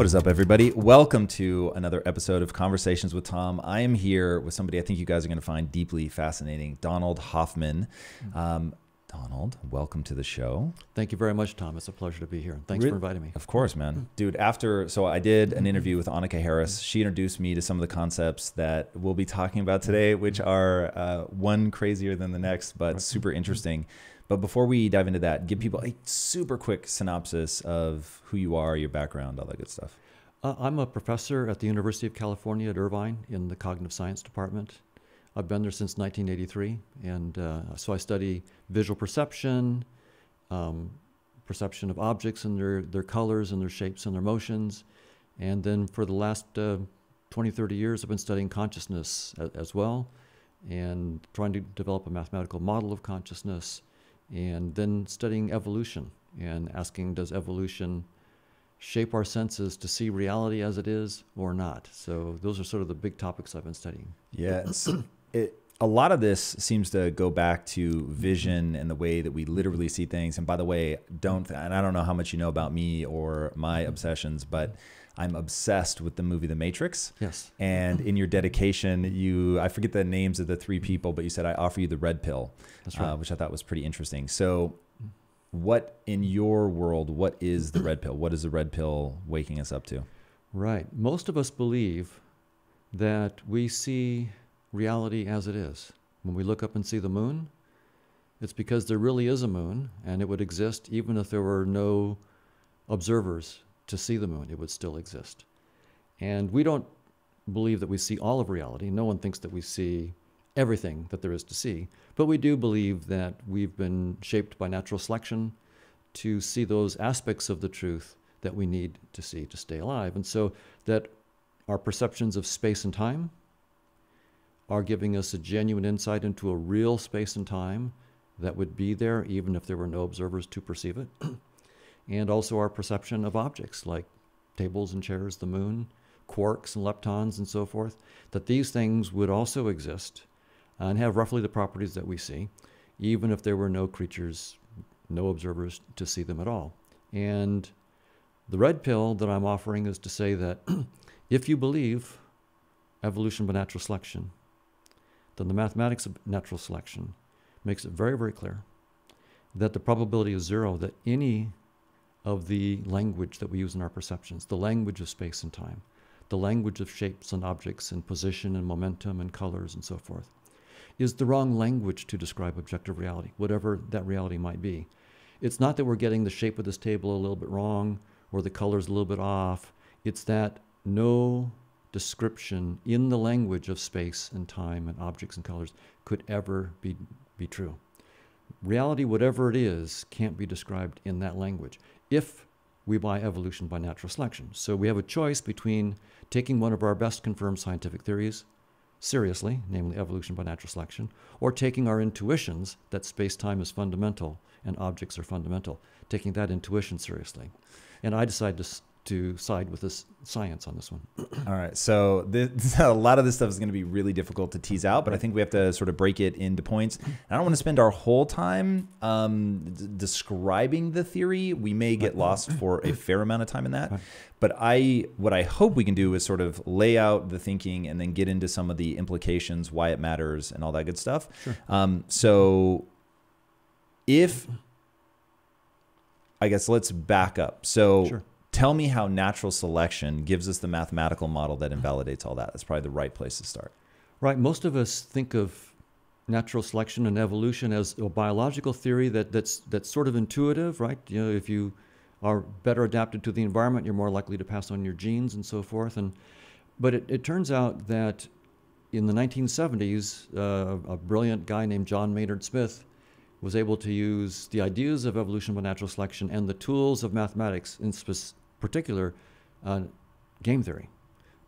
What is up, everybody? Welcome to another episode of Conversations with Tom. I am here with somebody I think you guys are going to find deeply fascinating, Donald Hoffman. Hmm. Um, Donald, welcome to the show. Thank you very much, Tom. It's a pleasure to be here. Thanks Re- for inviting me. Of course, man. Hmm. Dude, after, so I did an hmm. interview with Annaka Harris. She introduced me to some of the concepts that we'll be talking about today, which are uh, one crazier than the next, but super interesting. But before we dive into that, give people a super quick synopsis of who you are, your background, all that good stuff. Uh, I'm a professor at the University of California at Irvine in the Cognitive Science Department. I've been there since 1983, and uh, so I study visual perception, um, perception of objects and their, their colors and their shapes and their motions. And then for the last uh, 20, 30 years, I've been studying consciousness as well and trying to develop a mathematical model of consciousness and then studying evolution and asking does evolution shape our senses to see reality as it is or not so those are sort of the big topics i've been studying Yeah, it, a lot of this seems to go back to vision and the way that we literally see things. And by the way, don't and I don't know how much you know about me or my obsessions, but I'm obsessed with the movie The Matrix. yes And in your dedication, you I forget the names of the three people, but you said I offer you the red pill, That's right. uh, which I thought was pretty interesting. So, what in your world? What is the red pill? What is the red pill waking us up to? right most of us believe that we see reality as it is when we look up and see the moon it's because there really is a moon and it would exist even if there were no observers to see the moon it would still exist and we don't believe that we see all of reality no one thinks that we see everything that there is to see but we do believe that we've been shaped by natural selection to see those aspects of the truth that we need to see to stay alive. And so that our perceptions of space and time are giving us a genuine insight into a real space and time that would be there even if there were no observers to perceive it. and also our perception of objects like tables and chairs, the moon, quarks and leptons and so forth, that these things would also exist and have roughly the properties that we see, even if there were no creatures, no observers to see them at all. And the red pill that I'm offering is to say that if you believe evolution by natural selection, then the mathematics of natural selection makes it very, very clear that the probability is zero that any of the language that we use in our perceptions, the language of space and time, the language of shapes and objects and position and momentum and colors and so forth, is the wrong language to describe objective reality, whatever that reality might be. It's not that we're getting the shape of this table a little bit wrong or the colors a little bit off. It's that no description in the language of space and time and objects and colors could ever be, be true. Reality, whatever it is, can't be described in that language if we buy evolution by natural selection. So we have a choice between taking one of our best confirmed scientific theories seriously, namely evolution by natural selection, or taking our intuitions that space time is fundamental and objects are fundamental, taking that intuition seriously. And I decided to, to side with this science on this one. All right. So this, a lot of this stuff is going to be really difficult to tease out, but I think we have to sort of break it into points. I don't want to spend our whole time um, d- describing the theory. We may get lost for a fair amount of time in that. But I, what I hope we can do is sort of lay out the thinking and then get into some of the implications, why it matters, and all that good stuff. Sure. Um, so, if I guess let's back up. So, Sure. Tell me how natural selection gives us the mathematical model that invalidates all that. That's probably the right place to start. Right. Most of us think of natural selection and evolution as a biological theory that, that's, that's sort of intuitive, right? You know, if you are better adapted to the environment, you're more likely to pass on your genes and so forth. And, but it, it turns out that in the 1970s, uh, a brilliant guy named John Maynard Smith was able to use the ideas of evolution by natural selection and the tools of mathematics, in spec- particular uh, game theory,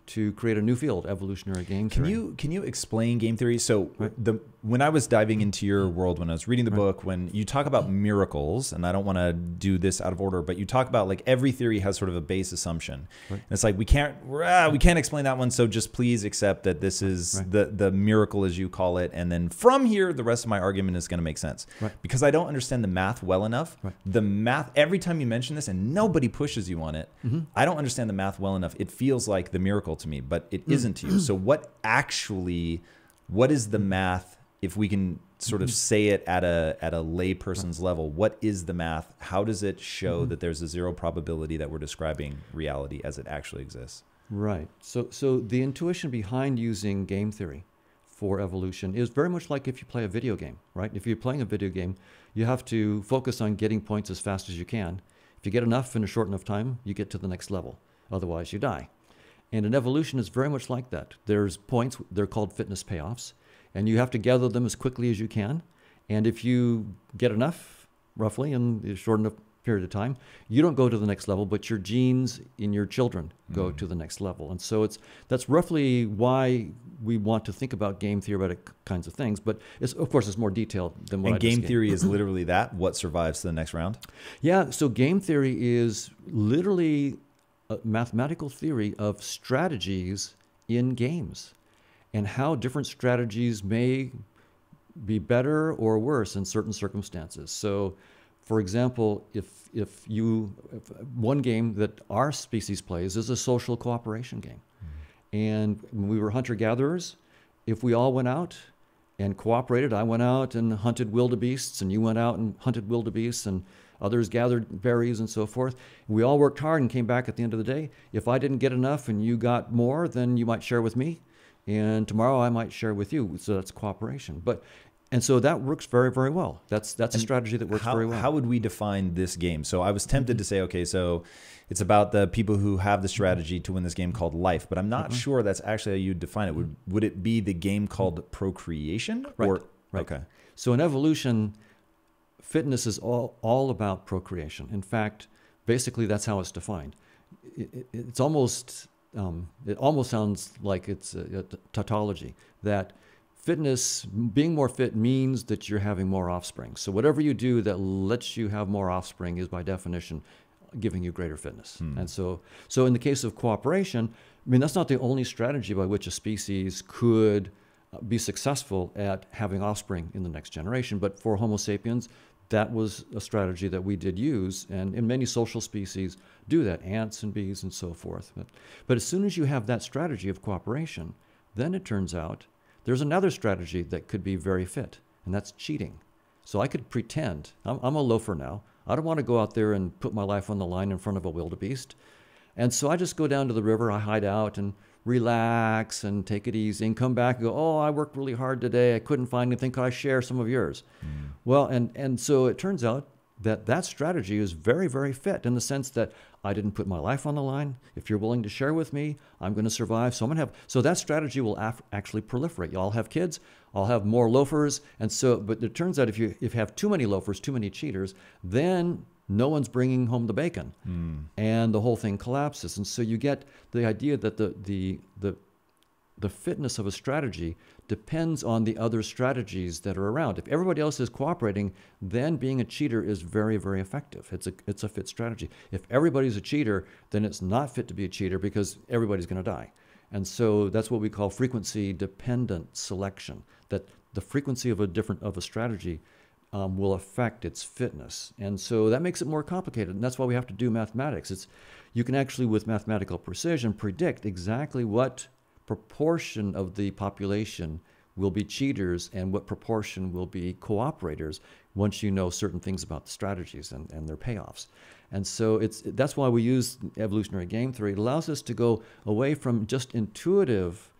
to create a new field, evolutionary game Can theory. you can you explain game theory? So Right. the when I was diving into your world, when I was reading the Right. book, when you talk about miracles, and I don't want to do this out of order, but you talk about like every theory has sort of a base assumption, Right. and it's like we can't ah, we can't explain that one, so just please accept that this is the the miracle as you call it, and then from here the rest of my argument is going to make sense Right. because I don't understand the math well enough. Right. The math every time you mention this, and nobody pushes you on it. Mhm. I don't understand the math well enough. It feels like the miracle to me, but it Mm. isn't to you. So what actually what is the math if we can sort of say it at a at a layperson's level? What is the math? How does it show Mhm. that there's a zero probability that we're describing reality as it actually exists? Right. So, so the intuition behind using game theory for evolution is very much like if you play a video game, right? If you're playing a video game, you have to focus on getting points as fast as you can. If you get enough in a short enough time, you get to the next level. Otherwise, you die. And an evolution is very much like that. There's points, they're called fitness payoffs, and you have to gather them as quickly as you can. And if you get enough, roughly, in a short enough period of time, you don't go to the next level, but your genes in your children go Mm. to the next level. And so it's that's roughly why we want to think about game theoretic kinds of things. But it's of course it's more detailed than what and I game theory is literally that. What survives to the next round? Yeah, so game theory is literally mathematical theory of strategies in games and how different strategies may be better or worse in certain circumstances. So, for example, if if you if one game that our species plays is a social cooperation game. And when we were hunter gatherers, if we all went out and cooperated, I went out and hunted wildebeests, and you went out and hunted wildebeests, and others gathered berries and so forth. We all worked hard and came back at the end of the day. If I didn't get enough and you got more, then you might share with me, and tomorrow I might share with you. So that's cooperation. But and so that works very, very well. That's that's a strategy that works how, very well. How would we define this game? So I was tempted mm-hmm. to say, okay, so it's about the people who have the mm-hmm. strategy to win this game called life, but I'm not Mhm. sure that's actually how you'd define it. Would mm-hmm. would it be the game called procreation? Right, Or, right. Okay. So in evolution, fitness is all, all about procreation. In fact, basically that's how it's defined. It, it, it's almost um, it almost sounds like it's a, a tautology that fitness being more fit means that you're having more offspring. So whatever you do that lets you have more offspring is by definition giving you greater fitness. Hmm. And so so in the case of cooperation, I mean that's not the only strategy by which a species could uh, be successful at having offspring in the next generation. But for Homo sapiens, that was a strategy that we did use, and, and many social species do that, ants and bees and so forth. But, but as soon as you have that strategy of cooperation, then it turns out there's another strategy that could be very fit, and that's cheating. So I could pretend, I'm, I'm a loafer now, I don't want to go out there and put my life on the line in front of a wildebeest. And so I just go down to the river, I hide out and relax and take it easy and come back and go, oh, I worked really hard today. I couldn't find anything. Could I share some of yours? Mm. Well, and, and so it turns out that that strategy is very, very fit in the sense that I didn't put my life on the line. If you're willing to share with me, I'm going to survive. So I'm going to have, so that strategy will af- actually proliferate. I'll have kids, I'll have more loafers. And so, but it turns out if you, if you have too many loafers, too many cheaters, then no one's bringing home the bacon Hmm. and the whole thing collapses. And so you get the idea that the, the, the, the fitness of a strategy depends on the other strategies that are around. If everybody else is cooperating, then being a cheater is very, very effective. It's a, it's a fit strategy. If everybody's a cheater, then it's not fit to be a cheater because everybody's going to die. And so that's what we call frequency dependent selection, that the frequency of a different of a strategy um, will affect its fitness. And so that makes it more complicated. And that's why we have to do mathematics. It's, you can actually, with mathematical precision, predict exactly what proportion of the population will be cheaters and what proportion will be cooperators once you know certain things about the strategies and, and their payoffs. And so it's that's why we use evolutionary game theory. It allows us to go away from just intuitive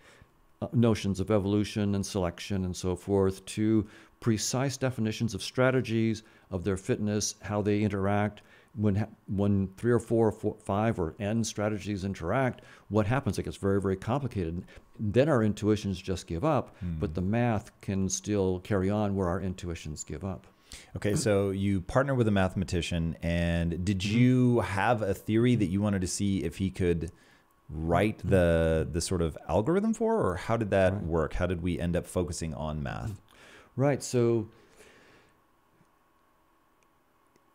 uh, notions of evolution and selection and so forth to precise definitions of strategies, of their fitness, how they interact. When, when three or four, or four, five or n strategies interact, what happens? It gets very, very complicated. Then our intuitions just give up, but the math can still carry on where our intuitions give up. Okay, so you partner with a mathematician, and did Mm-hmm. you have a theory that you wanted to see if he could write the the sort of algorithm for, or how did that Right. work? How did we end up focusing on math? Right. So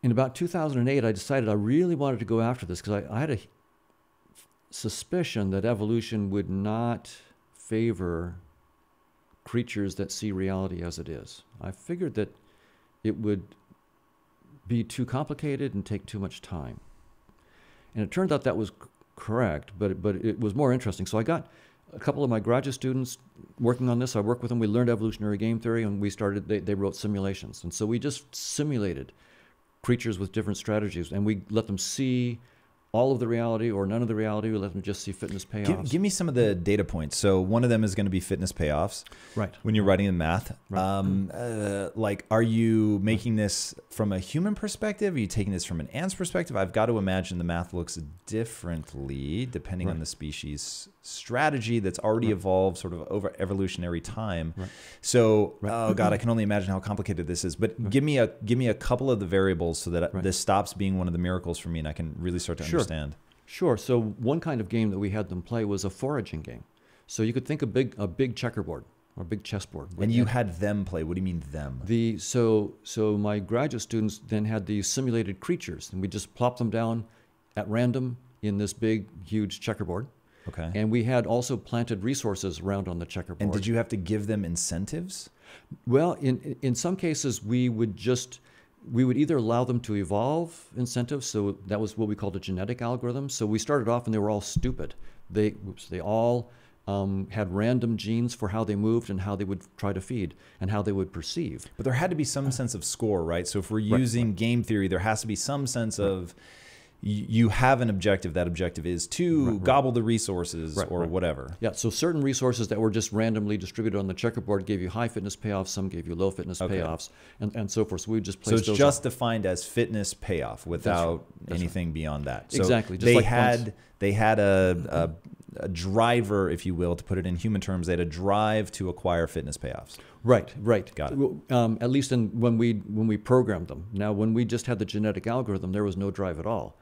in about 2008, I decided I really wanted to go after this because I, I had a suspicion that evolution would not favor creatures that see reality as it is. I figured that it would be too complicated and take too much time. And it turned out that was correct, but, but it was more interesting. So I got a couple of my graduate students working on this. I worked with them. We learned evolutionary game theory, and we started. They, they wrote simulations, and so we just simulated creatures with different strategies, and we let them see all of the reality or none of the reality. We let them just see fitness payoffs. Give, give me some of the data points. So one of them is going to be fitness payoffs. right. when you're writing the math Right. um, uh, like are you making this from a human perspective are you taking this from an ant's perspective i've got to imagine the math looks differently depending on the species strategy that's already Right. evolved sort of over evolutionary time Right. so Right. oh god i can only imagine how complicated this is but Right. give me a give me a couple of the variables so that Right. this stops being one of the miracles for me and i can really start to Sure. Understand Sure. So one kind of game that we had them play was a foraging game. So you could think a big a big checkerboard or a big chessboard. and you had them play what do you mean them The so so my graduate students then had these simulated creatures, and we just plopped them down at random in this big, huge checkerboard. okay And we had also planted resources around on the checkerboard. and did you have to give them incentives Well, in in some cases, we would just we would either allow them to evolve incentives. So that was what we called a genetic algorithm. So we started off and they were all stupid. They oops, they all um, had random genes for how they moved and how they would try to feed and how they would perceive. But there had to be some sense of score, right? So if we're Right, using game theory, there has to be some sense of y- you have an objective. That objective is to Right, right. gobble the resources Right, or right. whatever. Yeah, so certain resources that were just randomly distributed on the checkerboard gave you high fitness payoffs, some gave you low fitness Okay. payoffs, and, and so forth. So we just So it's those just up. defined as fitness payoff without That's right. anything beyond that. So Exactly, just they like had they had a, a a driver, if you will, to put it in human terms. They had a drive to acquire fitness payoffs. Right, right. Got it. Um, at least in, when we when we programmed them. Now, when we just had the genetic algorithm, there was no drive at all.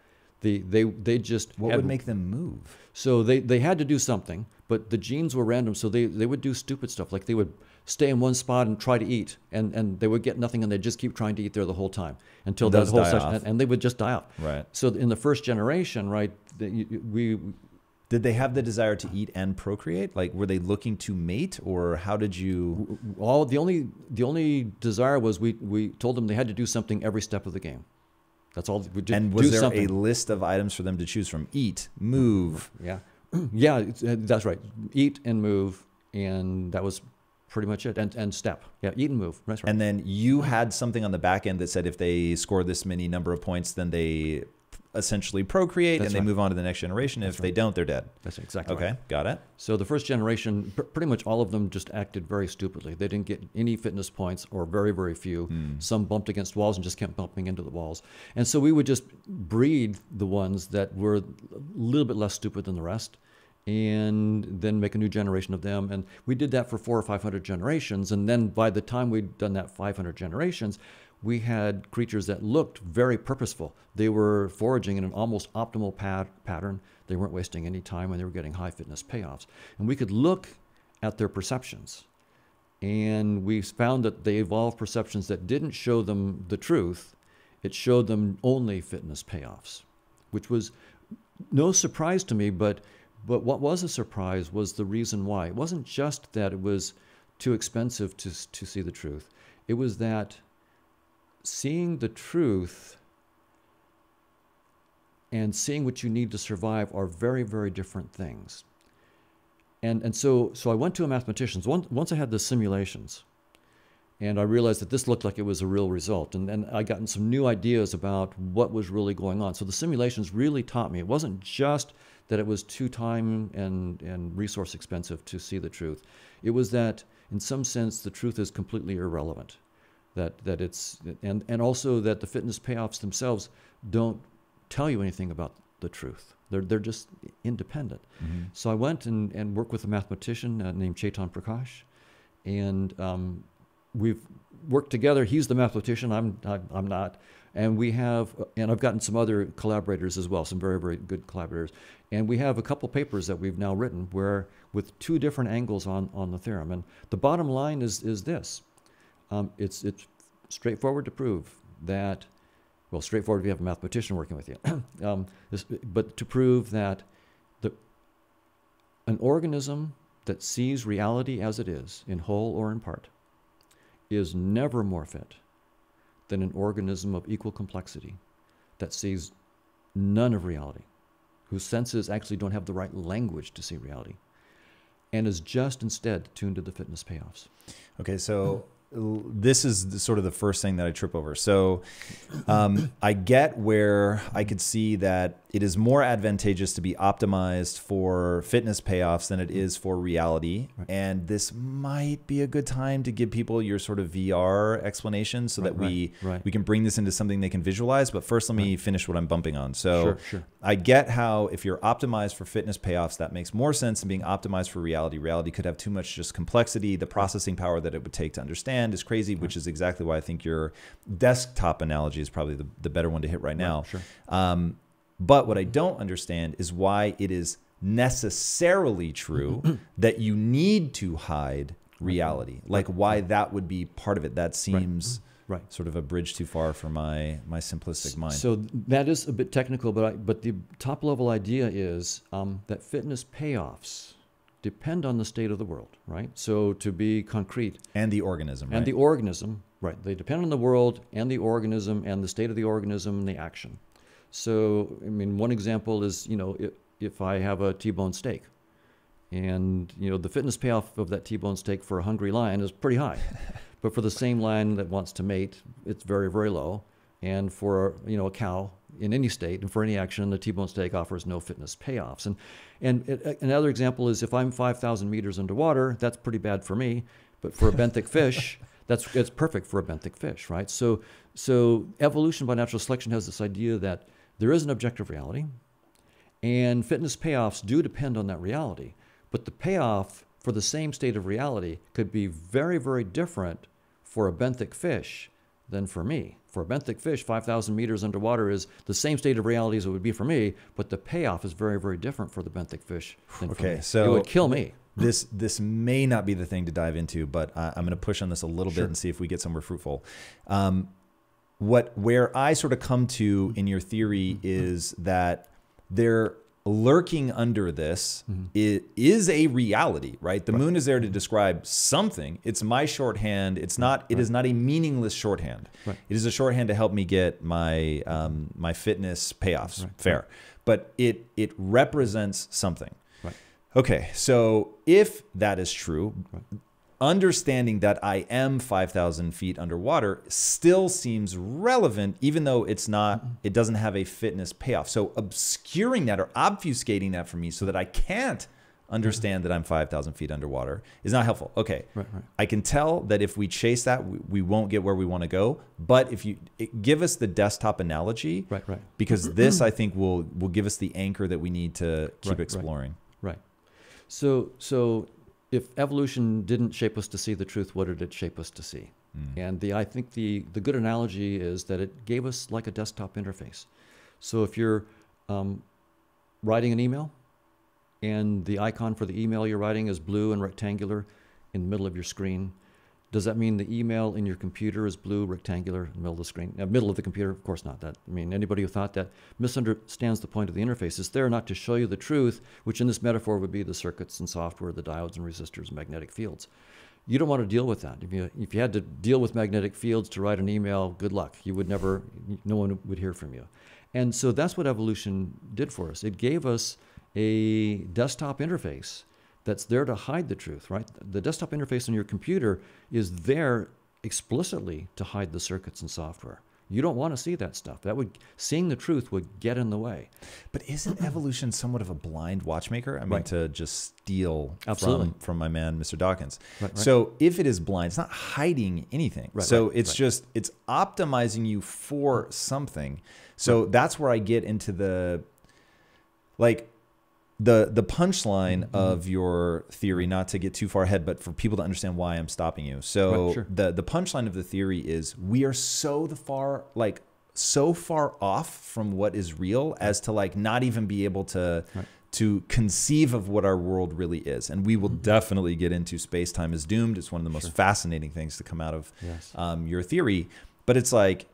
The they they just What had- would make them move? so they they had to do something, but the genes were random. So they they would do stupid stuff like they would stay in one spot and try to eat, and and they would get nothing, and they'd just keep trying to eat there the whole time until that whole session, off. and, they would just die out. Right. So in the first generation, right, the, we Did they have the desire to eat and procreate? Like, were they looking to mate, or how did you? all the only the only desire was we we told them they had to do something every step of the game. That's all. And do was there something. a list of items for them to choose from? Eat, move. Yeah, yeah, uh, that's right. Eat and move, and that was pretty much it. And and step. Yeah, eat and move. That's right. And then you had something on the back end that said if they score this many number of points, then they essentially procreate That's and they right. move on to the next generation. That's if they don't, they're dead. that's exactly Okay, right. got it. So the first generation, pr- pretty much all of them just acted very stupidly. They didn't get any fitness points, or very very few. Hmm. Some bumped against walls and just kept bumping into the walls. And so we would just breed the ones that were a little bit less stupid than the rest, and then make a new generation of them. And we did that for four or five hundred generations. And then by the time we'd done that five hundred generations, we had creatures that looked very purposeful. They were foraging in an almost optimal pat- pattern. They weren't wasting any time and they were getting high fitness payoffs. And we could look at their perceptions. And we found that they evolved perceptions that didn't show them the truth, it showed them only fitness payoffs, which was no surprise to me. But, but what was a surprise was the reason why. It wasn't just that it was too expensive to, to see the truth, it was that seeing the truth and seeing what you need to survive are very, very different things. And, and so, so I went to a mathematician. Once, once I had the simulations, and I realized that this looked like it was a real result. And then I gotten some new ideas about what was really going on. So the simulations really taught me. It wasn't just that it was too time and, and resource expensive to see the truth. It was that, in some sense, the truth is completely irrelevant. That, that it's, and, and also that the fitness payoffs themselves don't tell you anything about the truth. They're, they're just independent. So I went and, and worked with a mathematician uh, named Chetan Prakash. And um, we've worked together. He's the mathematician. I'm I'm, I'm not. And we have, and I've gotten some other collaborators as well, some very, very good collaborators. And we have a couple papers that we've now written where with two different angles on, on the theorem. And the bottom line is, is this. Um, it's, it's straightforward to prove that, well, straightforward if you have a mathematician working with you, um, this, but to prove that the, an organism that sees reality as it is, in whole or in part, is never more fit than an organism of equal complexity that sees none of reality, whose senses actually don't have the right language to see reality, and is just instead tuned to the fitness payoffs. Okay, so this is the, sort of the first thing that I trip over. So um, I get where I could see that it is more advantageous to be optimized for fitness payoffs than it is for reality. Right. And this might be a good time to give people your sort of VR explanation so right, that we right, we can bring this into something they can visualize. But first, let me finish what I'm bumping on. So sure, sure. I get how if you're optimized for fitness payoffs, that makes more sense than being optimized for reality. Reality could have too much just complexity. The processing power that it would take to understand is crazy, which is exactly why I think your desktop analogy is probably the, the better one to hit right now. Sure. Um, but what I don't understand is why it is necessarily true that you need to hide reality. Like why that would be part of it. That seems right. right. sort of a bridge too far for my my simplistic mind. So that is a bit technical, but I, but the top level idea is um, that fitness payoffs depend on the state of the world, right? So to be concrete, and the organism, and right? the organism, right? They depend on the world and the organism and the state of the organism and the action. So, I mean, one example is, you know, if, if I have a T-bone steak, and you know, the fitness payoff of that T-bone steak for a hungry lion is pretty high, but for the same lion that wants to mate, it's very, very low. And for you know a cow in any state and for any action, the T-bone steak offers no fitness payoffs. And and it, uh, another example is if I'm 5,000 meters underwater, that's pretty bad for me, but for a benthic fish, that's it's perfect for a benthic fish, right? So so evolution by natural selection has this idea that there is an objective reality, and fitness payoffs do depend on that reality. But the payoff for the same state of reality could be very, very different for a benthic fish than for me. For a benthic fish, 5,000 meters underwater is the same state of reality as it would be for me, but the payoff is very, very different for the benthic fish than okay, for me. so it would kill me. This this may not be the thing to dive into, but uh, I'm going to push on this a little sure. bit and see if we get somewhere fruitful. Um, what where I sort of come to in your theory is that there lurking under this mm-hmm. is, is, a reality, right? The right. moon is there to describe something. It's my shorthand. It's not. It right. is not a meaningless shorthand. Right. It is a shorthand to help me get my um, my fitness payoffs. Fair, but it it represents something. Okay, so if that is true, understanding that I am 5,000 feet underwater still seems relevant, even though it's not, it doesn't have a fitness payoff. So obscuring that or obfuscating that for me so that I can't understand that I'm 5,000 feet underwater is not helpful. Okay. Right, right. I can tell that if we chase that, we, we won't get where we want to go. But if you give us the desktop analogy, right, right. because this I think will, will give us the anchor that we need to keep right, exploring. Right. right. So, so if evolution didn't shape us to see the truth, what did it shape us to see? Mm. And the I think the the good analogy is that it gave us like a desktop interface. So if you're um, writing an email, and the icon for the email you're writing is blue and rectangular in the middle of your screen, does that mean the email in your computer is blue, rectangular, middle of the screen? Uh, middle of the computer? Of course not. That I mean, anybody who thought that misunderstands the point of the interface. It's there not to show you the truth, which in this metaphor would be the circuits and software, the diodes and resistors, and magnetic fields. You don't want to deal with that. If you if you had to deal with magnetic fields to write an email, good luck. You would never. No one would hear from you. And so that's what evolution did for us. It gave us a desktop interface that's there to hide the truth, right? The desktop interface on your computer is there explicitly to hide the circuits and software. You don't want to see that stuff. That would seeing the truth would get in the way. But isn't evolution somewhat of a blind watchmaker? I mean, right. to just steal Absolutely. from from my man, Mr. Dawkins. Right, right. So if it is blind, it's not hiding anything. so it's just it's optimizing you for something. So that's where I get into the like the the punchline Mm-hmm. of your theory, not to get too far ahead, but for people to understand why I'm stopping you. So Right, sure. the the punchline of the theory is we are so the far like so far off from what is real as to like not even be able to Right. to conceive of what our world really is. And we will Mm-hmm. definitely get into space time is doomed. It's one of the most fascinating things to come out of Yes. um, your theory. But it's like,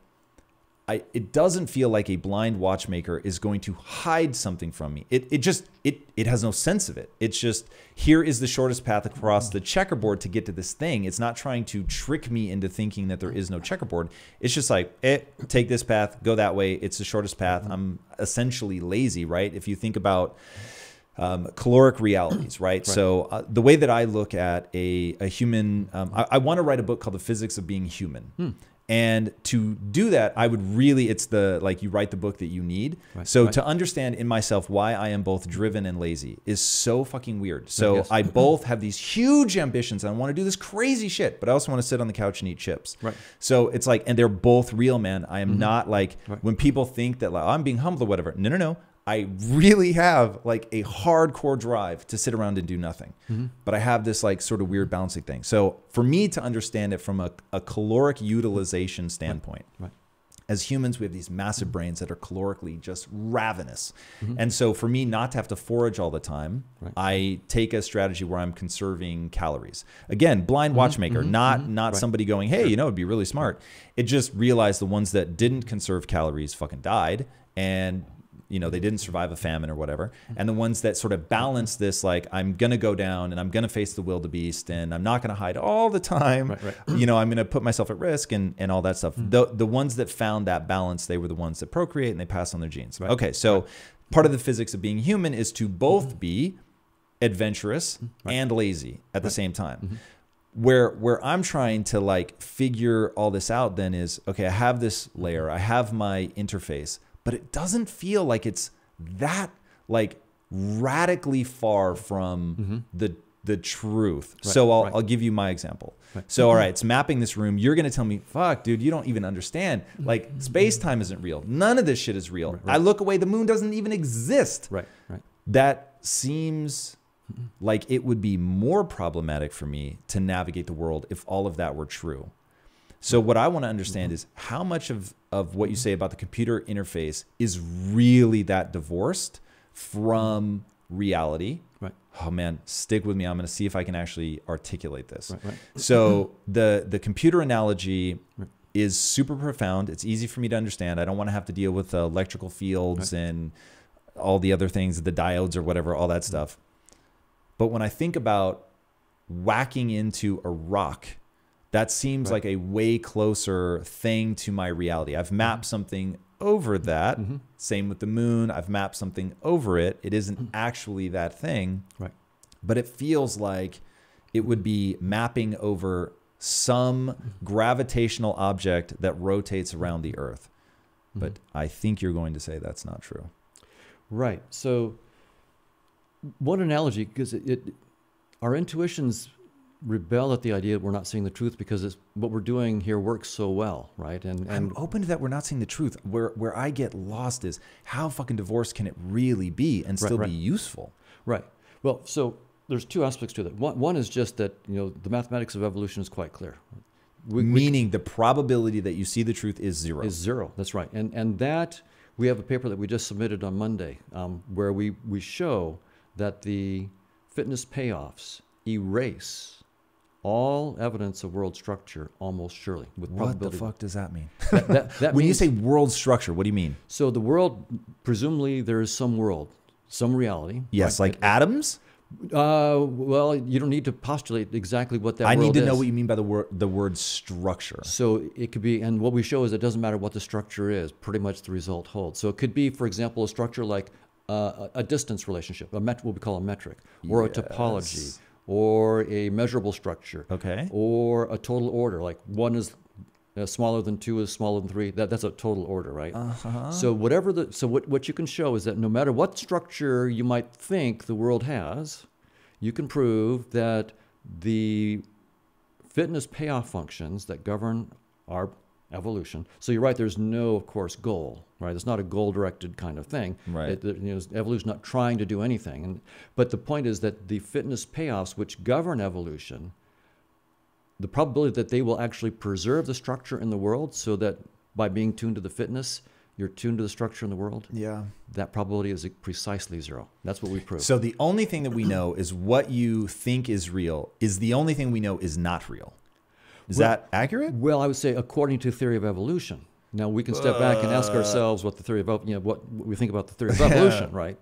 I, it doesn't feel like a blind watchmaker is going to hide something from me. It, it just it it has no sense of it. It's just here is the shortest path across the checkerboard to get to this thing. It's not trying to trick me into thinking that there is no checkerboard. It's just like, eh, take this path, go that way. It's the shortest path. I'm essentially lazy, right? If you think about um, caloric realities, right? So uh, the way that I look at a, a human, um, I, I want to write a book called The Physics of Being Human. Hmm. And to do that, I would really, it's the, like you write the book that you need. Right, So right. to understand in myself why I am both driven and lazy is so fucking weird. So yes. I both have these huge ambitions and I want to do this crazy shit, but I also want to sit on the couch and eat chips. Right. So it's like, and they're both real, man. I am mm-hmm. not like. Right. when people think that like, "Oh, I'm being humble or whatever. No, no, no. I really have like a hardcore drive to sit around and do nothing. Mm-hmm. But I have this like sort of weird balancing thing. So for me to understand it from a, a caloric utilization standpoint, Right. as humans, we have these massive brains that are calorically just ravenous. Mm-hmm. And so for me not to have to forage all the time, Right. I take a strategy where I'm conserving calories. Again, blind watchmaker, not not Mm-hmm. Right. somebody going, "Hey, you know, it'd be really smart." It just realized the ones that didn't conserve calories fucking died and you know, they didn't survive a famine or whatever. Mm-hmm. And the ones that sort of balance this like I'm going to go down and I'm going to face the wildebeest and I'm not going to hide all the time. Right, right. You know, I'm going to put myself at risk and and all that stuff. The the ones that found that balance, they were the ones that procreate and they pass on their genes. Right. Okay, so part of the physics of being human is to both be adventurous and lazy at the same time. Mm-hmm. Where where I'm trying to like figure all this out then is okay, I have this layer, I have my interface, but it doesn't feel like it's that like radically far from the the truth. Mm-hmm. Right, so I'll right. I'll give you my example. Right. So all right, it's mapping this room. You're gonna tell me, fuck, dude, you don't even understand. Like space time isn't real. None of this shit is real. Mm-hmm. I look away, the moon doesn't even exist Right. Right. that seems like it would be more problematic for me to navigate the world if all of that were true. So what I want to understand mm-hmm. is how much of, of what you say about the computer interface is really that divorced from reality. Right. Oh man, stick with me. I'm going to see if I can actually articulate this. Right. Right. So the the computer analogy is super profound. It's easy for me to understand. I don't want to have to deal with electrical fields and all the other things, the diodes or whatever, all that mm-hmm. stuff. But when I think about whacking into a rock, that seems Right. like a way closer thing to my reality. I've mapped mm-hmm. something over that. Mhm. Same with the moon. I've mapped something over it. It isn't mm-hmm. actually that thing Right. but it feels like it would be mapping over some mm-hmm. gravitational object that rotates around the earth. But I think you're going to say that's not true. Right. So, one analogy, because it, it, our intuitions rebel at the idea that we're not seeing the truth because it's, what we're doing here works so well, right? And I'm open to that. We're not seeing the truth. Where where I get lost is how fucking divorced can it really be and still right. be useful? right. Well, so there's two aspects to that. One, one is just that you know the mathematics of evolution is quite clear. We, we Meaning the probability that you see the truth is zero. is zero. That's right. And and that we have a paper that we just submitted on Monday um, where we we show that the fitness payoffs erase all evidence of world structure almost surely with what the fuck does that mean? That, that, that when you say world structure, what do you mean? so, the world presumably there is some world, some reality. Yes, like atoms? Uh, well, you don't need to postulate exactly what that. I need to know what you mean by the word the word structure. So it could be, and what we show is it doesn't matter what the structure is, pretty much the result holds. So it could be, for example, a structure like uh, a distance relationship, a met- what we call a metric, or a topology, Yes. Or a measurable structure, Okay. or a total order, like one is uh, smaller than two is smaller than three. That, that's a total order, right? Uh-huh. So whatever the so what, what you can show is that no matter what structure you might think the world has, you can prove that the fitness payoff functions that govern our evolution. So you're right. There's no, of course, goal. Right. It's not a goal-directed kind of thing. Right. It, it- you know, evolution not trying to do anything. And but the point is that the fitness payoffs which govern evolution, the probability that they will actually preserve the structure in the world, so that by being tuned to the fitness, you're tuned to the structure in the world. Yeah. That probability is precisely zero. That's what we prove. So the only thing that we know is what you think is real is the only thing we know is not real. Is Well- that accurate? Well, I would say according to theory of evolution. Now we can step back and ask Uh. ourselves what the theory of you know what we think about the theory of evolution, right?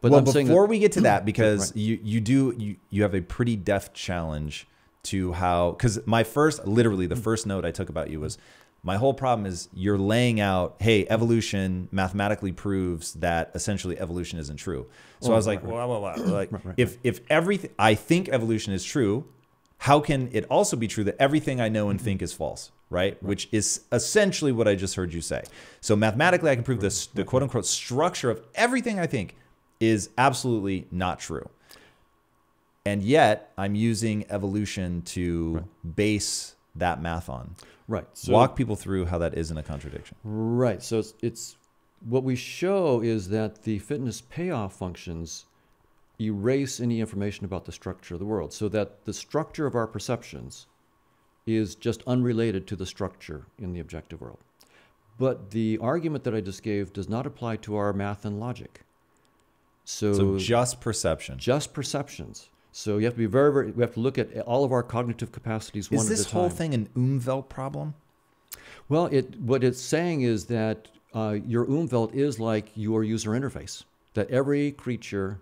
But well, I'm saying that- before we get to that, because Right. you you do you you have a pretty deft challenge to how because my first literally Mm. the first note I took about you was my whole problem is you're laying out hey evolution mathematically proves that essentially evolution isn't true. So I was like right, blah. like right, if if everything I think evolution is true, how can it also be true that everything I know Mm-hmm. and think is false? Right? Which is essentially what I just heard you say. So mathematically, I can prove this the quote unquote structure of everything I think is absolutely not true. And yet, I'm using evolution to base that math on. right. So, Walk people through how that isn't a contradiction. Right. So it's, it's what we show is that the fitness payoff functions erase any information about the structure of the world, so that the structure of our perceptions is just unrelated to the structure in the objective world. But the argument that I just gave does not apply to our math and logic. So, So just perception. just perceptions. So you have to be very, very. We have to look at all of our cognitive capacities one Is this at a time. whole thing an Umwelt problem? Well, it what it's saying is that uh, your Umwelt is like your user interface. That every creature,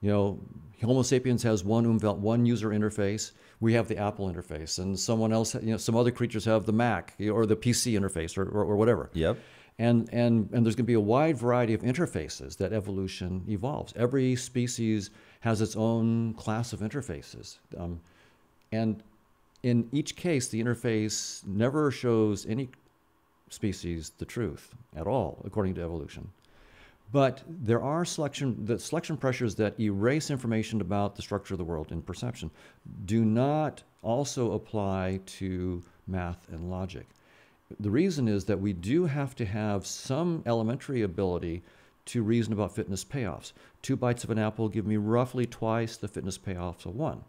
you know, Homo sapiens has one one user interface. We have the Apple interface, and someone else, you know, some other creatures have the Mac or the PC interface or, or, or whatever. Yep. And, and, and there's going to be a wide variety of interfaces that evolution evolves. Every species has its own class of interfaces. Um, and in each case, the interface never shows any species the truth at all, according to evolution. But there are selection, the selection pressures that erase information about the structure of the world in perception do not also apply to math and logic. The reason is that we do have to have some elementary ability to reason about fitness payoffs. Two bites of an apple give me roughly twice the fitness payoffs of one.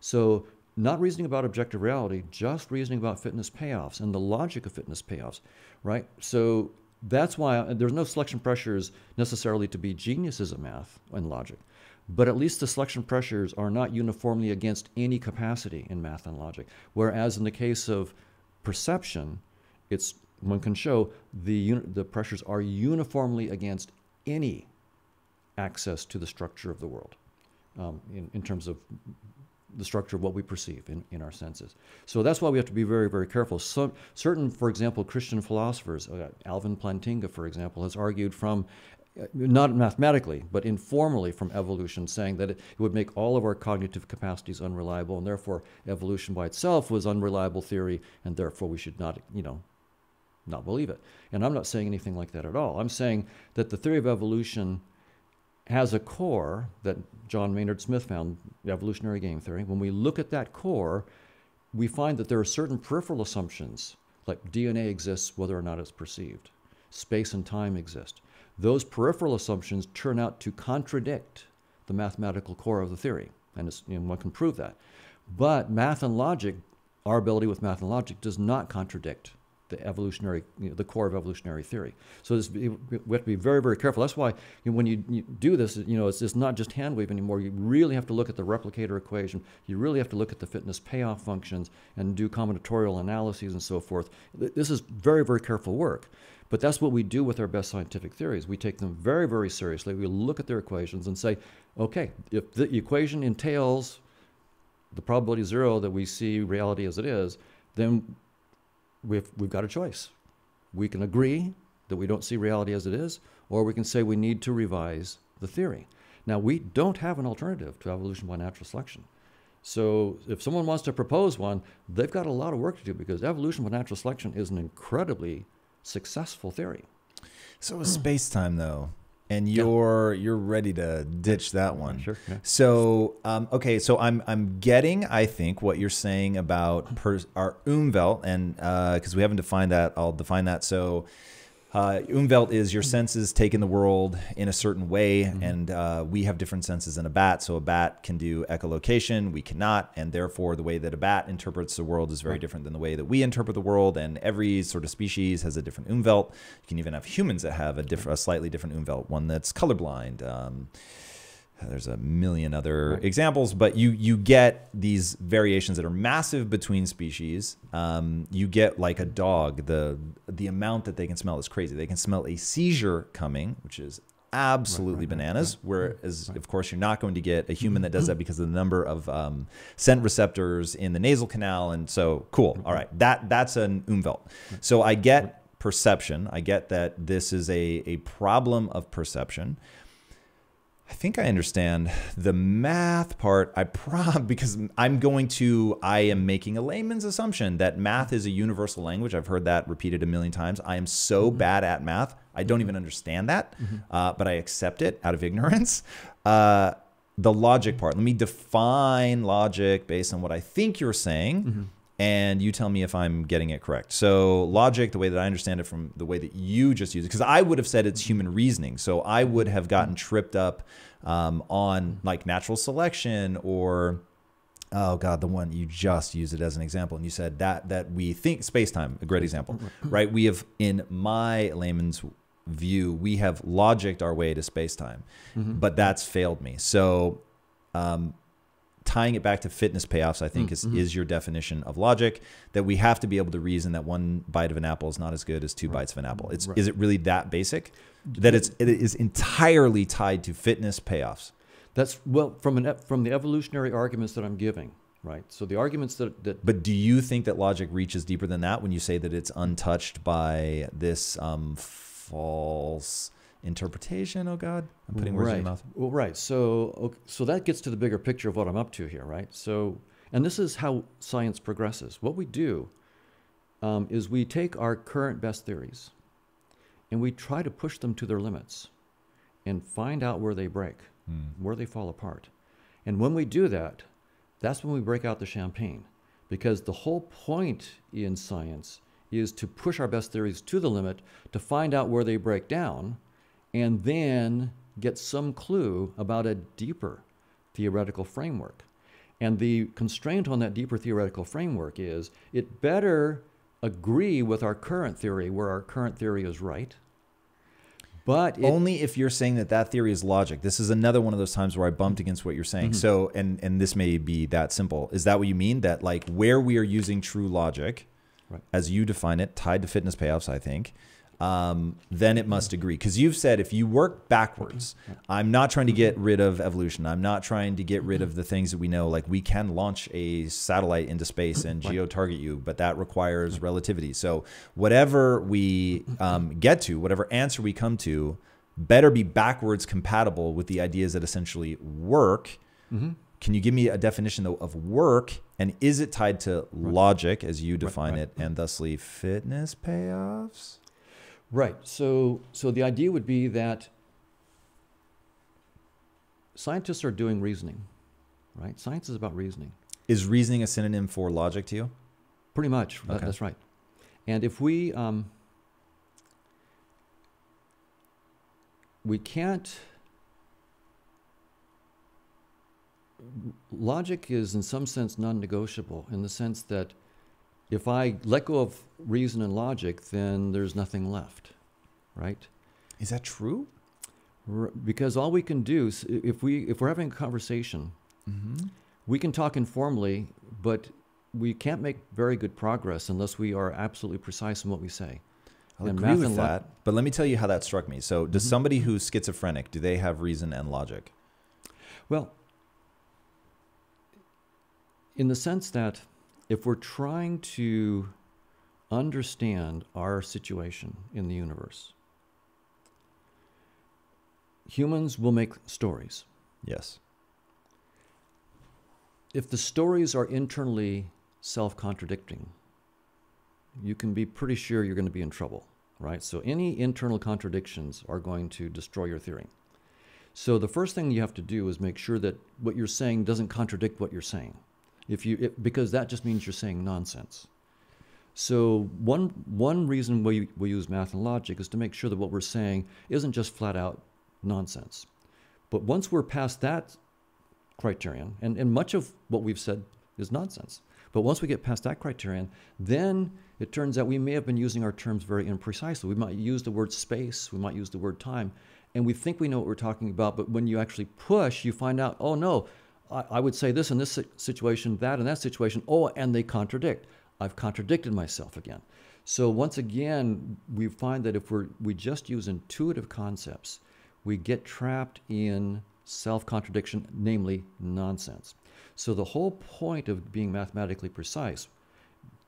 So, not reasoning about objective reality, just reasoning about fitness payoffs and the logic of fitness payoffs, right? So, that's why uh, there's no selection pressures necessarily to be geniuses at math and logic. But at least the selection pressures are not uniformly against any capacity in math and logic. Whereas in the case of perception, it's one can show the the pressures are uniformly against any access to the structure of the world um, in, in terms of the structure of what we perceive in, in our senses. So that's why we have to be very, very careful. So, certain, for example, Christian philosophers, uh, Alvin Plantinga, for example, has argued from, uh, not mathematically, but informally from evolution, saying that it, it would make all of our cognitive capacities unreliable, and therefore evolution by itself was unreliable theory, and therefore we should not, you know, not believe it. And I'm not saying anything like that at all. I'm saying that the theory of evolution has a core that John Maynard Smith found, evolutionary game theory. When we look at that core, we find that there are certain peripheral assumptions, like DNA exists whether or not it's perceived, space and time exist. Those peripheral assumptions turn out to contradict the mathematical core of the theory, and, one can prove that. But math and logic, our ability with math and logic, does not contradict the evolutionary, you know, the core of evolutionary theory. So this, we have to be very, very careful. That's why when you, you do this, you know, it's, it's not just hand wave anymore. You really have to look at the replicator equation. You really have to look at the fitness payoff functions and do combinatorial analyses and so forth. This is very, very careful work. But that's what we do with our best scientific theories. We take them very, very seriously. We look at their equations and say, okay, if the equation entails the probability zero that we see reality as it is, then we've, we've got a choice. We can agree that we don't see reality as it is, or we can say we need to revise the theory. Now, we don't have an alternative to evolution by natural selection. So, if someone wants to propose one, they've got a lot of work to do because evolution by natural selection is an incredibly successful theory. So is space time though, and you're you're ready to ditch that one. Sure, yeah. So um, okay, so I'm I'm getting I think what you're saying about per, our umwelt and because we haven't defined that, I'll define that. So. Uh, umwelt is your senses taking the world in a certain way, and uh, we have different senses than a bat. So a bat can do echolocation, we cannot, and therefore the way that a bat interprets the world is very different than the way that we interpret the world. And every sort of species has a different umwelt. You can even have humans that have a, diff- a slightly different umwelt, one that's colorblind. Um, there's a million other examples, but you you get these variations that are massive between species. Um, you get like a dog, the the amount that they can smell is crazy. They can smell a seizure coming, which is absolutely right, right, bananas. Whereas, of course, you're not going to get a human that does that because of the number of um, scent receptors in the nasal canal. And so, cool. All right, that that's an umwelt. So I get perception. I get that this is a a problem of perception. I think I understand the math part. I prob because I'm going to I am making a layman's assumption that math is a universal language. I've heard that repeated a million times. I am so bad at math. I don't even understand that, uh, but I accept it out of ignorance. Uh, the logic part. Let me define logic based on what I think you're saying and you tell me if I'm getting it correct. So, logic, the way that I understand it from the way that you just use it, because I would have said it's human reasoning. So, I would have gotten tripped up um, on like natural selection or oh god the one you just used it as an example and you said that that we think space-time a great example right we have in my layman's view we have logicked our way to space-time but that's failed me so um, tying it back to fitness payoffs, I think is, is your definition of logic that we have to be able to reason that one bite of an apple is not as good as two bites of an apple. It's, Right. Is it really that basic? That it's, it is entirely tied to fitness payoffs. That's well from an from the evolutionary arguments that I'm giving, right? So the arguments that that But do you think that logic reaches deeper than that when you say that it's untouched by this um, false interpretation? Oh God, I'm putting words in right. your mouth. Well, right. So okay, so that gets to the bigger picture of what I'm up to here, right? So and this is how science progresses. What we do um, is we take our current best theories and we try to push them to their limits and find out where they break, where they fall apart. And when we do that, that's when we break out the champagne. Because the whole point in science is to push our best theories to the limit to find out where they break down and then get some clue about a deeper theoretical framework. And the constraint on that deeper theoretical framework is it better agree with our current theory where our current theory is right. But it, only if you're saying that that theory is logic. This is another one of those times where I bumped against what you're saying. Mm-hmm. So, and and this may be that simple. Is that what you mean? That like where we are using true logic, Right. as you define it, tied to fitness payoffs, I think. Um, then it must agree because you've said if you work backwards, I'm not trying to get rid of evolution. I'm not trying to get rid of the things that we know. Like we can launch a satellite into space and geo target you, but that requires relativity. So whatever we um, get to, whatever answer we come to, better be backwards compatible with the ideas that essentially work. Can you give me a definition though of work, and is it tied to logic as you define right. it, and thusly fitness payoffs? Right. So, so the idea would be that scientists are doing reasoning, right? Science is about reasoning, Is reasoning a synonym for logic to you? pretty much. Okay. that's right. And if we um, we can't. Logic is, in some sense, non-negotiable. In the sense that if I let go of reason and logic, then there's nothing left, right? Is that true? R- because all we can do is if we if we're having a conversation Mm-hmm. we can talk informally but we can't make very good progress unless we are absolutely precise in what we say I'll agree with that. But let me tell you how that struck me. So, does somebody who's schizophrenic do they have reason and logic? well in the sense that if we're trying to understand our situation in the universe humans will make stories Yes. if the stories are internally self contradicting, you can be pretty sure you're going to be in trouble, right? So any internal contradictions are going to destroy your theory. So the first thing you have to do is make sure that what you're saying doesn't contradict what you're saying. If you, it, because that just means you're saying nonsense. So one one reason we, we use math and logic is to make sure that what we're saying isn't just flat out nonsense. But once we're past that criterion, and, and much of what we've said is nonsense. But once we get past that criterion, then it turns out we may have been using our terms very imprecisely. We might use the word space, we might use the word time, and we think we know what we're talking about, but when you actually push, you find out, oh no, I, I would say this in this situation, that in that situation, oh, and they contradict. I've contradicted myself again. So once again, we find that if we're, we just use intuitive concepts, we get trapped in self-contradiction, namely nonsense. So the whole point of being mathematically precise,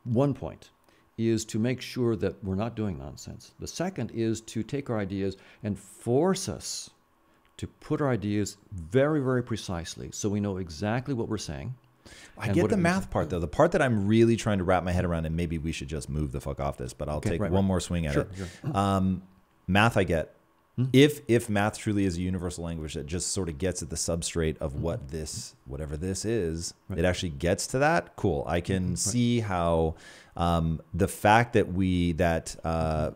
one point, is to make sure that we're not doing nonsense. The second is to take our ideas and force us to put our ideas very, very precisely so we know exactly what we're saying I get the math part though. The part that I'm really trying to wrap my head around, and maybe we should just move the fuck off this, but I'll okay, take right, one right. more swing at sure, it. Sure. Um, math, I get. Hmm? If if math truly is a universal language that just sort of gets at the substrate of what this whatever this is, right. it actually gets to that. Cool. I can see how um, the fact that we that uh,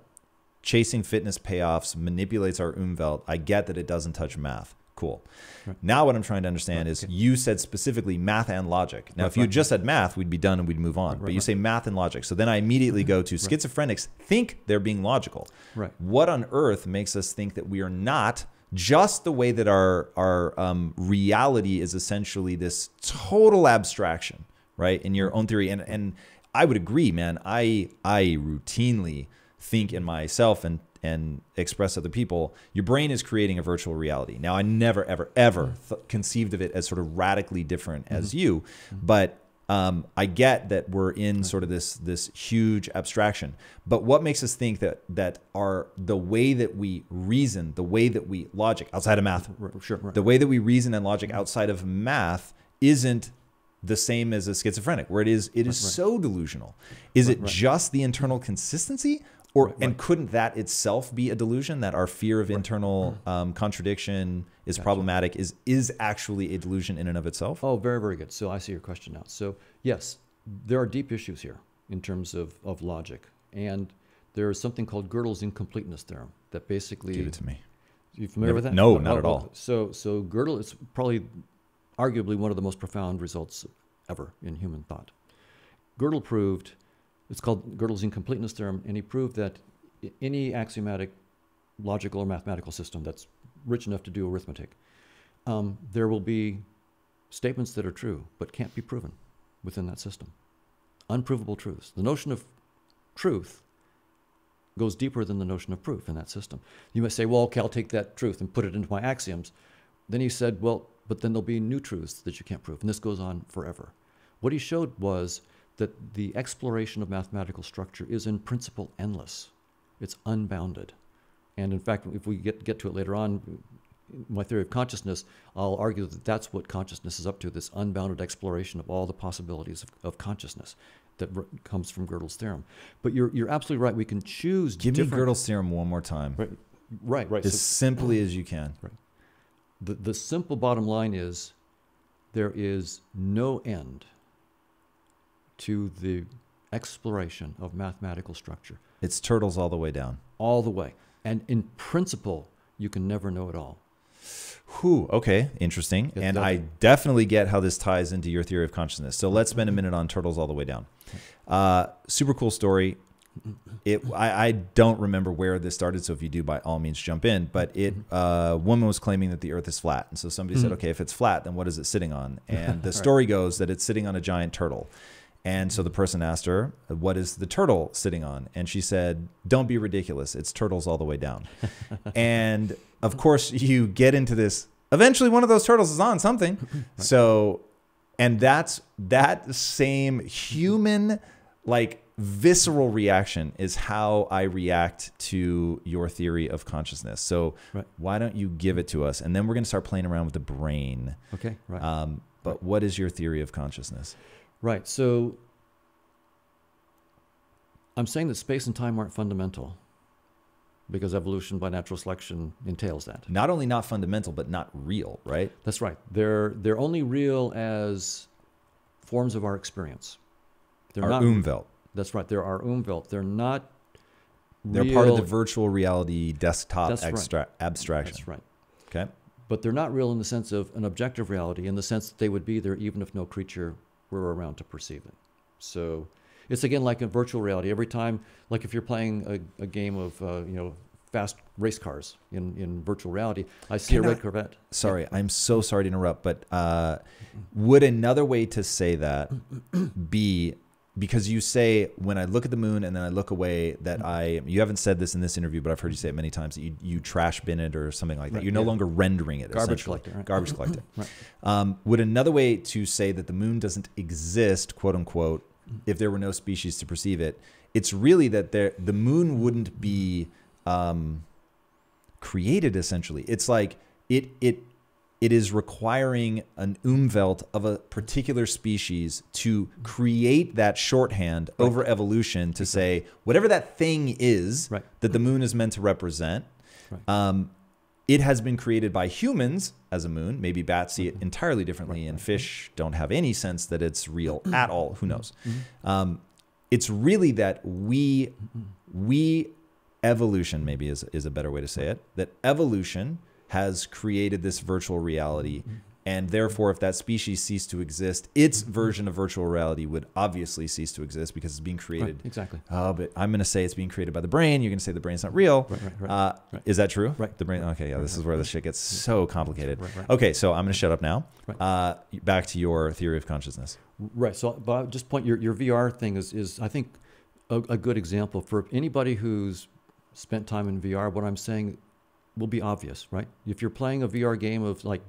chasing fitness payoffs manipulates our umwelt. I get that it doesn't touch math. Cool. Right. Now, what I'm trying to understand right, is okay. you said specifically math and logic. Now, right, if you just said math, we'd be done and we'd move on. but you say math and logic. So then I immediately go to schizophrenics think they're being logical. Right. What on earth makes us think that we are not just the way that our our um, reality is essentially this total abstraction, right? In your own theory, and and I would agree, man. I I routinely think in myself and and express other people, your brain is creating a virtual reality. Now, I never, ever, ever mm-hmm. th- conceived of it as sort of radically different mm-hmm. as you, mm-hmm. but um, I get that we're in sort of this this huge abstraction. But what makes us think that that our the way that we reason, the way that we logic outside of math, sure, right. the way that we reason and logic outside of math isn't the same as a schizophrenic, where it is it is right, so delusional. Is it just the internal consistency, or right, and couldn't that itself be a delusion that our fear of right. internal mm-hmm. um, contradiction is gotcha. problematic? Is is actually a delusion in and of itself? Oh, very very good. So I see your question now. So yes, there are deep issues here in terms of of logic, and there is something called Gödel's incompleteness theorem that basically give it to me. You familiar Never, with that? No, oh, not oh, at all. So so Gödel is probably arguably one of the most profound results ever in human thought. Gödel proved it's called Gödel's incompleteness theorem, and he proved that any axiomatic logical or mathematical system that's rich enough to do arithmetic, um, there will be statements that are true but can't be proven within that system. Unprovable truths. The notion of truth goes deeper than the notion of proof in that system. You might say, well, okay, I'll take that truth and put it into my axioms. Then he said, well, but then there'll be new truths that you can't prove. And this goes on forever. What he showed was that the exploration of mathematical structure is in principle endless. It's unbounded. And in fact, if we get, get to it later on, my theory of consciousness, I'll argue that that's what consciousness is up to this unbounded exploration of all the possibilities of, of consciousness that r- comes from Gödel's theorem. But you're, you're absolutely right. We can choose. Give me Gödel's theorem one more time. Right, right. right. As so, simply as you can. Right. The, the simple bottom line is there is no end to the exploration of mathematical structure. It's turtles all the way down. All the way. And in principle, you can never know it all. Whew, okay, interesting. and I definitely get how this ties into your theory of consciousness. So let's spend a minute on turtles all the way down. Uh, super cool story. It I, I, don't remember where this started, so if you do, by all means, jump in. But it uh, woman was claiming that the Earth is flat, and so somebody mm-hmm. said, "Okay, if it's flat, then what is it sitting on?" And the story right. goes that it's sitting on a giant turtle. And so the person asked her, What is the turtle sitting on? And she said, Don't be ridiculous. It's turtles all the way down. and of course, you get into this. Eventually, one of those turtles is on something. So, and that's that same human, like visceral reaction is how I react to your theory of consciousness. So, right. why don't you give it to us? And then we're going to start playing around with the brain. Okay, right. Um, but right. what is your theory of consciousness? Right. So I'm saying that space and time aren't fundamental. because evolution by natural selection entails that. Not only not fundamental, but not real, right? That's right. They're they're only real as forms of our experience. They're Our not. umwelt. That's right. They're our umwelt. They're not. They're part of the virtual reality desktop That's right. abstraction. That's right. Okay. But they're not real in the sense of an objective reality, in the sense that they would be there even if no creature were around to perceive it. So it's again like a virtual reality. Every time, like if you're playing a, a game of uh, you know fast race cars in, in virtual reality, I see Can a I- red Corvette. Sorry, I'm so sorry to interrupt, but uh, would another way to say that be because you say when I look at the moon and then I look away that I you haven't said this in this interview, but I've heard you say it many times that you, you trash bin it or something like that. Right, You're no yeah. longer rendering it. Garbage collector, right. Garbage collector. Right. Um, would another way to say that the moon doesn't exist, quote unquote, if there were no species to perceive it, it's really that there the moon wouldn't be um, created essentially. It's like it it it is requiring an umwelt of a particular species to create that shorthand Right. over evolution to say whatever that thing is Right. that the moon is meant to represent. Right. Um, it has been created by humans as a moon. Maybe bats see it entirely differently, and fish don't have any sense that it's real at all. Who knows? Mhm. Um, it's really that we we evolution maybe is is a better way to say it. That evolution has created this virtual reality, and therefore, if that species ceased to exist, its version of virtual reality would obviously cease to exist because it's being Right, created. exactly. Oh, but I'm going to say it's being created by the brain. You're going to say the brain's not real. Right, right, right. Uh, right. Is that true? Right. The brain. Okay, yeah. Right, This is right, where the shit gets so complicated. Right, right. Okay, so I'm going to shut up now. Right. Uh, back to your theory of consciousness. Right. So, but I just point your, your VR thing is, is I think a, a good example for anybody who's spent time in VR. What I'm saying will be obvious, right? If you're playing a VR game of like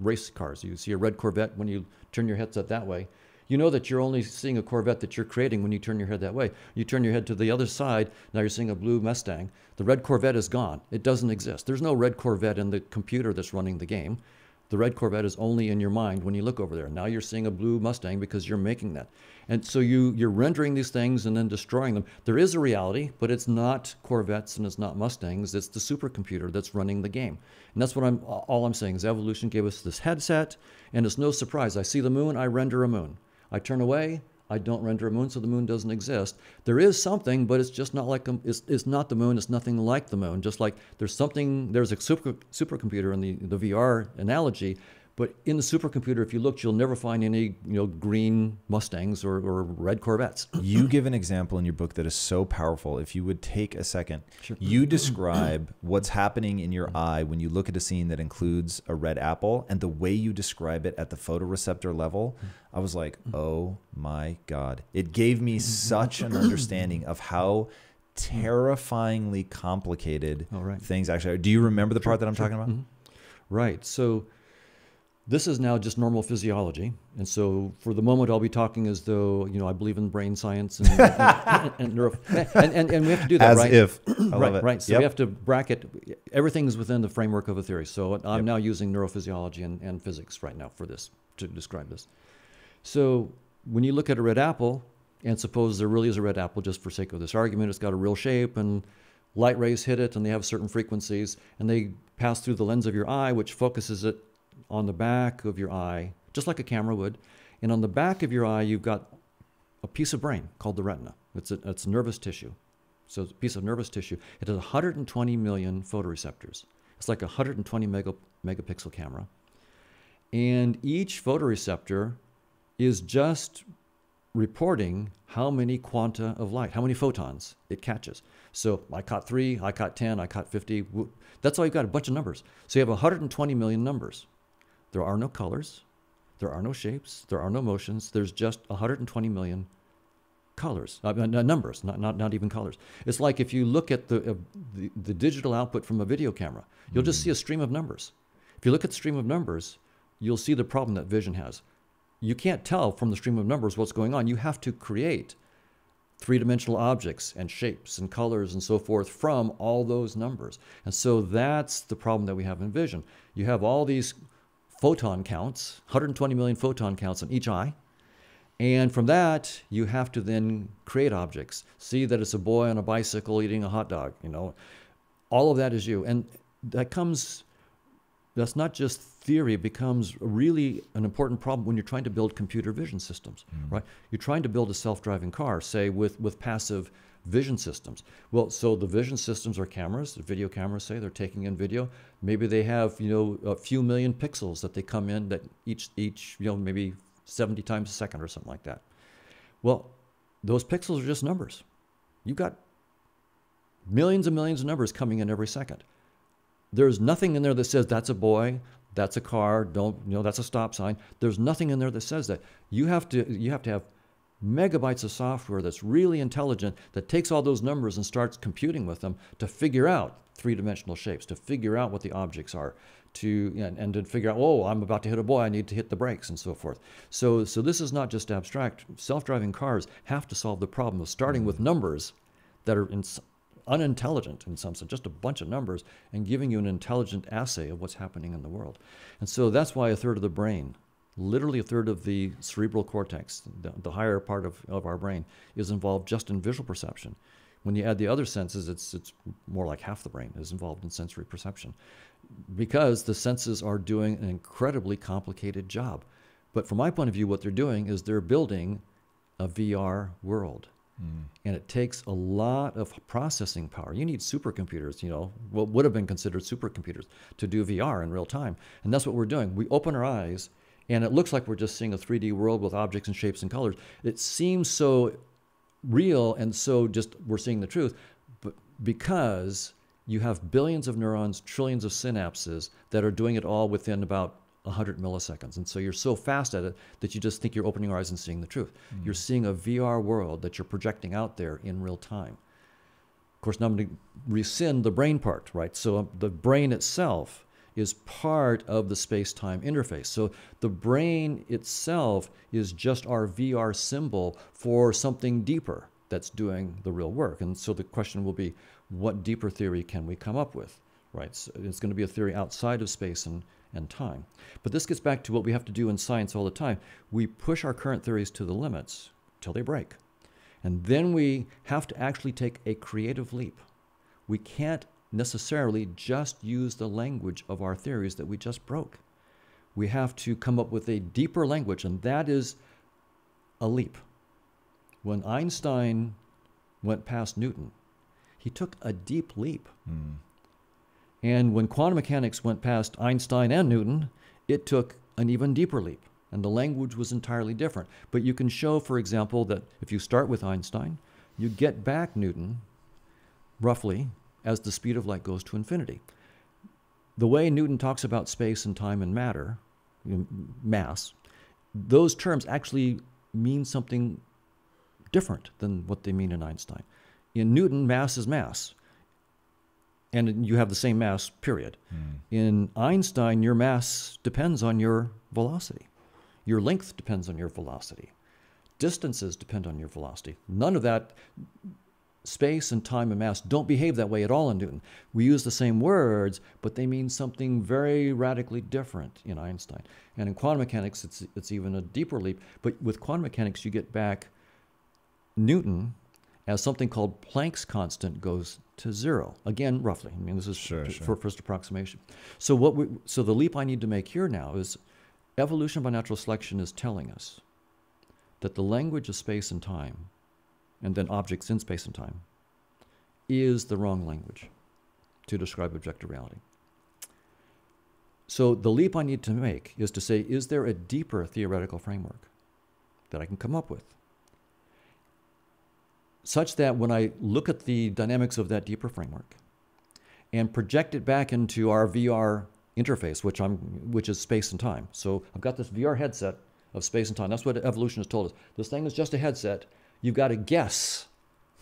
race cars, you see a red Corvette when you turn your headset that way. You know that you're only seeing a Corvette that you're creating when you turn your head that way. You turn your head to the other side, now you're seeing a blue Mustang. The red Corvette is gone. It doesn't exist. There's no red Corvette in the computer that's running the game. The red Corvette is only in your mind when you look over there. Now you're seeing a blue Mustang because you're making that. And so you, you're rendering these things and then destroying them. There is a reality, but it's not Corvettes and it's not Mustangs. It's the supercomputer that's running the game. And that's what I'm, all I'm saying is evolution gave us this headset and it's no surprise. I see the moon, I render a moon. I turn away, I don't render a moon, so the moon doesn't exist. There is something, but it's just not like a, it's, it's not the moon. It's nothing like the moon. Just like there's something, there's a super, supercomputer in the, the VR analogy, but in the supercomputer, if you look, you'll never find any you know green Mustangs or, or red Corvettes. You give an example in your book that is so powerful. If you would take a second, Sure. you describe what's happening in your eye when you look at a scene that includes a red apple, and the way you describe it at the photoreceptor level, I was like, oh my God. It gave me such an understanding of how terrifyingly complicated All right. things actually are. Do you remember the part that I'm talking about? Mhm. Right. So this is now just normal physiology, and so for the moment I'll be talking as though you know I believe in brain science and and, and, and, neuro, and, and, and we have to do that As right. if. I right, love it. right. So Yep. we have to bracket everything is within the framework of a theory. So I'm Yep. now using neurophysiology and, and physics right now for this to describe this. So when you look at a red apple, and suppose there really is a red apple, just for sake of this argument, it's got a real shape and light rays hit it and they have certain frequencies and they pass through the lens of your eye, which focuses it on the back of your eye, just like a camera would. And on the back of your eye, you've got a piece of brain called the retina. It's a, it's nervous tissue. So it's a piece of nervous tissue. It has 120 million photoreceptors. It's like a 120 mega, megapixel camera. And each photoreceptor is just reporting how many quanta of light, how many photons it catches. So I caught three, I caught 10, I caught 50. That's all you've got, a bunch of numbers. So you have 120 million numbers. There are no colors, there are no shapes, there are no motions. There's just 120 million colors, uh, numbers, not, not, not even colors. It's like if you look at the, uh, the, the digital output from a video camera, you'll just see a stream of numbers. If you look at the stream of numbers, you'll see the problem that vision has. You can't tell from the stream of numbers what's going on. You have to create three dimensional objects and shapes and colors and so forth from all those numbers. And so that's the problem that we have in vision. You have all these photon counts, 120 million photon counts on each eye. And from that, you have to then create objects. See that it's a boy on a bicycle eating a hot dog, you know. all of that is you. And that comes, that's not just theory, it becomes really an important problem when you're trying to build computer vision systems, mm. right? You're trying to build a self driving car, say, with, with passive vision systems. Well, so the vision systems are cameras, the video cameras say they're taking in video. Maybe they have, you know, a few million pixels that they come in that each, each, you know, maybe 70 times a second or something like that. Well, those pixels are just numbers. You've got millions and millions of numbers coming in every second. There's nothing in there that says that's a boy, that's a car, don't, you know, that's a stop sign. There's nothing in there that says that. You have to, you have to have megabytes of software that's really intelligent that takes all those numbers and starts computing with them to figure out three-dimensional shapes, to figure out what the objects are, to and, and to figure out, oh, I'm about to hit a boy, I need to hit the brakes, and so forth. So, so this is not just abstract. Self-driving cars have to solve the problem of starting with numbers that are in, unintelligent in some sense, just a bunch of numbers, and giving you an intelligent assay of what's happening in the world. And so that's why a third of the brain literally a third of the cerebral cortex, the, the, higher part of, of our brain, is involved just in visual perception. When you add the other senses, it's, it's more like half the brain is involved in sensory perception because the senses are doing an incredibly complicated job. But from my point of view, what they're doing is they're building a VR world. Mm. And it takes a lot of processing power. You need supercomputers, you know, what would have been considered supercomputers to do VR in real time. And that's what we're doing. We open our eyes and it looks like we're just seeing a 3D world with objects and shapes and colors. It seems so real and so just we're seeing the truth, but because you have billions of neurons, trillions of synapses that are doing it all within about 100 milliseconds. And so you're so fast at it that you just think you're opening your eyes and seeing the truth. Mm. You're seeing a VR world that you're projecting out there in real time. Of course, now I'm going to rescind the brain part, right? So um, the brain itself is part of the space time interface. So the brain itself is just our VR symbol for something deeper that's doing the real work. And so the question will be what deeper theory can we come up with? Right? So it's going to be a theory outside of space and, and time. But this gets back to what we have to do in science all the time. We push our current theories to the limits till they break. And then we have to actually take a creative leap. We can't necessarily just use the language of our theories that we just broke. We have to come up with a deeper language, and that is a leap. When Einstein went past Newton, he took a deep leap. Mm. And when quantum mechanics went past Einstein and Newton, it took an even deeper leap. And the language was entirely different. But you can show, for example, that if you start with Einstein, you get back Newton roughly as the speed of light goes to infinity. The way Newton talks about space and time and matter, you know, mass, those terms actually mean something different than what they mean in Einstein. In Newton, mass is mass. And you have the same mass, period. Mm. In Einstein, your mass depends on your velocity. Your length depends on your velocity. Distances depend on your velocity. None of that space and time and mass don't behave that way at all in Newton. We use the same words, but they mean something very radically different in Einstein. And in quantum mechanics, it's, it's even a deeper leap. But with quantum mechanics, you get back Newton as something called Planck's constant goes to zero. Again, roughly. I mean, this is sure, sure. for first approximation. So what we, so the leap I need to make here now is evolution by natural selection is telling us that the language of space and time and then objects in space and time, is the wrong language to describe objective reality. So the leap I need to make is to say, is there a deeper theoretical framework that I can come up with? Such that when I look at the dynamics of that deeper framework and project it back into our VR interface, which I'm which is space and time. So I've got this VR headset of space and time. That's what evolution has told us. This thing is just a headset You've got to guess,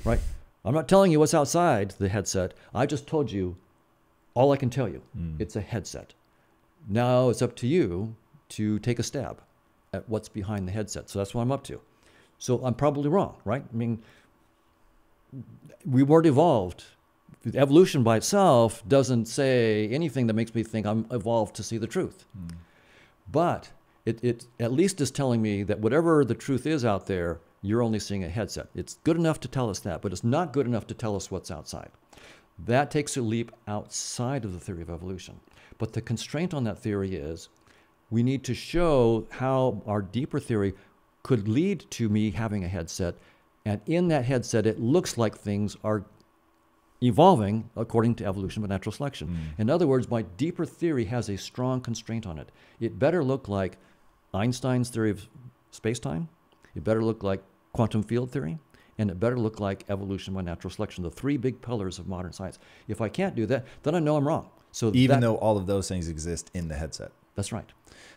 right? I'm not telling you what's outside the headset. I just told you all I can tell you. Mm. It's a headset. Now it's up to you to take a stab at what's behind the headset. So that's what I'm up to. So I'm probably wrong, right? I mean, we weren't evolved. Evolution by itself doesn't say anything that makes me think I'm evolved to see the truth. Mm. But it, it at least is telling me that whatever the truth is out there, you're only seeing a headset. It's good enough to tell us that, but it's not good enough to tell us what's outside. That takes a leap outside of the theory of evolution. But the constraint on that theory is we need to show how our deeper theory could lead to me having a headset. And in that headset, it looks like things are evolving according to evolution by natural selection. Mm. In other words, my deeper theory has a strong constraint on it. It better look like Einstein's theory of space time, it better look like quantum field theory, and it better look like evolution by natural selection, the three big pillars of modern science. If I can't do that, then I know I'm wrong. So Even that- though all of those things exist in the headset. that's right.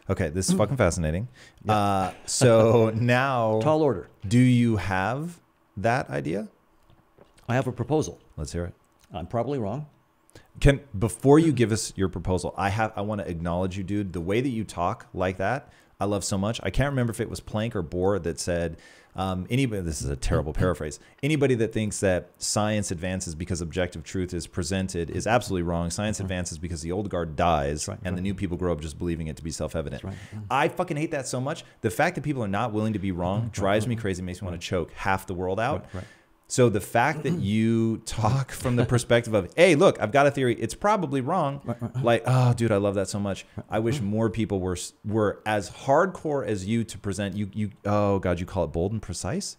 Okay, this is fucking fascinating. Uh, so now, Tall order. do you have that idea? I have a proposal. Let's hear it. I'm probably wrong. Can before you give us your proposal, I have I want to acknowledge you, dude. The way that you talk like that, I love so much. I can't remember if it was Planck or Bohr that said um, anybody. This is a terrible mm-hmm. paraphrase. Anybody that thinks that science advances because objective truth is presented is absolutely wrong. Science mm-hmm. advances because the old guard dies right, and the new people grow up just believing it to be self-evident. That's right. I fucking hate that so much. The fact that people are not willing to be wrong mm-hmm. drives me crazy. Makes me want to choke half the world out. So the fact that mm. you talk from the perspective of, hey, look, I've got a theory. It's probably wrong. Like, oh, dude, I love that so much. I wish more people were were as hardcore as you to present. You, you, oh god, you call it bold and precise.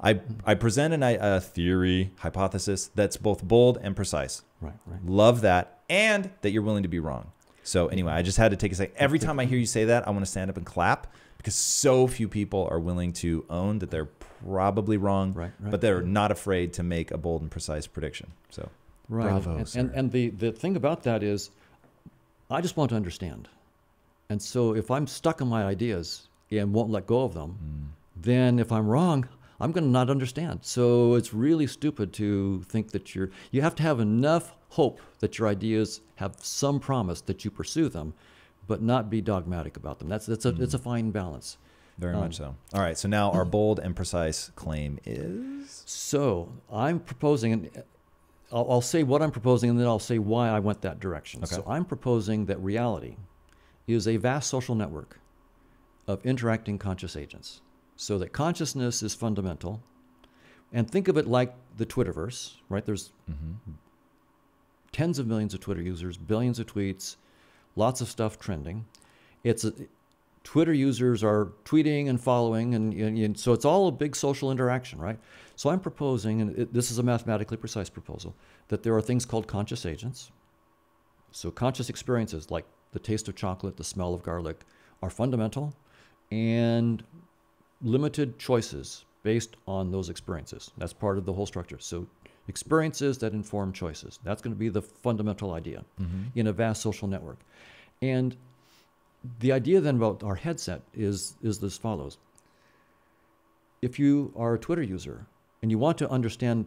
I mm. I present an, i- a theory hypothesis that's both bold and precise. Right, right. Love that, and that you're willing to be wrong. So anyway, I just had to take a second. Every time I hear you say that, I want to stand up and clap because so few people are willing to own that they're probably wrong, Right, right. but they're not afraid to make a bold and precise prediction. So Right. Bravo, and, sir. and and the the thing about that is, I just want to understand, and so if I'm stuck in my ideas and won't let go of them, hmm. then if I'm wrong, I'm going to not understand. So it's really stupid to think that you're. You have to have enough hope that your ideas have some promise that you pursue them, but not be dogmatic about them. That's that's a it's a hmm. fine balance. Very Um, much so. All right. So now our bold and precise claim is So I'm proposing, and I'll, I'll say what I'm proposing, and then I'll say why I went that direction. Okay. So I'm proposing that reality is a vast social network of interacting conscious agents. So that consciousness is fundamental, and think of it like the Twitterverse, right? There's tens of millions of Twitter users, billions of tweets, lots of stuff trending. It's a, Twitter users are tweeting and following, and, and, and so it's all a big social interaction, right? So I'm proposing, and it, this is a mathematically precise proposal, that there are things called conscious agents. So conscious experiences like the taste of chocolate, the smell of garlic, are fundamental, and limited choices based on those experiences. That's part of the whole structure. So experiences that inform choices. That's going to be the fundamental idea mm-hmm. in a vast social network. And the idea then about our headset is is as follows. If you are a Twitter user and you want to understand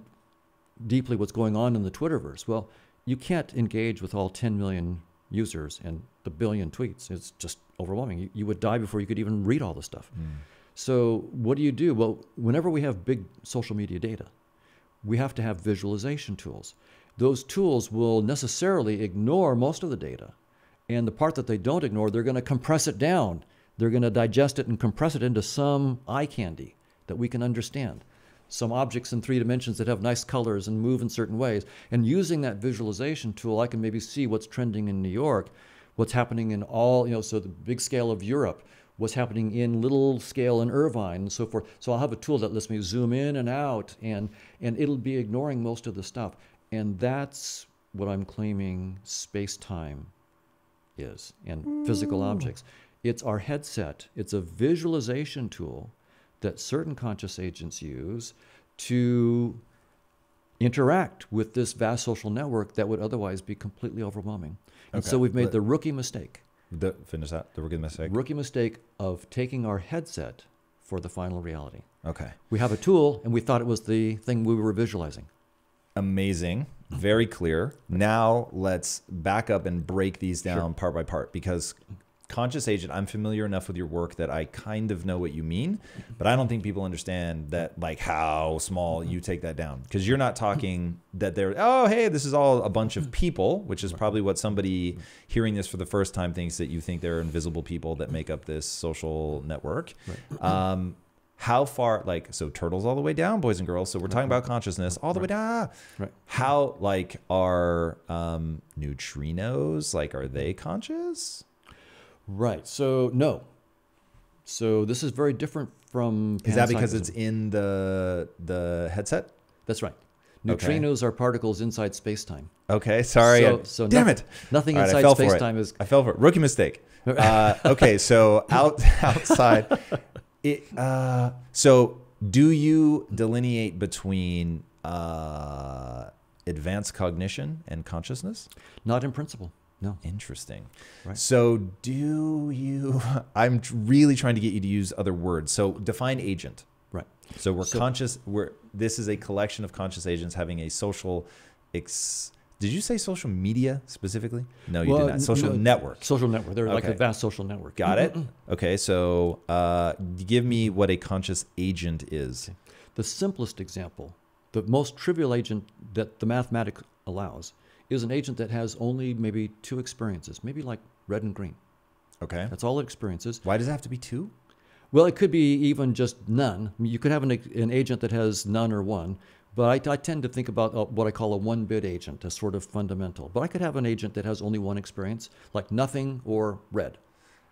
deeply what's going on in the Twitterverse, well, you can't engage with all 10 million users and the billion tweets. It's just overwhelming. You, you would die before you could even read all this stuff. Hmm. So, what do you do? Well, whenever we have big social media data, we have to have visualization tools. Those tools will necessarily ignore most of the data. And the part that they don't ignore, they're going to compress it down. They're going to digest it and compress it into some eye candy that we can understand. Some objects in three dimensions that have nice colors and move in certain ways. And using that visualization tool, I can maybe see what's trending in New York, what's happening in all, you know, so the big scale of Europe, what's happening in little scale in Irvine and so forth. So I'll have a tool that lets me zoom in and out and and it'll be ignoring most of the stuff. And that's what I'm claiming space-time is and physical hmm. objects. It's our headset. It's a visualization tool that certain conscious agents use to interact with this vast social network that would otherwise be completely overwhelming. And so we've made but- the rookie mistake the finish that the rookie mistake. rookie mistake of taking our headset for the final reality. Okay. We have a tool and we thought it was the thing we were visualizing. Amazing, very clear. Now let's back up and break these down part by part because conscious agent, I'm familiar enough with your work that I kind of know what you mean, but I don't think people understand that like how small you take that down. Because you're not talking that they're oh hey this is all a bunch of people, which is probably what somebody hearing this for the first time thinks that you think there are invisible people that make up this social network. Um, how far like so turtles all the way down boys and girls so we're talking about consciousness all the way down Right. how like are um neutrinos like are they conscious Right. So no. So this is very different from. is that because it's in the the headset That's right. Okay. Neutrinos are particles inside space-time. okay sorry So- I- so damn it Nothing right, inside space-time is. I fell for it. Rookie mistake. Uh, okay, so out outside, it, uh, so do you delineate between uh, advanced cognition and consciousness? Not in principle. No. Interesting. Right. So do you? I'm really trying to get you to use other words. So define agent. Right. So we're So- conscious. We're this is a collection of conscious agents having a social. Ex, did you say social media specifically? No, you Well, did not. Social no, network. Social network. They're like a vast social network. Got it. Okay, so uh, give me what a conscious agent is. The simplest example, the most trivial agent that the mathematics allows, is an agent that has only maybe two experiences, maybe like red and green. Okay. That's all it experiences. Why does it have to be two? Well, it could be even just none. I mean, you could have an, an agent that has none or one, but I, I tend to think about uh, what I call a one bit agent as sort of fundamental. But I could have an agent that has only one experience, like nothing or red.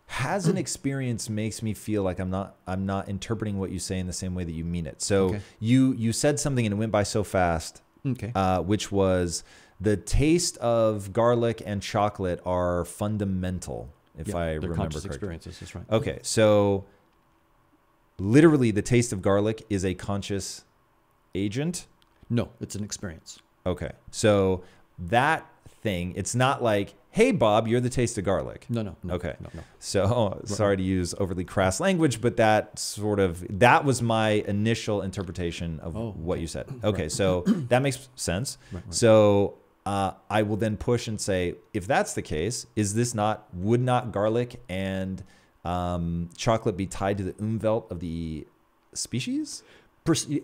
Has an experience makes me feel like I'm not I'm not interpreting what you say in the same way that you mean it. So Okay. you you said something and it went by so fast, Okay. uh, which was the taste of garlic and chocolate are fundamental, if Yeah, I remember conscious correctly. experiences. That's right. Okay, so literally the taste of garlic is a conscious agent. No, it's an experience. Okay. So that thing, it's not like, hey, Bob, you're the taste of garlic. No, no. no Okay. No, no. So sorry to use overly crass language, but that sort of, that was my initial interpretation of Oh, what okay. you said. Okay. So that makes sense. Right, right. So uh, I will then push and say, if that's the case, is this not, would not garlic and um, chocolate be tied to the umwelt of the species?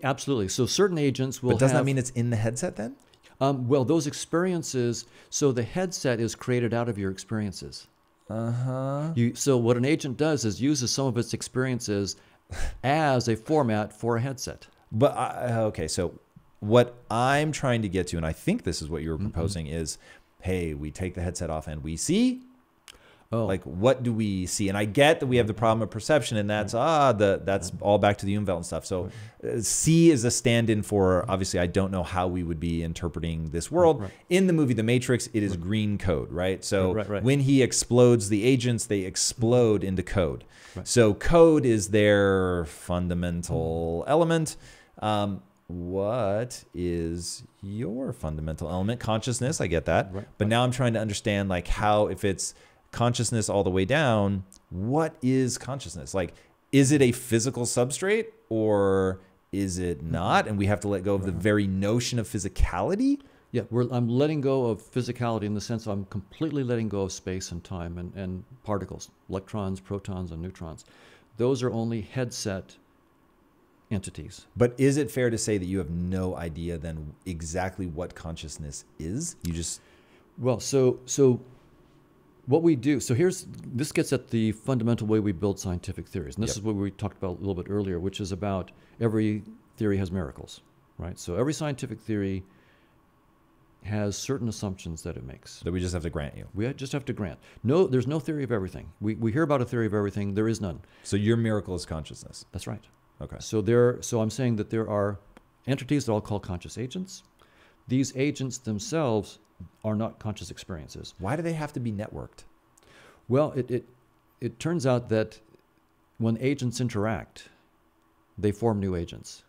Absolutely. So certain agents will But doesn't have, that mean it's in the headset then? Um, well, those experiences. So the headset is created out of your experiences. Uh huh. You, so what an agent does is uses some of its experiences as a format for a headset. But I, okay, so what I'm trying to get to, and I think this is what you were Mm-hmm. proposing, is hey, we take the headset off and we see. Oh, Like, what do we see? And I get that we have the problem of perception, and that's ah, the that's all back to the Umwelt and stuff. So, uh, see is a stand-in for obviously. I don't know how we would be interpreting this world Right. in the movie The Matrix. It is green code, right? So Right, right. when he explodes the agents, they explode into code. Right. So code is their fundamental element. Um, what is your fundamental element? Consciousness, I get that. Right, But now I'm trying to understand like how if it's consciousness all the way down, what is consciousness? Like is it a physical substrate or is it mm-hmm. not? And we have to let go of the mm-hmm. very notion of physicality? yeah. We're, I'm letting go of physicality in the sense I'm completely letting go of space and time and, and particles, electrons, protons, and neutrons. Those are only headset entities. But is it fair to say that you have no idea then exactly what consciousness is? You just Well, so so what we do. So here's this gets at the fundamental way we build scientific theories, and this Yep. is what we talked about a little bit earlier, which is about every theory has miracles, right? So every scientific theory has certain assumptions that it makes. that we just have to grant you. We just have to grant. No, there's no theory of everything. We, we hear about a theory of everything. There is none. So your miracle is consciousness. That's right. Okay. So there. So I'm saying that there are entities that I'll call conscious agents. These agents themselves are not conscious experiences. Why do they have to be networked? Well, it, it, it turns out that when agents interact, they form new agents.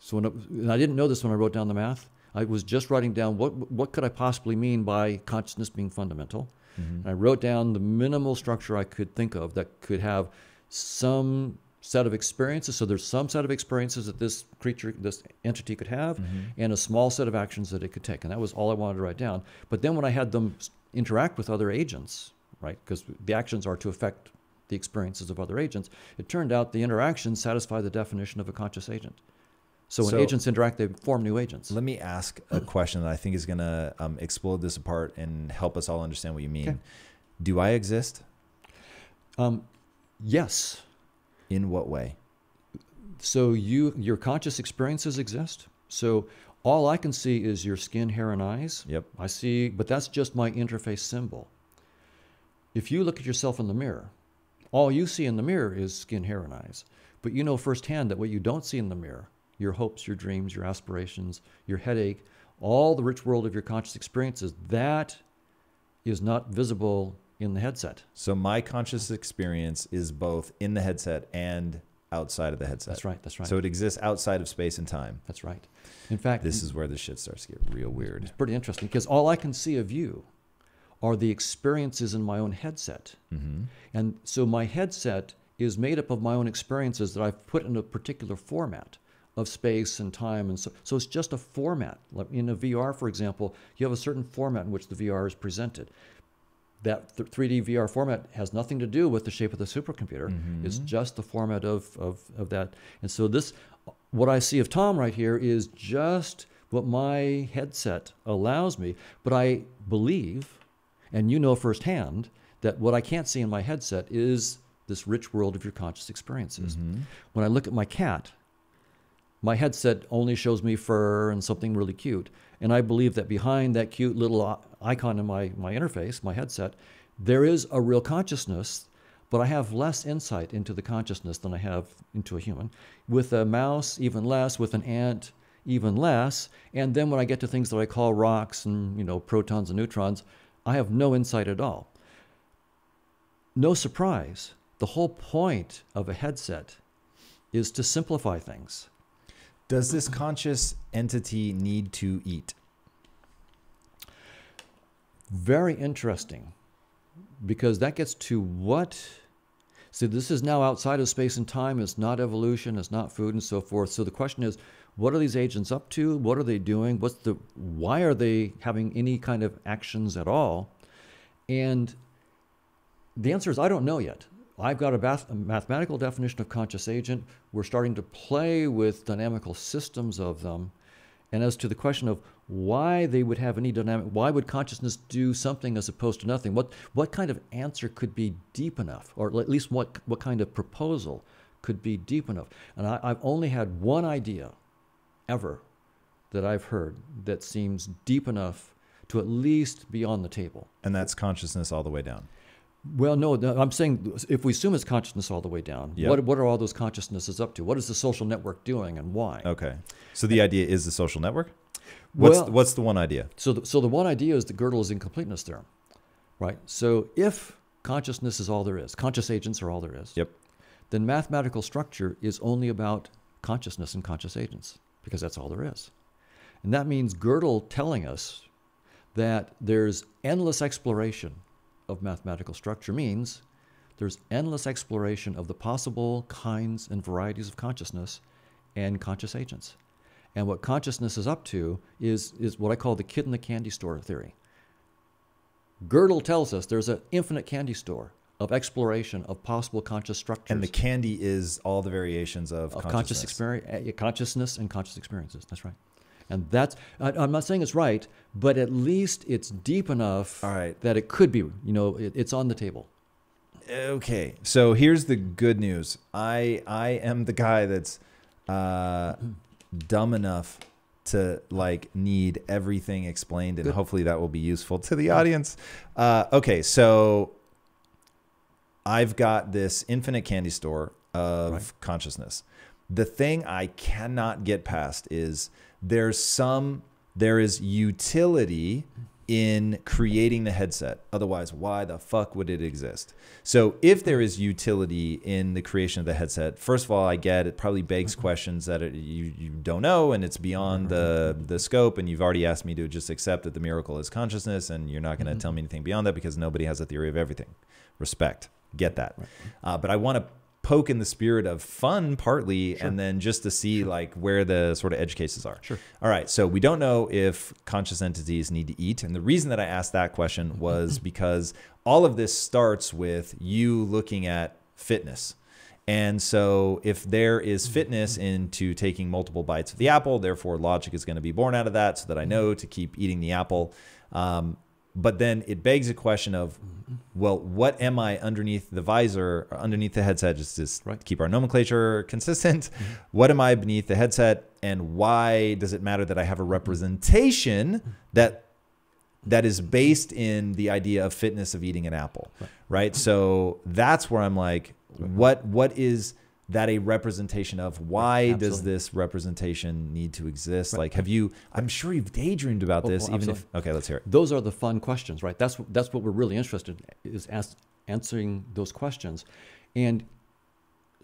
So when it, and I didn't know this when I wrote down the math. I was just writing down what, what could I possibly mean by consciousness being fundamental. Mm-hmm. And I wrote down the minimal structure I could think of that could have some set of experiences. So there's some set of experiences that this creature, this entity could have, and a small set of actions that it could take. And that was all I wanted to write down. But then when I had them interact with other agents, right, because the actions are to affect the experiences of other agents, it turned out the interactions satisfy the definition of a conscious agent. So when So- agents interact, they form new agents. Let me ask a question that I think is going to um, explode this apart and help us all understand what you mean. Okay. Do I exist? Um, yes, In what way? so you your conscious experiences exist. So all I can see is your skin, hair, and eyes. Yep. I see, but that's just my interface symbol. If you look at yourself in the mirror, all you see in the mirror is skin, hair, and eyes. But you know firsthand that what you don't see in the mirror, your hopes, your dreams, your aspirations, your headache, all the rich world of your conscious experiences, that is not visible in the headset. So my conscious experience is both in the headset and outside of the headset. That's right. That's right. So it exists outside of space and time. that's right. In fact, This is where the shit starts to get real weird. It's pretty interesting because all I can see of you are the experiences in my own headset. hmm And so my headset is made up of my own experiences that I've put in a particular format of space and time. And so, so it's just a format. Like in a VR, for example, you have a certain format in which the VR is presented. That th- 3D VR format has nothing to do with the shape of the supercomputer. Mm-hmm. It's just the format of, of, of that. And so this, what I see of Tom right here is just what my headset allows me. But I believe, and you know firsthand, that what I can't see in my headset is this rich world of your conscious experiences. Mm-hmm. When I look at my cat, my headset only shows me fur and something really cute. And I believe that behind that cute little icon in my, my interface, my headset, there is a real consciousness, but I have less insight into the consciousness than I have into a human. With a mouse, even less. With an ant, even less. And then when I get to things that I call rocks and you know protons and neutrons, I have no insight at all. No surprise. The whole point of a headset is to simplify things. Does this conscious entity need to eat? Very interesting because that gets to what. See, this is now outside of space and time. It's not evolution. It's not food and so forth. So the question is, what are these agents up to? What are they doing? What's the? Why are they having any kind of actions at all? And the answer is I don't know yet. I've got a, a mathematical definition of conscious agent. We're starting to play with dynamical systems of them. And as to the question of why they would have any dynamic, why would consciousness do something as opposed to nothing? What, what kind of answer could be deep enough? Or at least what, what kind of proposal could be deep enough? And I, I've only had one idea ever that I've heard that seems deep enough to at least be on the table. And that's consciousness all the way down. Well, no, I'm saying if we assume it's consciousness all the way down, Yep. what, what are all those consciousnesses up to? What is the social network doing and why? Okay. So the idea is the social network? What's, Well- what's the one idea? So, the, so the one idea is the Gödel's incompleteness theorem, right? So if consciousness is all there is, conscious agents are all there is, Yep. then mathematical structure is only about consciousness and conscious agents because that's all there is. And that means Gödel telling us that there's endless exploration of mathematical structure means there's endless exploration of the possible kinds and varieties of consciousness and conscious agents. And what consciousness is up to is, is what I call the kid in the candy store theory. Gödel tells us there's an infinite candy store of exploration of possible conscious structures And the candy is all the variations of, of conscious experience, eh, consciousness and conscious experiences. That's right. And that's, I, I'm not saying it's right, but at least it's deep enough All right. that it could be, you know, it, it's on the table. Okay, so here's the good news. I I am the guy that's uh, dumb enough to like need everything explained, and Good. hopefully that will be useful to the audience. Uh, okay, so I've got this infinite candy store of Right. consciousness. The thing I cannot get past is there's some there is utility in creating the headset. Otherwise, why the fuck would it exist? So, if there is utility in the creation of the headset, first of all, I get it probably begs questions that it, you, you don't know and it's beyond the, the scope. And you've already asked me to just accept that the miracle is consciousness, and you're not going to tell me anything beyond that because nobody has a theory of everything. Respect. Get that. Uh, but I want to poke in the spirit of fun partly and then just to see like where the sort of edge cases are. Sure. All right. So we don't know if conscious entities need to eat. And the reason that I asked that question was because all of this starts with you looking at fitness. And so if there is mm-hmm. fitness mm-hmm. into taking multiple bites of the apple, therefore logic is going to be born out of that so that I mm-hmm. know to keep eating the apple. Um, but then it begs a question of, well, what am I underneath the visor, or underneath the headset, just to Right. keep our nomenclature consistent? Mm-hmm. What am I beneath the headset, and why does it matter that I have a representation that that is based in the idea of fitness of eating an apple, Right. right? So that's where I'm like, what what is that a representation of? Why does this representation need to exist? Right. Like, have you? I'm sure you've daydreamed about Oh, this, oh, even if. Okay, let's hear it. Those are the fun questions, right? That's that's what we're really interested in is ask, answering those questions, and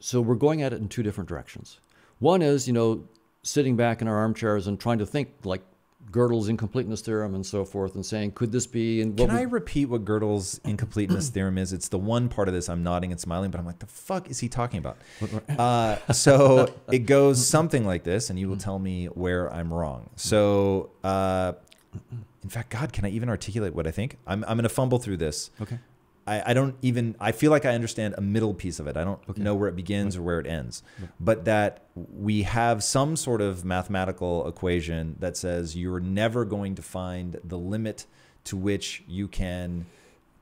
so we're going at it in two different directions. One is you know sitting back in our armchairs and trying to think like Gödel's incompleteness theorem and so forth, and saying could this be? And what Can I repeat what Gödel's incompleteness theorem is? It's the one part of this I'm nodding and smiling, but I'm like, the fuck is he talking about? Uh, so it goes something like this, and you will tell me where I'm wrong. So, uh, in fact, God, can I even articulate what I think? I'm, I'm going to fumble through this. okay. I, I don't even I feel like I understand a middle piece of it. I don't Okay. know where it begins or where it ends. Right. But that we have some sort of mathematical equation that says you're never going to find the limit to which you can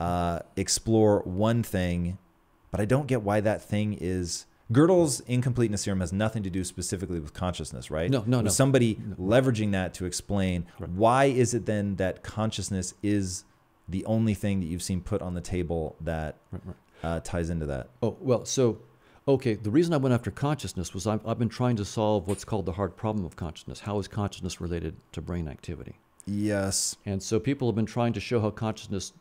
uh, explore one thing, but I don't get why that thing is Gödel's incompleteness theorem has nothing to do specifically with consciousness, right? No, no, With no. Somebody No. leveraging that to explain Right. why is it then that consciousness is the only thing that you've seen put on the table that Right, right. uh, ties into that. Oh, well, so, okay, the reason I went after consciousness was I've, I've been trying to solve what's called the hard problem of consciousness. How is consciousness related to brain activity? Yes. And so people have been trying to show how consciousness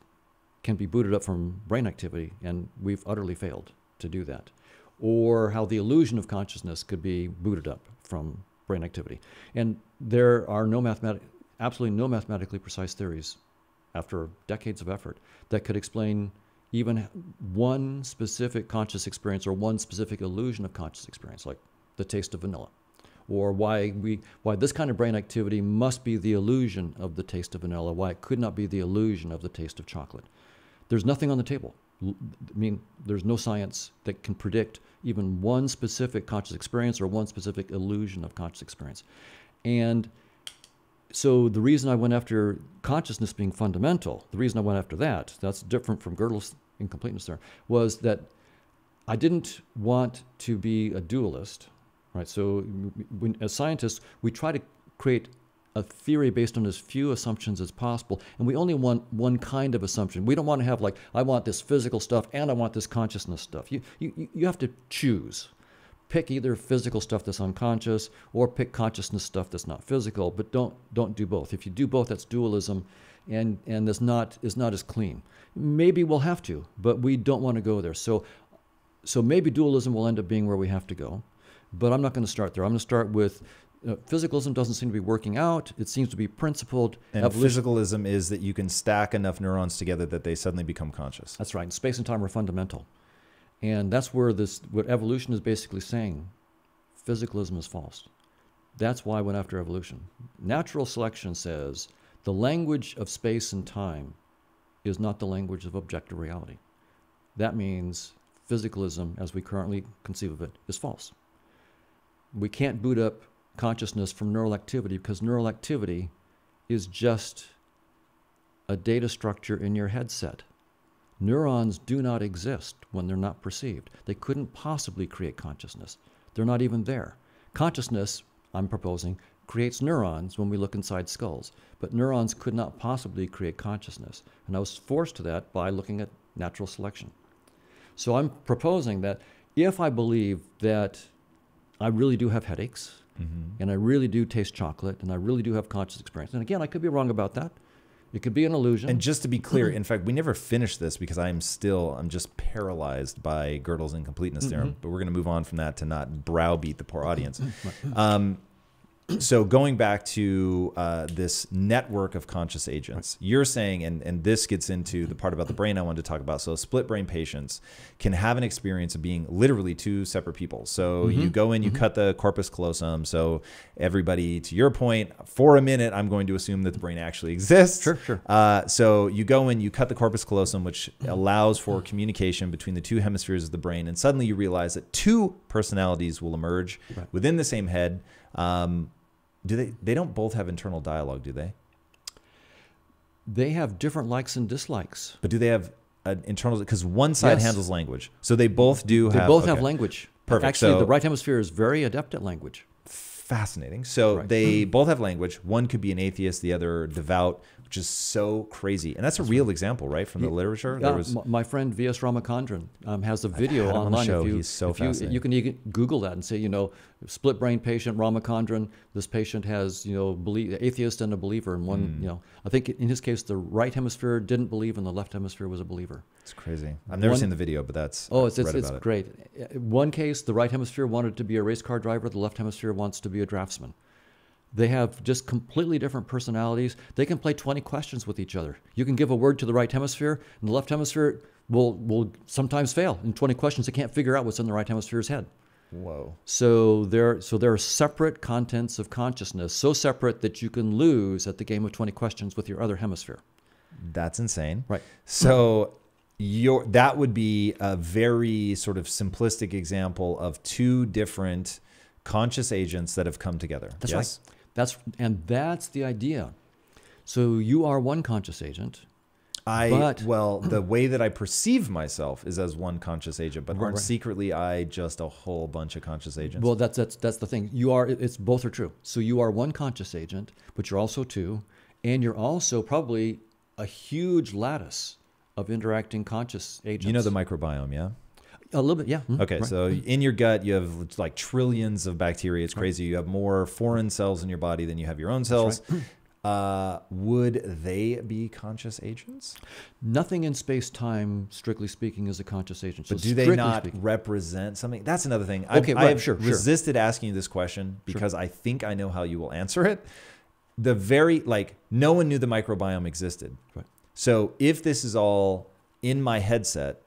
can be booted up from brain activity, and we've utterly failed to do that. Or how the illusion of consciousness could be booted up from brain activity. And there are no mathematic, absolutely no mathematically precise theories after decades of effort that could explain even one specific conscious experience or one specific illusion of conscious experience, like the taste of vanilla or why we why this kind of brain activity must be the illusion of the taste of vanilla, why it could not be the illusion of the taste of chocolate. There's nothing on the table. I mean, there's no science that can predict even one specific conscious experience or one specific illusion of conscious experience. And so the reason I went after consciousness being fundamental, the reason I went after that, that's different from Gödel's incompleteness there, was that I didn't want to be a dualist, right? So when, as scientists, we try to create a theory based on as few assumptions as possible, and we only want one kind of assumption. We don't want to have like, I want this physical stuff and I want this consciousness stuff. You, you, you have to choose pick either physical stuff that's unconscious or pick consciousness stuff that's not physical but don't don't do both if you do both that's dualism and and that's not is not as clean maybe we'll have to but we don't want to go there so so maybe dualism will end up being where we have to go but i'm not going to start there i'm going to start with uh, physicalism doesn't seem to be working out it seems to be principled And evolution physicalism is that you can stack enough neurons together that they suddenly become conscious. That's right. Space and time are fundamental. And that's where this what evolution is basically saying. Physicalism is false. That's why I went after evolution. Natural selection says the language of space and time is not the language of objective reality. That means physicalism, as we currently conceive of it, is false. We can't boot up consciousness from neural activity because neural activity is just a data structure in your headset. Neurons do not exist when they're not perceived. They couldn't possibly create consciousness. They're not even there. Consciousness, I'm proposing, creates neurons when we look inside skulls, but neurons could not possibly create consciousness. And I was forced to that by looking at natural selection. So I'm proposing that if I believe that I really do have headaches, mm-hmm. and I really do taste chocolate, and I really do have conscious experience, and again, I could be wrong about that. It could be an illusion. And just to be clear, mm-hmm. in fact, we never finished this because I am still, I'm just paralyzed by Gödel's incompleteness mm-hmm. theorem. But we're going to move on from that to not browbeat the poor audience. Mm-hmm. Um, so going back to uh, this network of conscious agents, you're saying, and, and this gets into the part about the brain I wanted to talk about. So split brain patients can have an experience of being literally two separate people. So you go in, you cut the corpus callosum. So everybody, to your point, for a minute, I'm going to assume that the brain actually exists. Sure, sure. Uh, so you go in, you cut the corpus callosum, which allows for communication between the two hemispheres of the brain, and suddenly you realize that two personalities will emerge Right. within the same head. Um, do they? They don't both have internal dialogue, do they? they have different likes and dislikes. But do they have an internal? Because one side Yes. handles language, so they both do. They have, both have language. Perfect. Actually, So- the right hemisphere is very adept at language. Fascinating. So Right. they both have language. One could be an atheist, the other devout, which is so crazy. And that's a real example, right, from the Yeah. literature. There was my friend V.S. Ramachandran um, has a video had him on the online. show. If you, He's so if fascinating. you can you can Google that and say, you know, split brain patient Ramachandran. This patient has, you know, believe, atheist and a believer. And one, Hmm. you know, I think in his case, the right hemisphere didn't believe, and the left hemisphere was a believer. it's crazy. I've never One- seen the video, but that's Oh, it's it's, it's it. great. Uh, One case, the right hemisphere wanted to be a race car driver. The left hemisphere wants to be a draftsman. They have just completely different personalities. They can play 20 questions with each other. You can give a word to the right hemisphere, and the left hemisphere will will sometimes fail. In 20 questions, they can't figure out what's in the right hemisphere's head. Whoa. So there, so there are separate contents of consciousness, so separate that you can lose at the game of 20 questions with your other hemisphere. That's insane. Right. So your that would be a very sort of simplistic example of two different conscious agents that have come together. That's yes? right. That's and that's the idea. So you are one conscious agent. I But- well, the way that I perceive myself is as one conscious agent, but aren't right. secretly I just a whole bunch of conscious agents? Well, that's that's that's the thing. You are it's both are true. So you are one conscious agent, but you're also two, and you're also probably a huge lattice of interacting conscious agents. you know the microbiome, yeah? A little bit, yeah. mhm, Okay, right. so in your gut, you have like trillions of bacteria. It's crazy. You have more foreign cells in your body than you have your own cells. Uh, would they be conscious agents? nothing in space time, strictly speaking, is a conscious agent. So But do they not speaking- represent something? That's another thing. I've, Okay, I right, have sure, sure. resisted asking you this question because I think I know how you will answer it. The very like no one knew the microbiome existed. Right. So if this is all in my headset,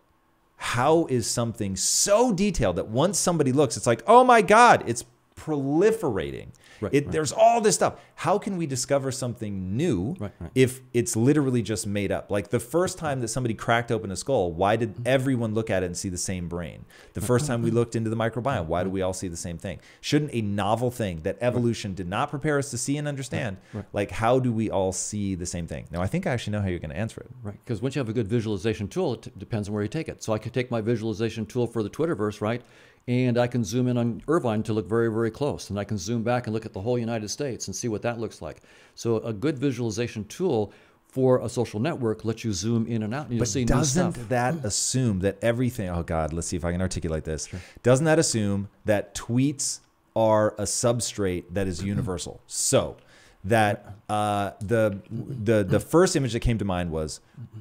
how is something so detailed that once somebody looks, it's like, oh my god, it's proliferating. Right, it, right. There's all this stuff. How can we discover something new Right, if it's literally just made up? Like the first time that somebody cracked open a skull, why did Mm-hmm. everyone look at it and see the same brain? The first time we looked into the microbiome, why do we all see the same thing? Shouldn't a novel thing that evolution did not prepare us to see and understand, like how do we all see the same thing? Now, I think I actually know how you're going to answer it. Right, because once you have a good visualization tool, it depends on where you take it. So I could take my visualization tool for the Twitterverse, right, and I can zoom in on Irvine to look very, very close, and I can zoom back and look at the whole United States and see what that looks like. So a good visualization tool for a social network lets you zoom in and out, and But see doesn't that assume that everything? Oh God, let's see if I can articulate this. Doesn't that assume that tweets are a substrate that is universal? So that uh, the the the first image that came to mind was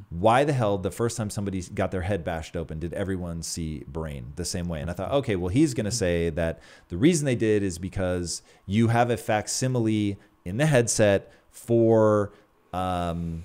why the hell the first time somebody got their head bashed open did everyone see brain the same way? And I thought, okay, well he's going to say that the reason they did is because you have a facsimile in the headset for um,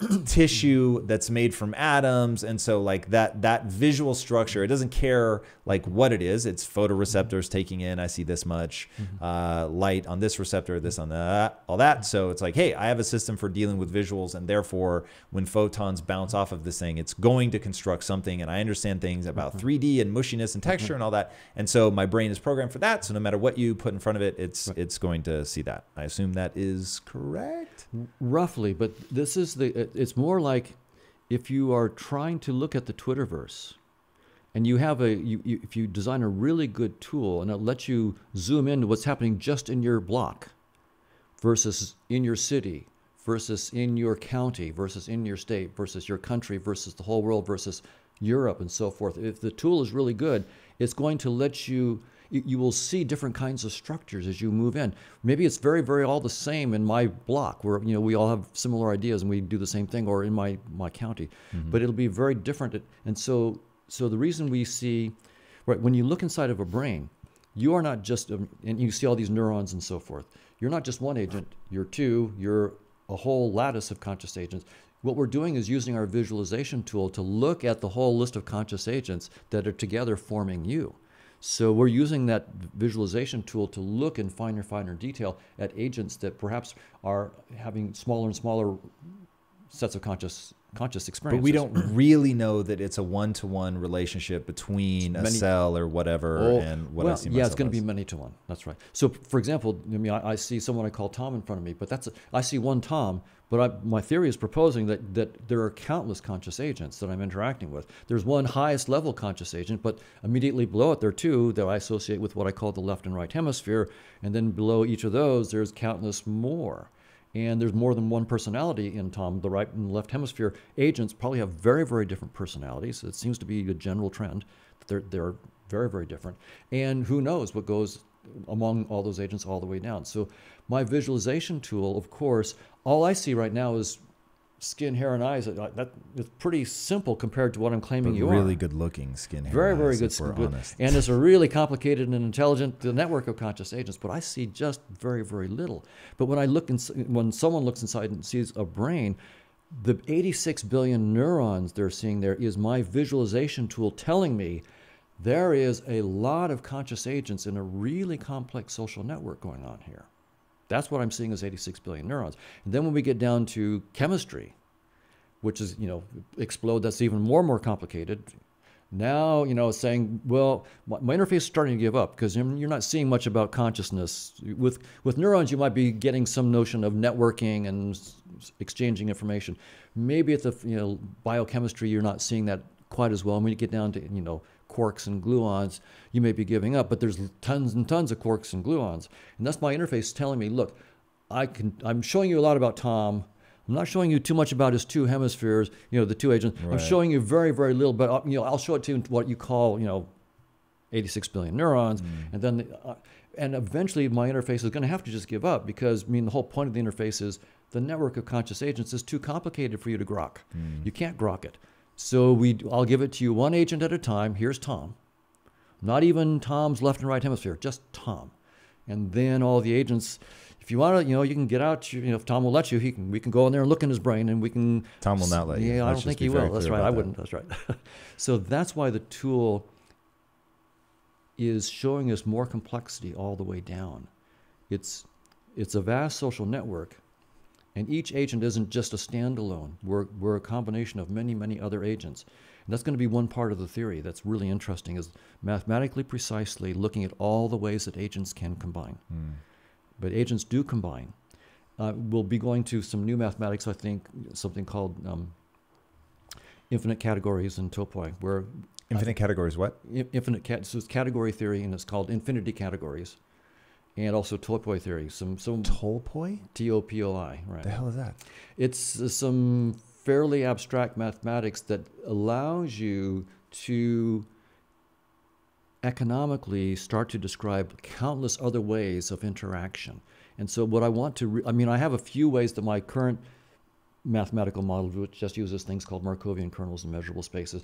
tissue that's made from atoms and so like that that visual structure it doesn't care like what it is. It's photoreceptors taking in i see this much mm-hmm. uh, light on this receptor this on that all that. So it's like hey i have a system for dealing with visuals and therefore when photons bounce off of this thing it's going to construct something and i understand things about mm-hmm. 3d and mushiness and mm-hmm. texture and all that. And so my brain is programmed for that so no matter what you put in front of it it's it's going to see that. I assume that is correct? Roughly, but this is the. Uh, it- It's more like if you are trying to look at the Twitterverse, and you have a you, you if you design a really good tool and it lets you zoom into what's happening just in your block, versus in your city, versus in your county, versus in your state, versus your country, versus the whole world, versus Europe and so forth. If the tool is really good, it's going to let you you, you will see different kinds of structures as you move in. Maybe it's very, very all the same in my block where you know we all have similar ideas and we do the same thing, or in my my county, mm-hmm. but it'll be very different. And so, so the reason we see, right, when you look inside of a brain, you are not just, a, and you see all these neurons and so forth. You're not just one agent. You're two. You're a whole lattice of conscious agents. What we're doing is using our visualization tool to look at the whole list of conscious agents that are together forming you. So we're using that visualization tool to look in finer, finer detail at agents that perhaps are having smaller and smaller sets of conscious conscious experience. But we don't really know that it's a one-to-one relationship between a cell or whatever Oh, and what I well, see yeah, it's going to be many to one. That's right. So, for example, I mean, I, I see someone I call Tom in front of me, but that's a, I see one Tom. But I, my theory is proposing that that there are countless conscious agents that I'm interacting with. There's one highest level conscious agent, but immediately below it there are two that I associate with what I call the left and right hemisphere, and then below each of those there's countless more. And there's more than one personality in Tom. The right and left hemisphere agents probably have very, very different personalities. It seems to be a general trend. that They're, they're very, very different. And who knows what goes among all those agents all the way down. So, my visualization tool, of course, all I see right now is skin, hair, and eyes. That, is pretty simple compared to what I'm claiming But you really are. Really good-looking skin. hair, Very, very eyes, good. If we're good- honest. And it's a really complicated and intelligent network of conscious agents, but I see just very, very little. But when I look, in, when someone looks inside and sees a brain, the 86 billion neurons they're seeing there is my visualization tool telling me there is a lot of conscious agents in a really complex social network going on here. That's what I'm seeing as 86 billion neurons. And then when we get down to chemistry, which is, you know, explode, that's even more and more complicated. Now, you know, saying, well, my, interface is starting to give up because you're not seeing much about consciousness. With, with neurons, you might be getting some notion of networking and exchanging information. Maybe at the, you know, biochemistry, you're not seeing that quite as well. And when you get down to, you know, quarks and gluons, you may be giving up, but there's tons and tons of quarks and gluons. And that's my interface telling me, look, I can, I'm showing you a lot about Tom. I'm not showing you too much about his two hemispheres, you know, the two agents. I'm showing you very, very little, but uh, you know, I'll show it to you in what you call, you know, 86 billion neurons, and then, the, uh, and eventually my interface is going to have to just give up because I mean the whole point of the interface is the network of conscious agents is too complicated for you to grok. You can't grok it. So we, I'll give it to you one agent at a time. Here's Tom, not even Tom's left and right hemisphere, just Tom, and then all the agents. If you want to, you know, you can get out. You know, if Tom will let you, he can. We can go in there and look in his brain, and we can. Tom will not let you. Yeah, I don't think he will. That's right. I that. wouldn't. That's right. so that's why the tool is showing us more complexity all the way down. It's it's a vast social network, and each agent isn't just a standalone. We're we're a combination of many many other agents. And that's going to be one part of the theory that's really interesting is mathematically precisely looking at all the ways that agents can combine. Hmm. But agents do combine. Uh, we'll be going to some new mathematics, I think, something called um, infinite categories in topoi, where Infinite categories. What? Infinite cat so it's category theory and it's called infinity categories and also topoi theory some some Topoi? t-o-p-o-i right The hell is that? it's uh, some fairly abstract mathematics that allows you to economically start to describe countless other ways of interaction and so what i want to re- i mean i have a few ways that my current mathematical model which just uses things called markovian kernels and measurable spaces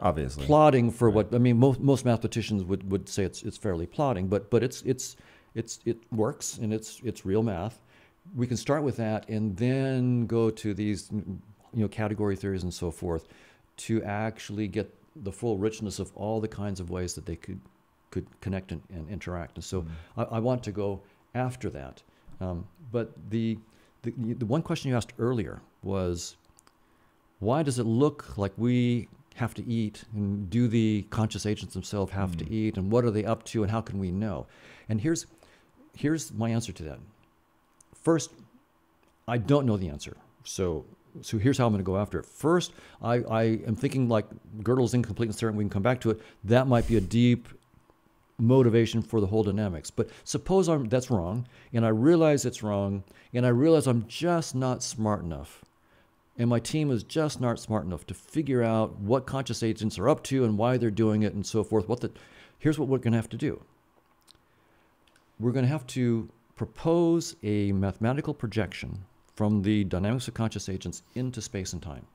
Obviously. plotting for Right. what I mean. Most most mathematicians would, would say it's it's fairly plotting, but but it's it's it's it works and it's it's real math. We can start with that and then go to these you know category theories and so forth to actually get the full richness of all the kinds of ways that they could could connect and, and interact. And so Mm. I, I want to go after that. Um, but the, the the one question you asked earlier was why does it look like we have to eat and do the conscious agents themselves have to Mm. eat and what are they up to and how can we know and here's here's my answer to that. First i don't know the answer. So so here's how i'm going to go after it. First i i am thinking like gödel's incompleteness theorem we can come back to it. That might be a deep motivation for the whole dynamics. But suppose i'm that's wrong and i realize it's wrong and i realize i'm just not smart enough and my team is just not smart enough to figure out what conscious agents are up to and why they're doing it and so forth. What the, here's what we're going to have to do. We're going to have to propose a mathematical projection from the dynamics of conscious agents into space and time.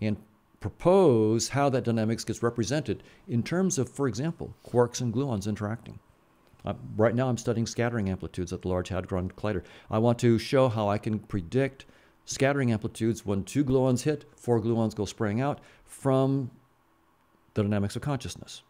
And propose how that dynamics gets represented in terms of, for example, quarks and gluons interacting. Uh, right now, I'm studying scattering amplitudes at the Large Hadron Collider. I want to show how I can predict scattering amplitudes when two gluons hit, four gluons go spraying out from the dynamics of consciousness.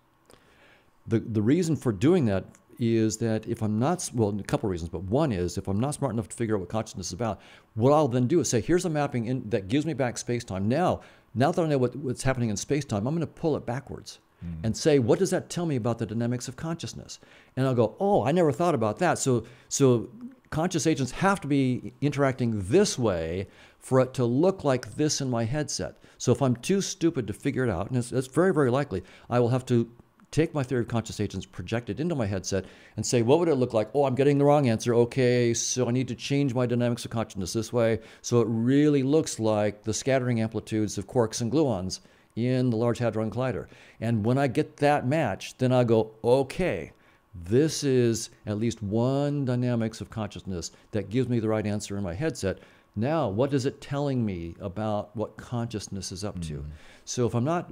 The, the reason for doing that is that if I'm not, well, a couple of reasons, but one is if I'm not smart enough to figure out what consciousness is about, what I'll then do is say, here's a mapping in, that gives me back space time. Now, now that I know what, what's happening in space time, I'm going to pull it backwards hmm. and say, what does that tell me about the dynamics of consciousness? And I'll go, oh, I never thought about that. So, so conscious agents have to be interacting this way for it to look like this in my headset. So if I'm too stupid to figure it out, and it's, it's very, very likely, I will have to take my theory of conscious agents, project it into my headset, and say, what would it look like? Oh, I'm getting the wrong answer. Okay, so I need to change my dynamics of consciousness this way so it really looks like the scattering amplitudes of quarks and gluons in the Large Hadron Collider. And when I get that match, then I go, okay, this is at least one dynamics of consciousness that gives me the right answer in my headset. Now, what is it telling me about what consciousness is up to? Mm. So if I'm not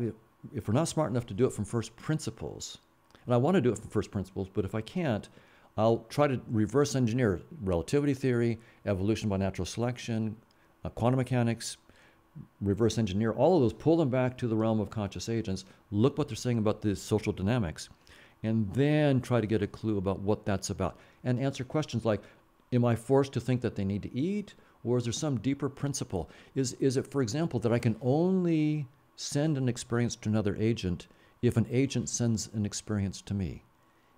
if we're not smart enough to do it from first principles, and I want to do it from first principles, but if I can't, I'll try to reverse engineer relativity theory, evolution by natural selection, uh, quantum mechanics, reverse engineer all of those, pull them back to the realm of conscious agents, look what they're saying about the social dynamics, and then try to get a clue about what that's about and answer questions like Am I forced to think that they need to eat? Or is there some deeper principle? Is, is it, for example, that I can only send an experience to another agent if an agent sends an experience to me?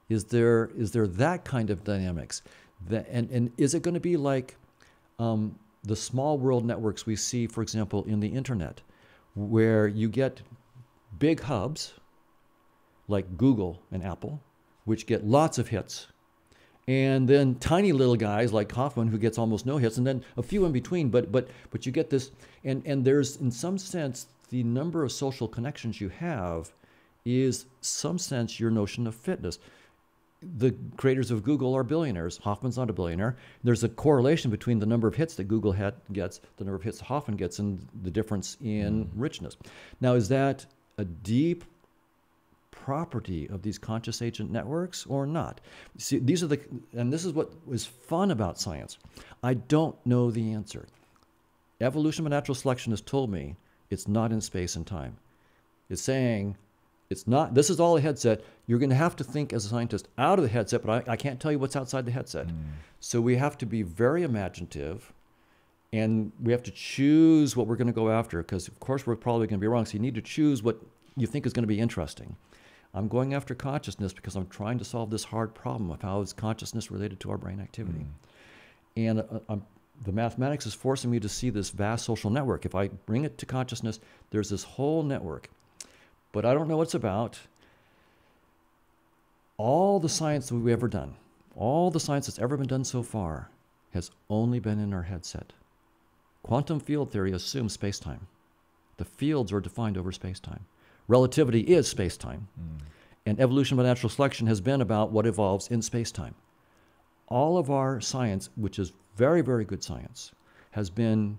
Is there, is there that kind of dynamics? That, and, and is it going to be like um, the small world networks we see, for example, in the internet, where you get big hubs like Google and Apple, which get lots of hits, and then tiny little guys like Hoffman who gets almost no hits, and then a few in between. But but but you get this, and and there's in some sense the number of social connections you have is some sense your notion of fitness the creators of Google are billionaires. Hoffman's not a billionaire. There's a correlation between the number of hits that Google had, gets, the number of hits Hoffman gets, and the difference in mm. richness. Now, is that a deep property of these conscious agent networks or not? See, these are the, and this is what was fun about science. I don't know the answer. Evolution by natural selection has told me it's not in space and time. It's saying it's not, this is all a headset. You're going to have to think as a scientist out of the headset, but I, I can't tell you what's outside the headset. Mm. So we have to be very imaginative and we have to choose what we're going to go after because, of course, we're probably going to be wrong. So you need to choose what you think is going to be interesting. I'm going after consciousness because I'm trying to solve this hard problem of how is consciousness related to our brain activity. Mm. And uh, the mathematics is forcing me to see this vast social network. If I bring it to consciousness, there's this whole network but I don't know what it's about. All the science that we've ever done, all the science that's ever been done so far, has only been in our headset. Quantum field theory assumes spacetime. The fields are defined over spacetime. Relativity is spacetime. Mm. And evolution by natural selection has been about what evolves in spacetime. All of our science, which is very, very good science, has been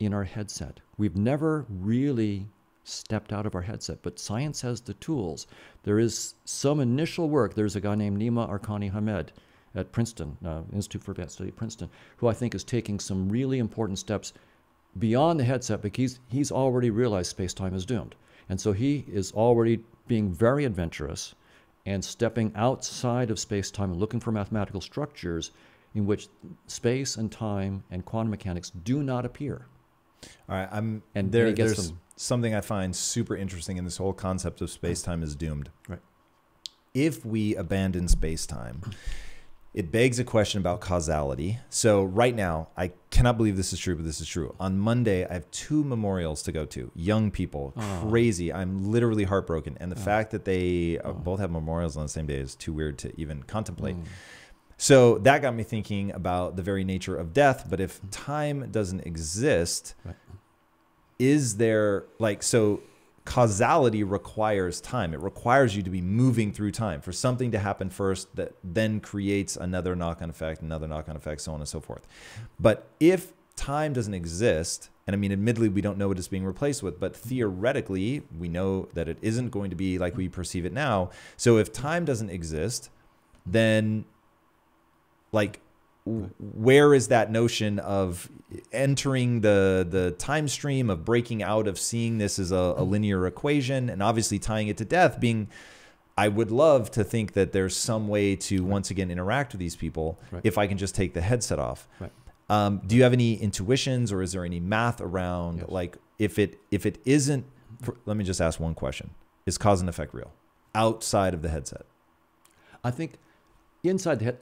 in our headset. We've never really stepped out of our headset. But science has the tools. There is some initial work. There's a guy named Nima Arkani Hamed at Princeton, uh, Institute for Advanced Study at Princeton, who I think is taking some really important steps beyond the headset because he's, he's already realized space-time is doomed. And so he is already being very adventurous and stepping outside of space-time and looking for mathematical structures in which space and time and quantum mechanics do not appear. All right, I'm and there. There's them. something I find super interesting in this whole concept of space time is doomed. Right. If we abandon space time, it begs a question about causality. So right now, I cannot believe this is true, but this is true. On Monday, I have two memorials to go to. Young people, oh. crazy. I'm literally heartbroken, and the oh. fact that they oh. both have memorials on the same day is too weird to even contemplate. Mm. So that got me thinking about the very nature of death. But if mm-hmm. time doesn't exist, right. is there like so? Causality requires time. It requires you to be moving through time for something to happen first that then creates another knock on effect, another knock on effect, so on and so forth. Mm-hmm. But if time doesn't exist, and I mean, admittedly, we don't know what it's being replaced with, but mm-hmm. theoretically, we know that it isn't going to be like we perceive it now. So if time doesn't exist, then like where is that notion of entering the the time stream of breaking out of seeing this as a, a, linear equation and obviously tying it to death being I would love to think that there's some way to once again interact with these people Right. if I can just take the headset off. Right. Um, do you have any intuitions or is there any math around Yes. like if it if it isn't? for- Let me just ask one question: Is cause and effect real outside of the headset? I think inside the head,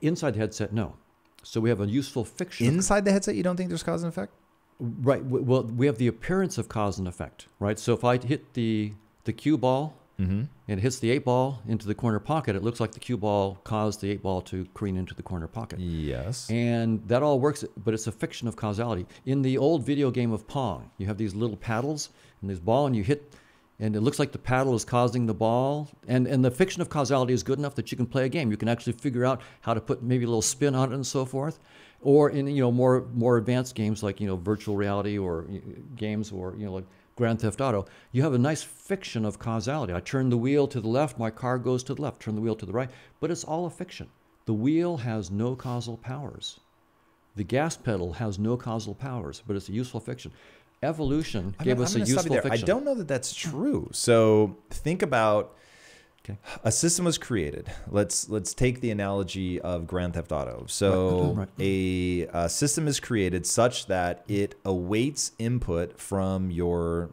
inside the headset, no. So we have a useful fiction. Inside the headset, you don't think there's cause and effect? right. Well, we have the appearance of cause and effect, right? So if I hit the the cue ball Mm-hmm. and it hits the eight ball into the corner pocket, it looks like the cue ball caused the eight ball to careen into the corner pocket. Yes. And that all works, but it's a fiction of causality. In the old video game of Pong, you have these little paddles and this ball, and you hit, and it looks like the paddle is causing the ball. And, and the fiction of causality is good enough that you can play a game. You can actually figure out how to put maybe a little spin on it and so forth. Or in you know more more advanced games like you know virtual reality or games or you know like Grand Theft Auto, you have a nice fiction of causality. I turn the wheel to the left, my car goes to the left. Turn the wheel to the right, but it's all a fiction. The wheel has no causal powers. The gas pedal has no causal powers, but it's a useful fiction. Evolution gave gonna- us I'm a gonna stop you useful fiction. I don't know that that's true. So think about Okay. a system was created. Let's let's take the analogy of Grand Theft Auto. So Right. a, a system is created such that it awaits input from your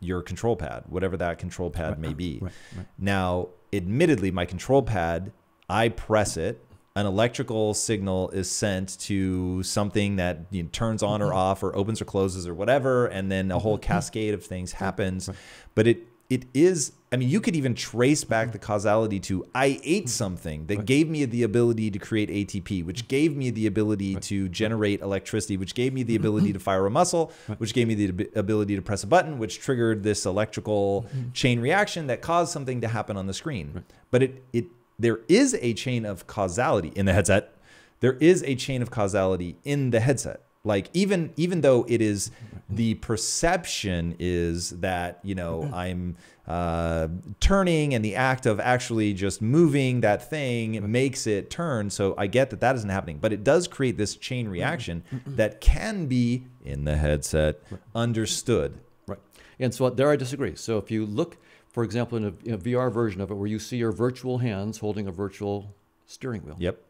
your control pad, whatever that control pad may be. Right, right. Now, admittedly, my control pad, I press it. An electrical signal is sent to something that you know, turns on Mm-hmm. or off, or opens or closes, or whatever, and then a whole cascade of things happens. But it it is. I mean, you could even trace back the causality to I ate something that Mm-hmm. Gave me the ability to create ATP, which gave me the ability to generate electricity, which gave me the ability to fire a muscle, which gave me the ability to press a button, which triggered this electrical Mm-hmm. chain reaction that caused something to happen on the screen. But it it there is a chain of causality in the headset. There is a chain of causality in the headset. Like even even though it is the perception is that you know mm-hmm. I'm uh, turning and the act of actually just moving that thing makes it turn. So I get that that isn't happening, but it does create this chain mm-hmm. reaction mm-hmm. that can be in the headset understood. Right. And so there I disagree. So if you look, for example, in a, in a VR version of it where you see your virtual hands holding a virtual steering wheel, Yep.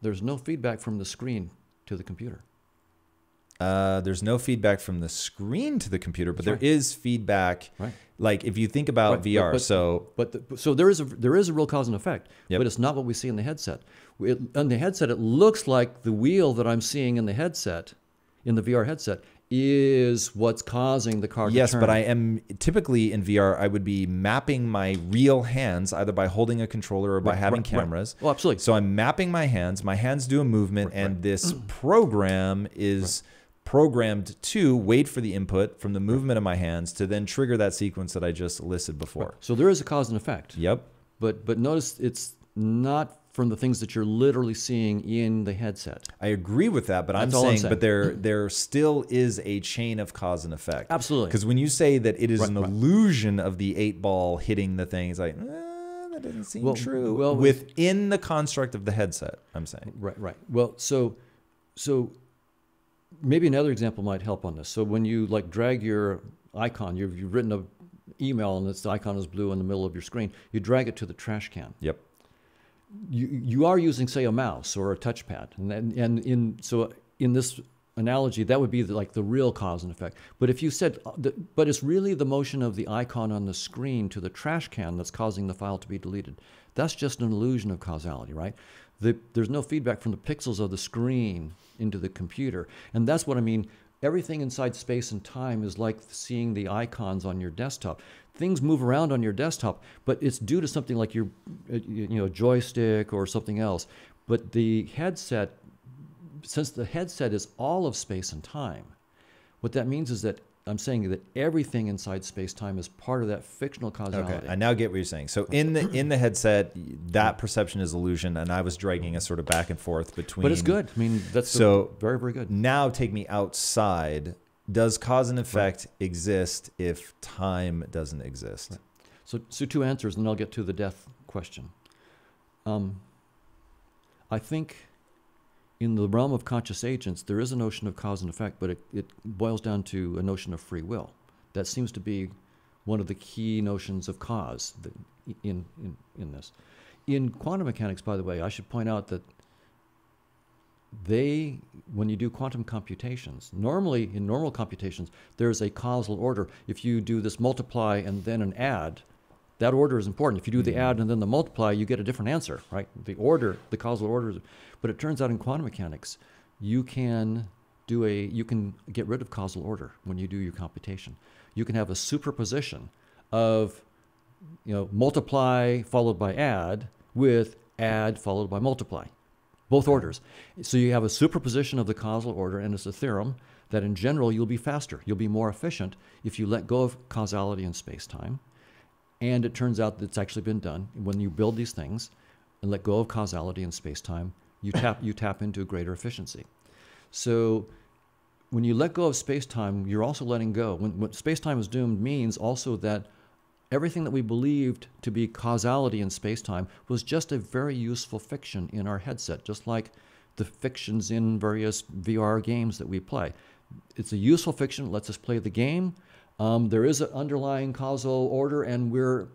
there's no feedback from the screen to the computer. Uh, there's no feedback from the screen to the computer, but That's there right. is feedback. Right. Like if you think about Right, but- VR, but- so But the, so there is a there is a real cause and effect, Yep. but it's not what we see in the headset. It, on the headset, it looks like the wheel that I'm seeing in the headset, in the VR headset, is what's causing the car yes, but I am typically in VR. I would be mapping my real hands either by holding a controller or by Right, having right, right. cameras. Oh, absolutely. So I'm mapping my hands. My hands do a movement, Right, and right. this program is programmed to wait for the input from the movement of my hands to then trigger that sequence that I just listed before. So there is a cause and effect. Yep. But but notice it's not from the things that you're literally seeing in the headset. I agree with that, but I'm all I'm saying, saying. but there there still is a chain of cause and effect. Absolutely. Because when you say that it is Right, an right. illusion of the eight ball hitting the thing, it's like eh, that doesn't seem Well- true. well- within the construct of the headset, I'm saying. Right, right. Well, so so maybe another example might help on this. So when you like drag your icon, you've, you've written a email and its icon is blue in the middle of your screen. You drag it to the trash can. Yep. You you are using say a mouse or a touchpad, and then, and in so in this analogy that would be the, like the real cause and effect. But if you said, uh, the, but it's really the motion of the icon on the screen to the trash can that's causing the file to be deleted. That's just an illusion of causality, right? The, there's no feedback from the pixels of the screen into the computer, and that's what I mean. Everything inside space and time is like seeing the icons on your desktop. Things move around on your desktop, but it's due to something like your, uh, you know, joystick or something else. But the headset, since the headset is all of space and time, what that means is that I'm saying that everything inside space time is part of that fictional causality. Okay, I now get what you're saying. So in the in the headset, that perception is illusion, and I was dragging us sort of back and forth between. but it's good. I mean, that's So- very, very good. Now take me outside. Does cause and effect exist if time doesn't exist? So, so two answers, and then I'll get to the death question. Um, I think in the realm of conscious agents, there is a notion of cause and effect, but it, it boils down to a notion of free will. That seems to be one of the key notions of cause that in, in, in this. In quantum mechanics, by the way, I should point out that they, when you do quantum computations, normally in normal computations, there's a causal order. If you do this multiply and then an add, that order is important. If you do the hmm. add and then the multiply, you get a different answer, right? The order, the causal order. is- But it turns out in quantum mechanics, you can do a, you can get rid of causal order when you do your computation. You can have a superposition of, you know, multiply followed by add with add followed by multiply both orders. So you have a superposition of the causal order, and it's a theorem that in general you'll be faster, you'll be more efficient if you let go of causality in space time. And it turns out that it's actually been done. When you build these things and let go of causality in space time, you tap, you tap into greater efficiency. So when you let go of space time, you're also letting go. When, when space time is doomed means also that everything that we believed to be causality in space time was just a very useful fiction in our headset, just like the fictions in various VR games that we play. It's a useful fiction, it lets us play the game. Um, there is an underlying causal order, and we're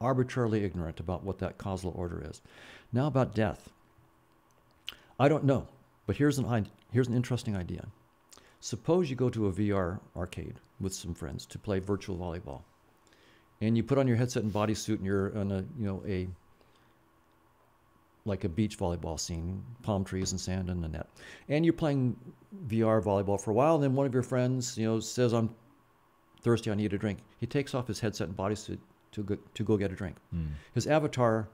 arbitrarily ignorant about what that causal order is. Now, about death. I don't know, but here's an, here's an interesting idea. Suppose you go to a VR arcade with some friends to play virtual volleyball and you put on your headset and bodysuit and you're on a you know a like a beach volleyball scene palm trees and sand and a net. And you're playing vr volleyball for a while and then one of your friends you know says i'm thirsty i need a drink. He takes off his headset and bodysuit to go, to go get a drink. Hmm. His avatar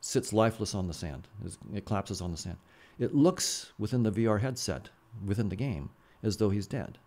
sits lifeless on the sand. It collapses on the sand. It looks within the vr headset within the game as though he's dead.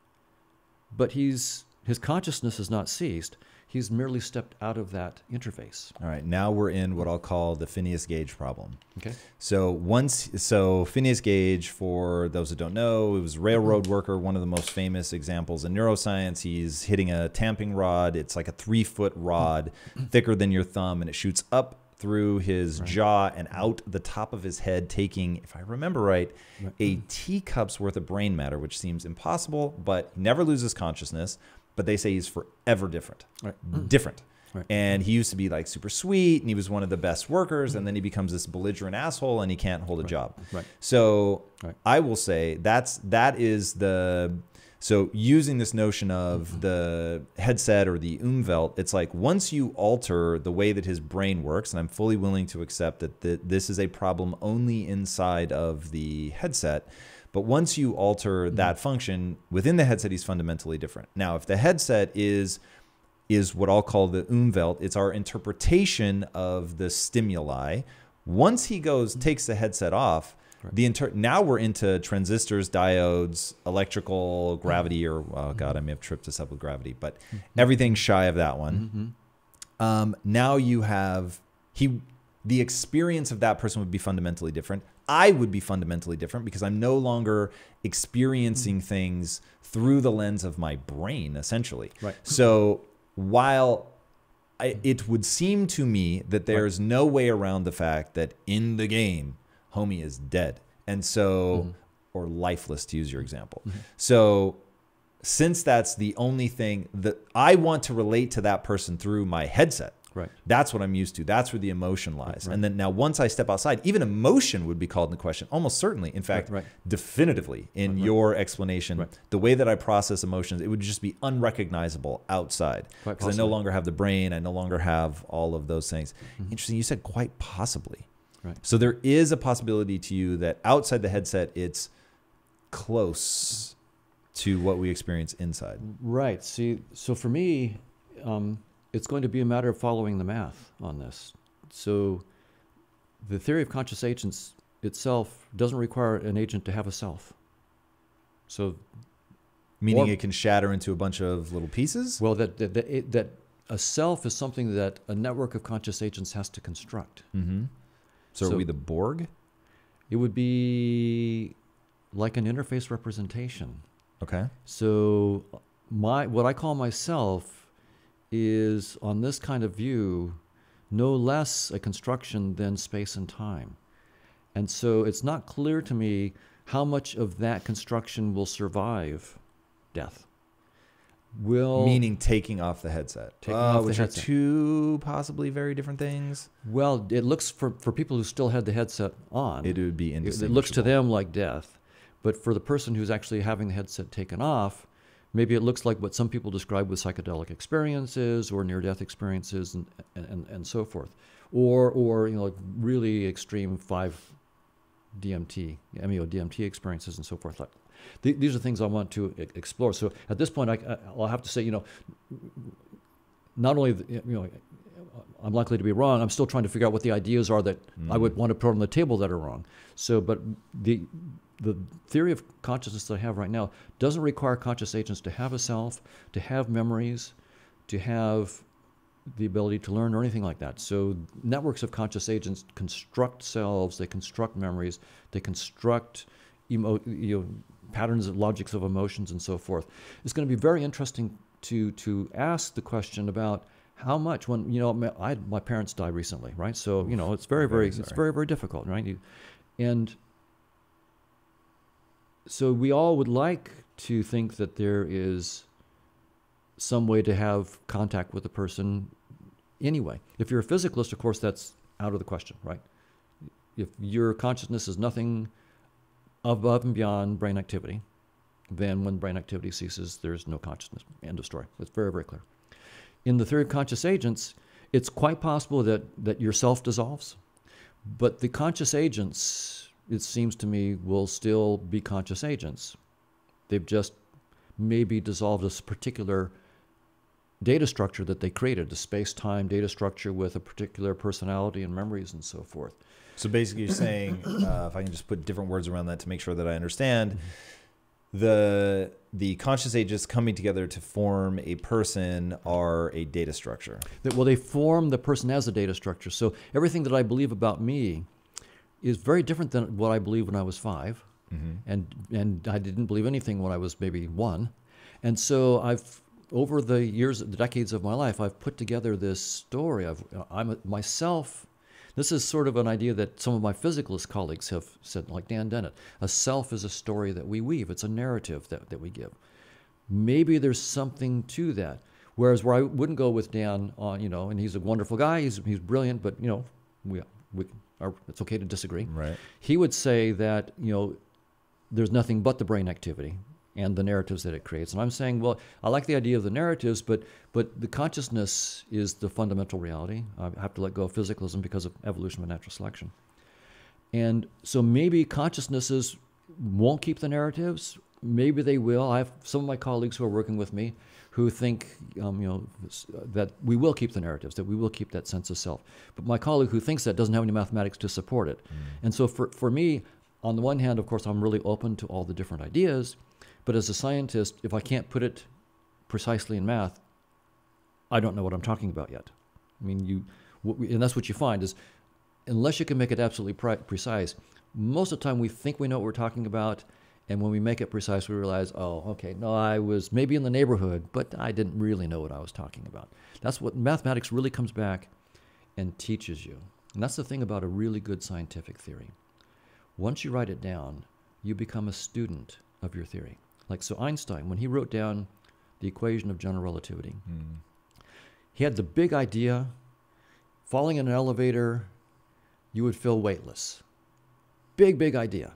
But he's his consciousness has not ceased. He's merely stepped out of that interface. All right, now we're in what I'll call the Phineas Gage problem. Okay. So once, so Phineas Gage, for those that don't know, it was a railroad worker, one of the most famous examples in neuroscience. He's hitting a tamping rod. It's like a three foot rod, thicker than your thumb, and it shoots up through his Right. jaw and out the top of his head, taking, if I remember right, Right. a teacup's worth of brain matter, which seems impossible, but never loses consciousness. But they say he's forever different. Right. Mm. Different. Right. And he used to be like super sweet and he was one of the best workers. And then he becomes this belligerent asshole and he can't hold a job. Right. So Right. I will say that's that is the so using this notion of mm-hmm. the headset or the umwelt, it's like once you alter the way that his brain works, and I'm fully willing to accept that th- this is a problem only inside of the headset. But once you alter mm-hmm. that function within the headset, he's fundamentally different. Now, if the headset is is what I'll call the umwelt. It's our interpretation of the stimuli. Once he goes, mm-hmm. takes the headset off, Right. the inter- now we're into transistors, diodes, electrical mm-hmm. gravity, or oh god, I may have tripped us up with gravity, but everything shy of that one. Mhm. Um, now you have he the experience of that person would be fundamentally different. I would be fundamentally different because I'm no longer experiencing things through the lens of my brain, essentially. Right. So while I, it would seem to me that there's no way around the fact that in the game, homie is dead, and so mm-hmm. or lifeless to use your example. Mm-hmm. So since that's the only thing that I want to relate to that person through my headset. Right. That's what I'm used to. That's where the emotion lies. Right. And then now once I step outside, even emotion would be called into question. Almost certainly. In fact, right. definitively in your explanation, the way that I process emotions, it would just be unrecognizable outside. Because I no longer have the brain, I no longer have all of those things. Interesting. You said quite possibly. Right. So there is a possibility to you that outside the headset, it's close to what we experience inside. Right. See, so for me, um, it's going to be a matter of following the math on this. So the theory of conscious agents itself doesn't require an agent to have a self. So, Meaning Or- it can shatter into a bunch of little pieces. well, that, that, that, it, that a self is something that a network of conscious agents has to construct. Mm-hmm. So, So- are we the Borg? It would be like an interface representation. Okay. So my what I call myself is on this kind of view no less a construction than space and time. And so it's not clear to me how much of that construction will survive death. will Meaning taking off the headset. Taking Uh, off the which headset. are two possibly very different things. well, it looks for for people who still had the headset on. It would be it, it looks to them like death, but for the person who's actually having the headset taken off, maybe it looks like what some people describe with psychedelic experiences or near-death experiences and, and, and so forth, or or you know like really extreme five DMT, MEO DMT experiences and so forth. Like, th- these are things I want to explore. So at this point, I, I'll have to say, you know, not only the- you know. I'm likely to be wrong. I'm still trying to figure out what the ideas are that mm-hmm. I would want to put on the table that are wrong. So, but the the theory of consciousness that I have right now doesn't require conscious agents to have a self, to have memories, to have the ability to learn or anything like that. So, networks of conscious agents construct selves, they construct memories, they construct emo- you know, patterns and logics of emotions and so forth. It's going to be very interesting to to ask the question about how much when you know my- I my parents died recently, right? So you know it's very Very very, it's very very difficult, right? You, and so we all would like to think that there is some way to have contact with a person anyway. If you're a physicalist, of course, that's out of the question, right? If your consciousness is nothing above and beyond brain activity, then when brain activity ceases, there's no consciousness. End of story. It's very, very clear. In the theory of conscious agents, it's quite possible that, that your self dissolves, but the conscious agents, it seems to me, will still be conscious agents. They've just maybe dissolved this particular data structure that they created, the space time data structure with a particular personality and memories and so forth. So basically, you're saying, uh, if I can just put different words around that to make sure that I understand, the the conscious agents coming together to form a person are a data structure. that well they form the person as a data structure so everything that i believe about me is very different than what i believed when i was 5 mm-hmm. and and i didn't believe anything when i was maybe one. And so i've over the years the decades of my life i've put together this story of uh, i'm a, myself this is sort of an idea that some of my physicalist colleagues have said like dan dennett a self is a story that we weave. It's a narrative that, that we give. Maybe there's something to that. Whereas where I wouldn't go with Dan on, you know, and he's a wonderful guy, he's he's brilliant, but you know, we we are it's okay to disagree. Right. He would say that you know, there's nothing but the brain activity and the narratives that it creates. And I'm saying, well, I like the idea of the narratives, but but the consciousness is the fundamental reality. I have to let go of physicalism because of evolution and natural selection. And so maybe consciousnesses won't keep the narratives. Maybe they will. I have some of my colleagues who are working with me who think, um, you know, that we will keep the narratives, that we will keep that sense of self. But my colleague who thinks that doesn't have any mathematics to support it. And so for, for me, on the one hand, of course, I'm really open to all the different ideas. But as a scientist, if I can't put it precisely in math, I don't know what I'm talking about yet. I mean, you, we, and that's what you find is, unless you can make it absolutely pre- precise, most of the time we think we know what we're talking about, and when we make it precise, we realize, oh, okay, no, I was maybe in the neighborhood, but I didn't really know what I was talking about. That's what mathematics really comes back and teaches you. And that's the thing about a really good scientific theory. Once you write it down, you become a student of your theory. Like, so Einstein, when he wrote down the equation of general relativity, hmm. he had the big idea falling in an elevator, you would feel weightless. Big, big idea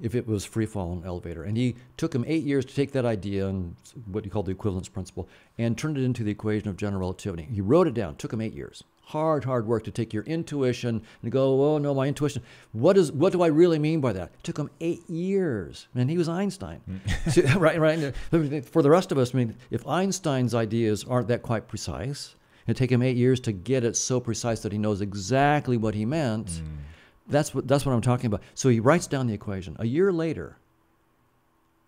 if it was free fall in an elevator. And he took him eight years to take that idea and what he called the equivalence principle and turned it into the equation of general relativity. He wrote it down, took him eight years. Hard, hard work to take your intuition and go, oh no, my intuition. What is what do I really mean by that? It took him eight years. And he was Einstein. Mm. So, right, right. For the rest of us, I mean, if Einstein's ideas aren't that quite precise, it take him eight years to get it so precise that he knows exactly what he meant. Mm. That's what that's what I'm talking about. So he writes down the equation. A year later,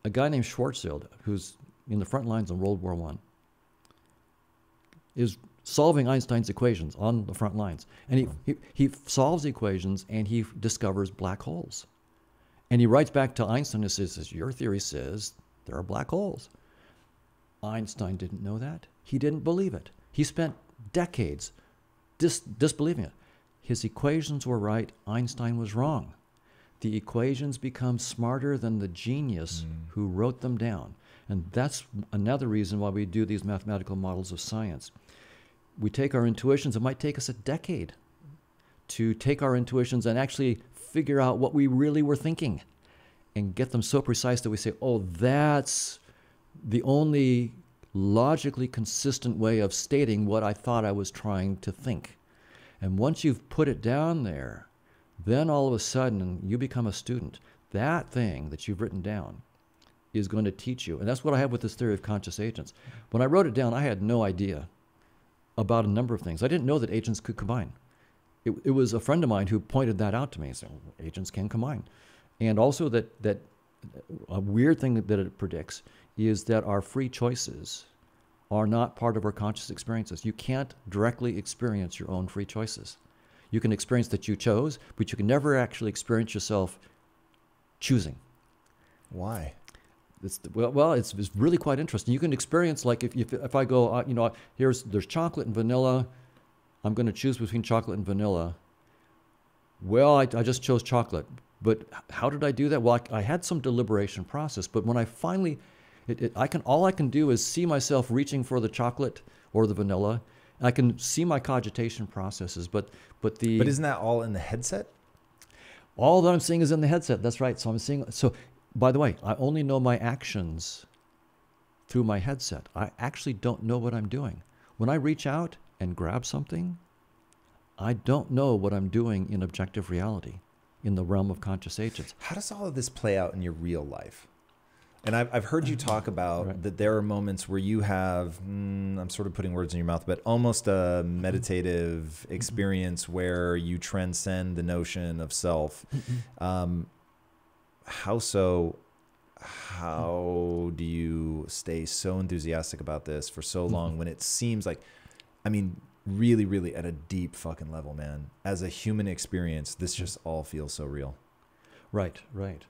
a guy named Schwarzschild, who's in the front lines in World War One, is solving Einstein's equations on the front lines, and he, he he solves equations and he discovers black holes, and he writes back to Einstein and says, "As "Your theory says there are black holes." Einstein didn't know that. He didn't believe it. He spent decades dis- disbelieving it. His equations were right, Einstein was wrong. The equations become smarter than the genius mm. who wrote them down. And that's another reason why we do these mathematical models of science. We take our intuitions, it might take us a decade to take our intuitions and actually figure out what we really were thinking and get them so precise that we say, oh, that's the only logically consistent way of stating what I thought I was trying to think. And once you've put it down there, then all of a sudden you become a student. That thing that you've written down is going to teach you. And that's what I have with this theory of conscious agents. When I wrote it down, I had no idea about a number of things. I didn't know that agents could combine. It, it was a friend of mine who pointed that out to me. Agents can combine. And also that, that uh, a weird thing that it predicts is that our free choices are not part of our conscious experiences. You can't directly experience your own free choices. You can experience that you chose, but you can never actually experience yourself choosing. Why? It's, well, well it's, it's really quite interesting. You can experience like if, if, if I go, uh, you know, here's there's chocolate and vanilla. I'm going to choose between chocolate and vanilla. Well, I, I just chose chocolate. But how did I do that? Well, I, I had some deliberation process. But when I finally, it, it, I can all I can do is see myself reaching for the chocolate or the vanilla. I can see my cogitation processes, but but the but isn't that all in the headset? All that I'm seeing is in the headset. That's right. So I'm seeing. So by the way, I only know my actions through my headset. I actually don't know what I'm doing. When I reach out and grab something, I don't know what I'm doing in objective reality in the realm of conscious agents. How does all of this play out in your real life? And I've, I've heard you mm-hmm. talk about Right. that there are moments where you have, mm, I'm sort of putting words in your mouth, but almost a meditative mm-hmm. experience where you transcend the notion of self. Mm-hmm. Um, how so? How do you stay so enthusiastic about this for so long when it seems like, I mean, really, really at a deep fucking level, man? As a human experience, this just all feels so real. Right, right.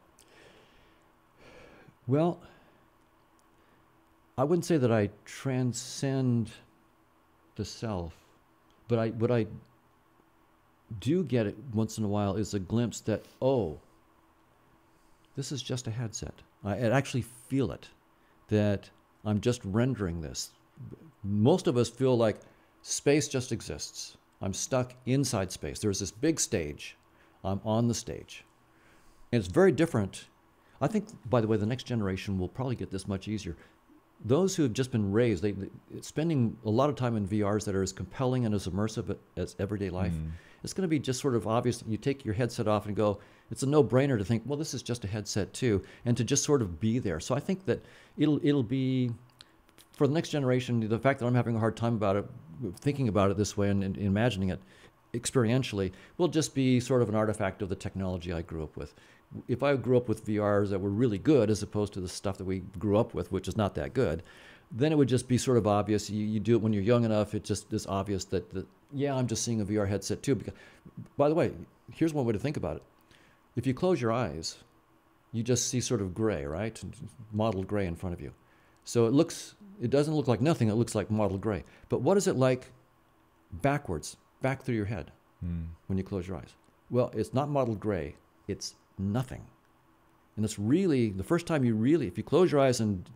Well, I wouldn't say that I transcend the self, but I what I do get it once in a while is a glimpse that oh, this is just a headset. I, I actually feel it, that I'm just rendering this. Most of us feel like space just exists. I'm stuck inside space. There's this big stage. I'm on the stage. And it's very different. I think, by the way, the next generation will probably get this much easier. Those who have just been raised, they, spending a lot of time in VRs that are as compelling and as immersive as everyday life, mm. it's going to be just sort of obvious. You take your headset off and go, it's a no-brainer to think, well, this is just a headset too, and to just sort of be there. So I think that it'll it'll be for the next generation. The fact that I'm having a hard time about it, thinking about it this way and, and imagining it experientially, will just be sort of an artifact of the technology I grew up with. If I grew up with VRs that were really good, as opposed to the stuff that we grew up with, which is not that good, then it would just be sort of obvious. You, you do it when you're young enough. It just is obvious that, that yeah, I'm just seeing a VR headset too. Because, by the way, here's one way to think about it. If you close your eyes, you just see sort of gray, right? Mottled gray in front of you. So it looks, it doesn't look like nothing. It looks like mottled gray. But what is it like backwards, back through your head hmm. when you close your eyes? Well, it's not mottled gray. It's nothing. And it's really the first time you really, if you close your eyes and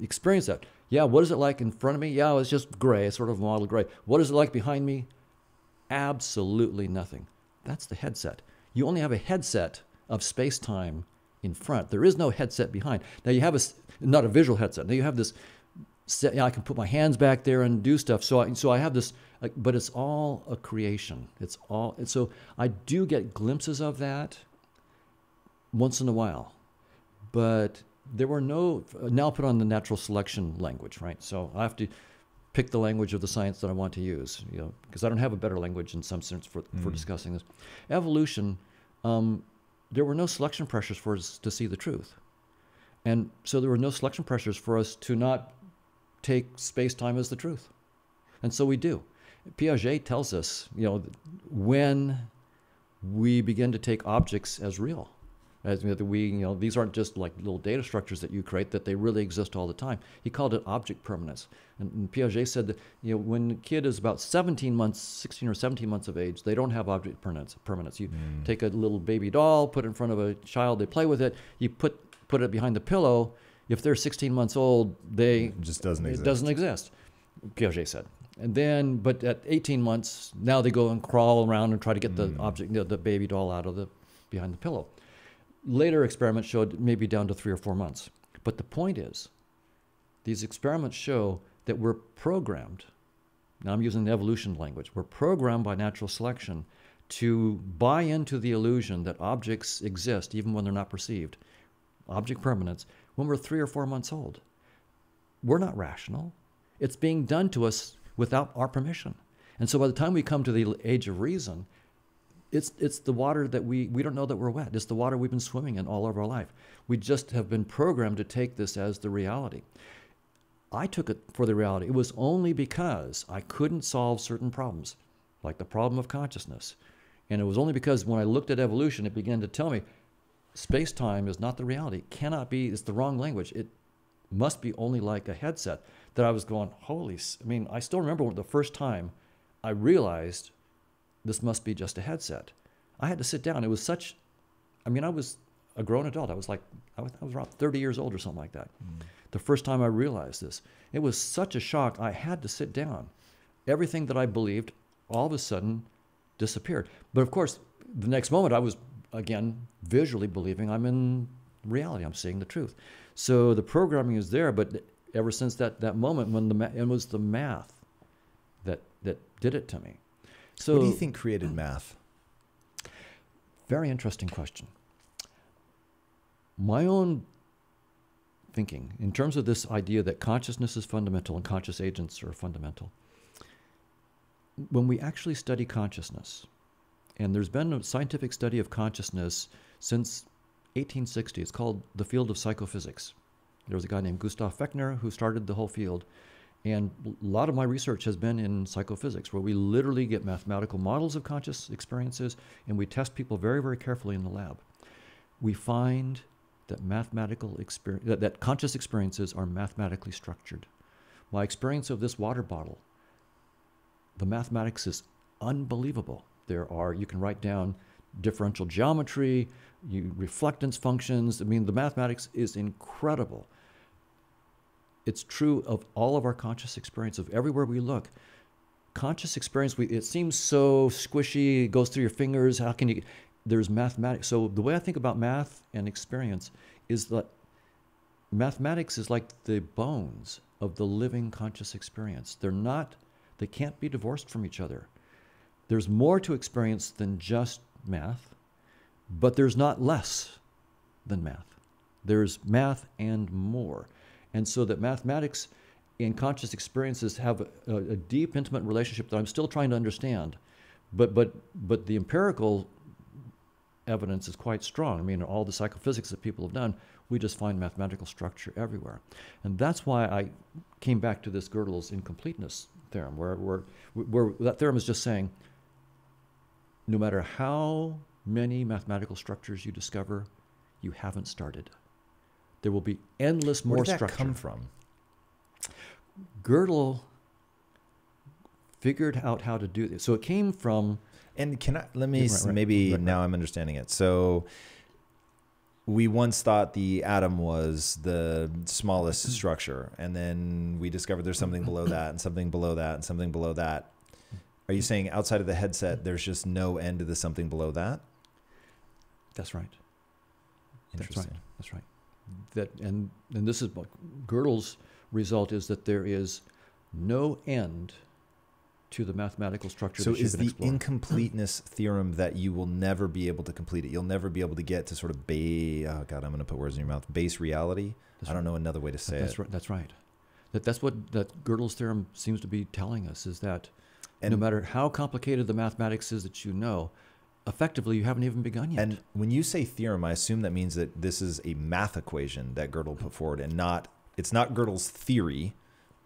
experience that, yeah, what is it like in front of me? Yeah, it's just gray, sort of mottled gray. What is it like behind me? Absolutely nothing. That's the headset. You only have a headset of space time in front. There is no headset behind. Now you have a not a visual headset. Now you have this. Set, I can put my hands back there and do stuff. So I, so I have this, uh, but it's all a creation. It's all. So I do get glimpses of that once in a while, but there were no. Now put on the natural selection language, right? So I have to pick the language of the science that I want to use, you know, because I don't have a better language in some sense for, for discussing this. Evolution, um, there were no selection pressures for us to see the truth. And so there were no selection pressures for us to not take space time as the truth. And so we do. Piaget tells us, you know, when we begin to take objects as real. As that we, you know, these aren't just like little data structures that you create; that they really exist all the time. He called it object permanence. And, and Piaget said that, you know, when a kid is about 17 months, 16 or 17 months of age, they don't have object permanence. Permanence. You take a little baby doll, put it in front of a child, they play with it. You put put it behind the pillow, If they're 16 months old, they It just doesn't it exist. doesn't exist. Piaget said. And then, but at 18 months, now they go and crawl around and try to get the Mm. object, the, the baby doll out of the behind the pillow. Later experiments showed maybe down to three or four months. But the point is, these experiments show that we're programmed. Now I'm using the evolution language. We're programmed by natural selection to buy into the illusion that objects exist even when they're not perceived, object permanence, when we're three or four months old. We're not rational. It's being done to us without our permission. And so by the time we come to the age of reason, it's, it's the water that we, we don't know that we're wet. It's the water we've been swimming in all of our life. We just have been programmed to take this as the reality. I took it for the reality. It was only because I couldn't solve certain problems, like the problem of consciousness. And it was only because when I looked at evolution, it began to tell me space time is not the reality. It cannot be, it's the wrong language. It must be only like a headset that I was going, holy, I mean, I still remember the first time I realized this must be just a headset. I had to sit down. It was such, I mean, I was a grown adult. I was like, I was, I was around 30 years old or something like that. Mm. The first time I realized this, it was such a shock. I had to sit down. Everything that I believed all of a sudden disappeared. But of course, the next moment I was again visually believing I'm in reality. I'm seeing the truth. So the programming is there, but ever since that, that moment when the ma- it was the math that that did it to me. So what do you think created math? very interesting question. My own thinking, in terms of this idea that consciousness is fundamental and conscious agents are fundamental, when we actually study consciousness, and there's been a scientific study of consciousness since 1860, it's called the field of psychophysics. There was a guy named Gustav Fechner who started the whole field. And a lot of my research has been in psychophysics, where we literally get mathematical models of conscious experiences and we test people very, very carefully in the lab. We find that mathematical experience, that, that conscious experiences are mathematically structured. My experience of this water bottle, the mathematics is unbelievable. There are, you can write down differential geometry, you, reflectance functions. I mean, the mathematics is incredible it's true of all of our conscious experience of everywhere we look. Conscious experience we, it seems so squishy it goes through your fingers how can you there's mathematics. So the way i think about math and experience is that mathematics is like the bones of the living conscious experience. They're not they can't be divorced from each other. There's more to experience than just math but there's not less than math. There's math and more and so that mathematics and conscious experiences have a, a, deep, intimate relationship that I'm still trying to understand. But, but, but the empirical evidence is quite strong. I mean, all the psychophysics that people have done, we just find mathematical structure everywhere. And that's why I came back to this Gödel's incompleteness theorem, where, where, where that theorem is just saying no matter how many mathematical structures you discover, you haven't started. There will be endless more Where did that structure. come from? Gödel figured out how to do this. So it came from And can I let me Right, right, maybe right, now I'm understanding it. So we once thought the atom was the smallest mm-hmm. structure, and then we discovered there's something below that, and something below that, and something below that. Are you saying outside of the headset, there's just no end to the something below that? that's right. That's right. That's right. That and and this is what Gödel's result is that there is no end to the mathematical structure So is the explore. incompleteness theorem that you will never be able to complete it? You'll never be able to get to sort of base. Oh God, I'm going to put words in your mouth. Base reality. That's I don't right. know another way to say that's it. right. That's right. That that's what that Gödel's theorem seems to be telling us is that no matter how complicated the mathematics is that you know, effectively you haven't even begun yet. And when you say theorem, I assume that means that this is a math equation that Gödel put forward, and not it's not Gödel's theory,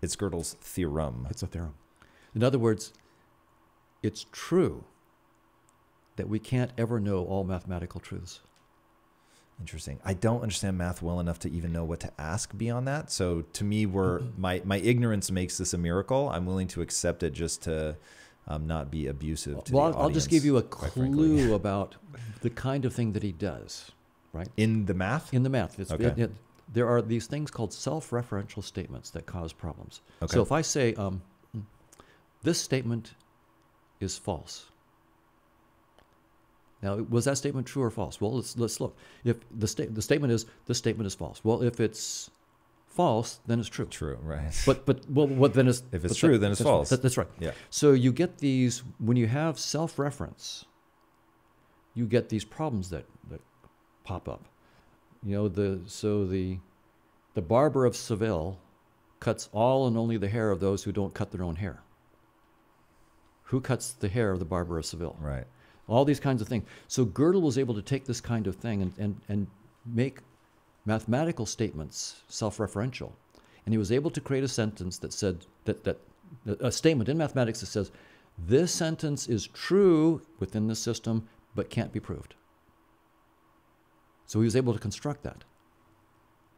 it's Gödel's theorem. It's a theorem. In other words, it's true that we can't ever know all mathematical truths. Interesting. I don't understand math well enough to even know what to ask beyond that. So to me, we're mm-hmm. my my ignorance makes this a miracle. I'm willing to accept it just to um, not be abusive to well, the I'll I'll just give you a audience, quite frankly. clue about the kind of thing that he does right? in the math. in the math. It's, Okay. it- there are these things called self-referential statements that cause problems. Okay. So if I say, um, this statement is false. Now, was that statement true or false? Well, let's, let's look. If the, sta- the statement is, this statement is false. Well, if it's false, then it's true. True, right? But, but well, what then is, If it's true, that- then it's false. that- that's right. yeah. So you get these, when you have self reference, you get these problems that, that pop up. You know, the, so the, the barber of Seville cuts all and only the hair of those who don't cut their own hair. Who cuts the hair of the barber of Seville? Right. all these kinds of things. So Gödel was able to take this kind of thing and, and, and make mathematical statements self-referential. And he was able to create a sentence that said that, that a statement in mathematics that says, this sentence is true within the system, but can't be proved. So he was able to construct that.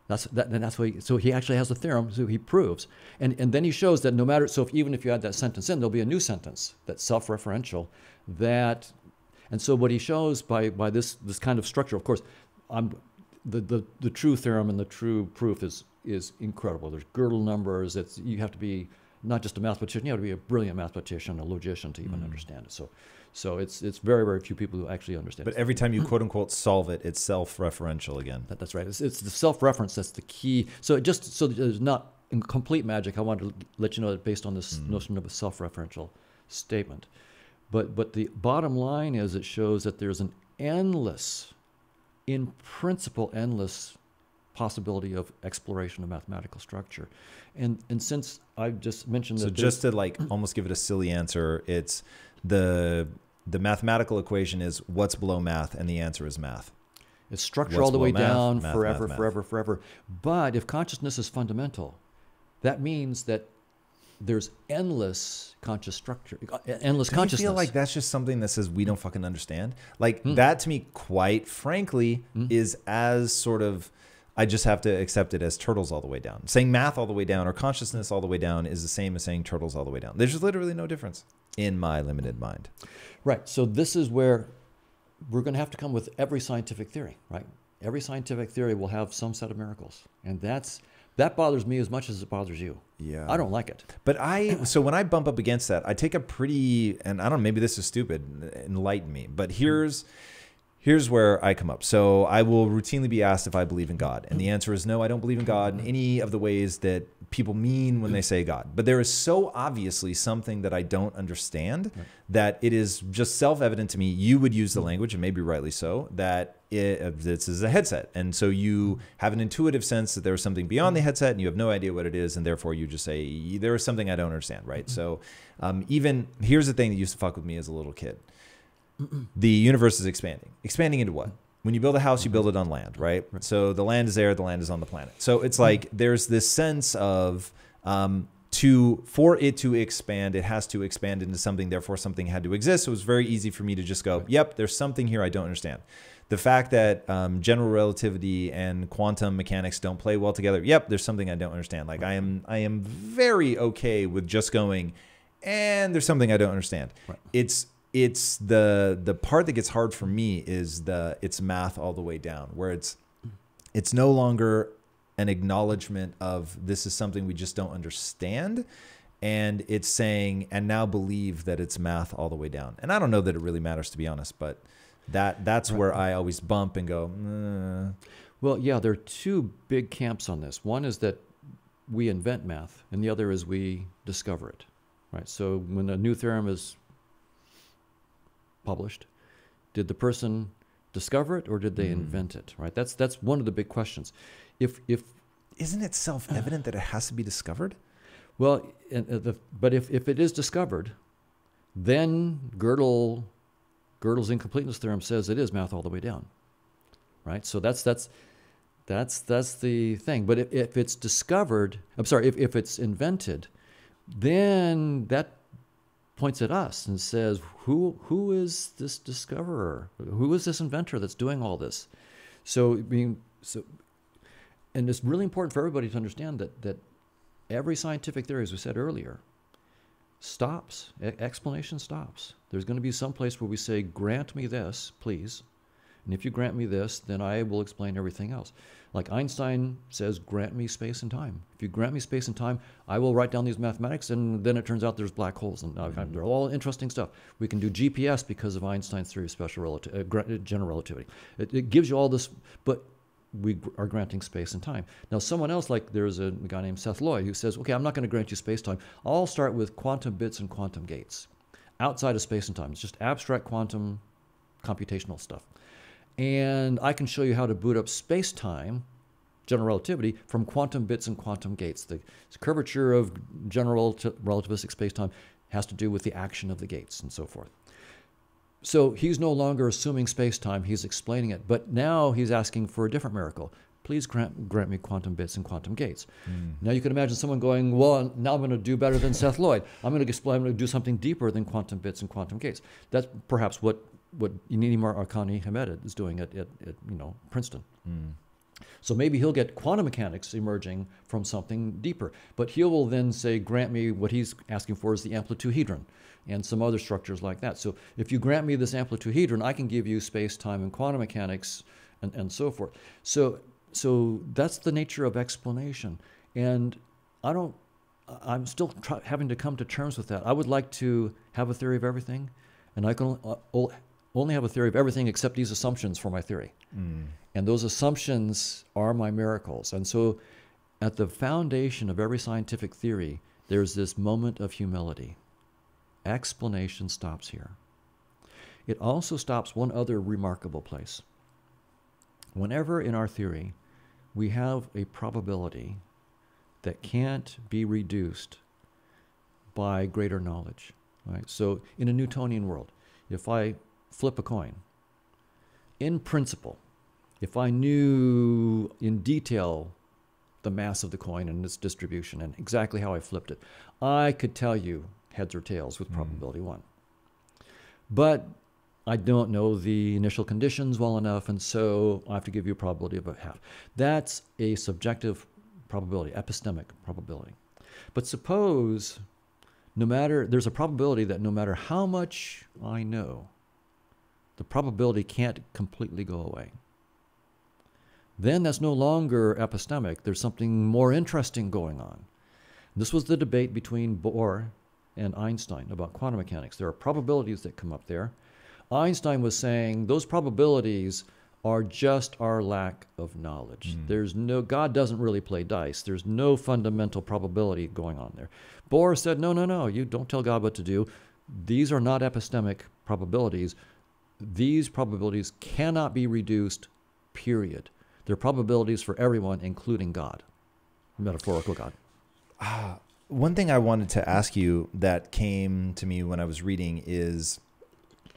That's, that, and that's why, he, so he actually has a theorem, so he proves. And, and then he shows that no matter, so if, even if you add that sentence in, there'll be a new sentence that's self-referential that, and so what he shows by, by this, this kind of structure, of course, I'm, the, the, the true theorem and the true proof is, is incredible. There's Gödel numbers, it's, you have to be not just a mathematician, you have to be a brilliant mathematician, a logician to even Mm. understand it. So, so it's, it's very, very few people who actually understand But it. But every time you quote unquote solve it, it's self-referential again. That, that's right. It's, it's the self-reference that's the key. So it just so there's not in complete magic. I wanted to let you know that based on this Mm. notion of a self-referential statement. But but the bottom line is it shows that there's an endless, in principle, endless possibility of exploration of mathematical structure. And and since I just mentioned So that just to like almost give it a silly answer, it's the the mathematical equation is what's below math, and the answer is math. It's structure What's all the way math? down Math, forever, math. forever, forever. But if consciousness is fundamental, that means that there's endless conscious structure, uh, endless Do you consciousness. feel like that's just something that says we don't fucking understand? Like Hmm. that to me, quite frankly, is as sort of I just have to accept it as turtles all the way down. Saying math all the way down or consciousness all the way down is the same as saying turtles all the way down. There's just literally no difference in my limited mind. Right. So this is where we're going to have to come with every scientific theory, right? Every scientific theory will have some set of miracles, and that's that bothers me as much as it bothers you. Yeah. I don't like it. But I, so when I bump up against that, I take a pretty, and I don't know, maybe this is stupid, enlighten me, but here's, here's where I come up. So I will routinely be asked if I believe in God. And the answer is no, I don't believe in God in any of the ways that people mean when they say God. But there is so obviously something that I don't understand that it is just self evident to me. You would use the mm-hmm. language, and maybe rightly so, that it, uh, this is a headset. And so you mm-hmm. have an intuitive sense that there is something beyond the mm-hmm. headset and you have no idea what it is. And therefore you just say, there is something I don't understand, right? So um, even here's the thing that used to fuck with me as a little kid the universe is expanding. Expanding into what? When you build a house, you build it on land, right? So the land is there, the land is on the planet. So it's like there's this sense of um, to for it to expand, it has to expand into something. Therefore, something had to exist. So it was very easy for me to just go, "Yep, there's something here I don't understand." The fact that um, general relativity and quantum mechanics don't play well together. Yep, there's something I don't understand. Like I am, I am very okay with just going, and there's something I don't understand. Right. It's it's the the part that gets hard for me is the it's math all the way down where it's it's no longer an acknowledgement of this is something we just don't understand and it's saying and now believe that it's math all the way down and i don't know that it really matters to be honest but that that's where i always bump and go "Mm." Well, yeah, there are two big camps on this. One is that we invent math, and the other is we discover it. Right. So when a new theorem is published, did the person discover it or did they Mm. invent it? Right. That's that's one of the big questions. If if isn't it self-evident that it has to be discovered well, and, uh, the, but if, if it is discovered, then Gödel Gödel's incompleteness theorem says it is math all the way down. Right? So that's that's that's that's the thing. But if, if it's discovered, I'm sorry, if, if it's invented, then that points at us and says, who who is this discoverer? Who is this inventor that's doing all this? So mean, so and it's really important for everybody to understand that that every scientific theory, as we said earlier, stops. E- explanation stops. There's going to be some place where we say, "Grant me this, please," And if you grant me this, then I will explain everything else. Like Einstein says, grant me space and time. If you grant me space and time, I will write down these mathematics, and then it turns out there's black holes, and uh, Mm-hmm. they're all interesting stuff. We can do GPS because of Einstein's theory of special relati- uh, general relativity. It, it gives you all this, but we are granting space and time. Now, someone else, like there's a guy named Seth Lloyd, who says, okay, I'm not going to grant you space time. I'll start with quantum bits and quantum gates outside of space and time. It's just abstract quantum computational stuff. And I can show you how to boot up space time, general relativity, from quantum bits and quantum gates. The curvature of general relativistic space time has to do with the action of the gates and so forth. So he's no longer assuming space time, he's explaining it. But now he's asking for a different miracle. Please grant, grant me quantum bits and quantum gates. Hmm. Now you can imagine someone going, Well, now I'm going to do better than Seth Lloyd. I'm going to explain, I'm going to do something deeper than quantum bits and quantum gates. That's perhaps what, what Nima Arkani-Hamed is doing at, at, at you know, Princeton. Hmm. So maybe he'll get quantum mechanics emerging from something deeper. But he will then say, grant me what he's asking for is the amplituhedron and some other structures like that. So if you grant me this amplituhedron, I can give you space, time, and quantum mechanics and, and so forth. So so that's the nature of explanation. And I don't I'm still having to come to terms with that. I would like to have a theory of everything, and I can o- only have a theory of everything except these assumptions for my theory. Hmm. And those assumptions are my miracles. And so, at the foundation of every scientific theory, there's this moment of humility. Explanation stops here. It also stops one other remarkable place. Whenever in our theory we have a probability that can't be reduced by greater knowledge, right? So, in a Newtonian world, if I flip a coin, in principle, if I knew in detail the mass of the coin and its distribution and exactly how I flipped it, I could tell you heads or tails with hmm. probability one. But I don't know the initial conditions well enough, and so I have to give you a probability of a half. That's a subjective probability, epistemic probability. But suppose no matter there's a probability that no matter how much I know, the probability can't completely go away. Then that's no longer epistemic. There's something more interesting going on. This was the debate between Bohr and Einstein about quantum mechanics. There are probabilities that come up there. Einstein was saying those probabilities are just our lack of knowledge. Hmm. There's no God doesn't really play dice. There's no fundamental probability going on there. Bohr said, "No, no, no. You don't tell God what to do. These are not epistemic probabilities. These probabilities cannot be reduced. Period. They're probabilities for everyone, including God, metaphorical God." One thing I wanted to ask you that came to me when I was reading is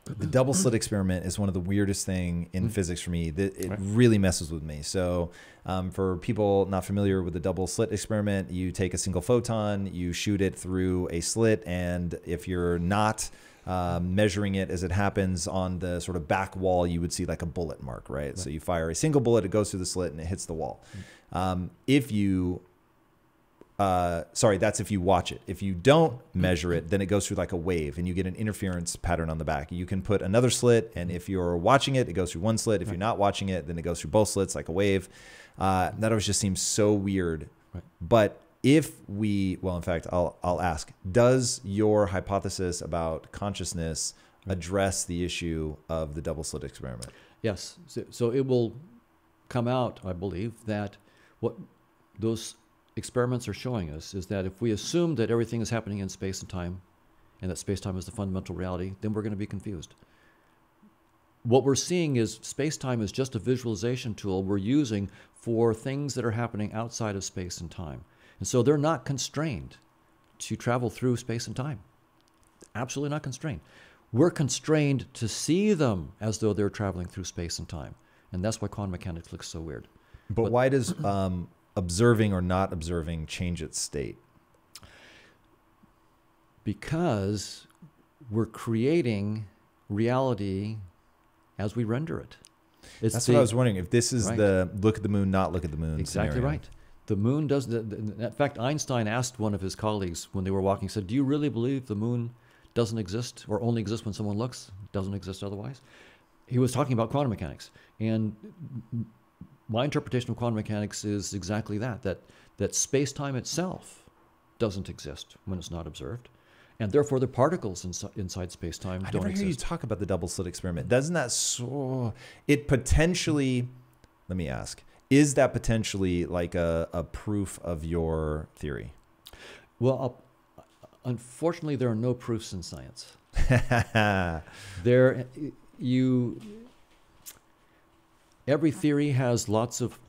the double slit experiment is one of the weirdest thing in physics for me. That it Right. really messes with me. So, um, for people not familiar with the double slit experiment, you take a single photon, you shoot it through a slit, and if you're not um, measuring it as it happens on the sort of back wall, you would see like a bullet mark, right? So you fire a single bullet, it goes through the slit, and it hits the wall. Um, if you uh, sorry, that's if you watch it. If you don't measure it, then it goes through like a wave and you get an interference pattern on the back. You can put another slit, and if you're watching it, it goes through one slit. If you're not watching it, then it goes through both slits like a wave. Uh, that always just seems so weird. Right. But if we, well, in fact, I'll, I'll ask Does your hypothesis about consciousness address the issue of the double slit experiment? Yes. So, so it will come out, I believe, that what those experiments are showing us is that if we assume that everything is happening in space and time, and that space time is the fundamental reality, then we're going to be confused. What we're seeing is space time is just a visualization tool we're using for things that are happening outside of space and time. And so they're not constrained to travel through space and time. Absolutely not constrained. We're constrained to see them as though they're traveling through space and time. And that's why quantum mechanics looks so weird. But, But- why does um, observing or not observing change its state? Because we're creating reality as we render it. It's That's the- what I was wondering. If this is Right. the look at the moon, not look at the moon. Exactly scenario. right. The moon does. The, the, in fact, Einstein asked one of his colleagues when they were walking. Said, "Do you really believe the moon doesn't exist, or only exists when someone looks? Doesn't exist otherwise?" he was talking about quantum mechanics, and my interpretation of quantum mechanics is exactly that that that space time itself doesn't exist when it's not observed, and therefore the particles inside, inside space time I don't never hear you talk about the double slit experiment. Doesn't that so it potentially? Let me ask: Is that potentially like a, a proof of your theory? well, uh, unfortunately, there are no proofs in science. there you every theory has lots of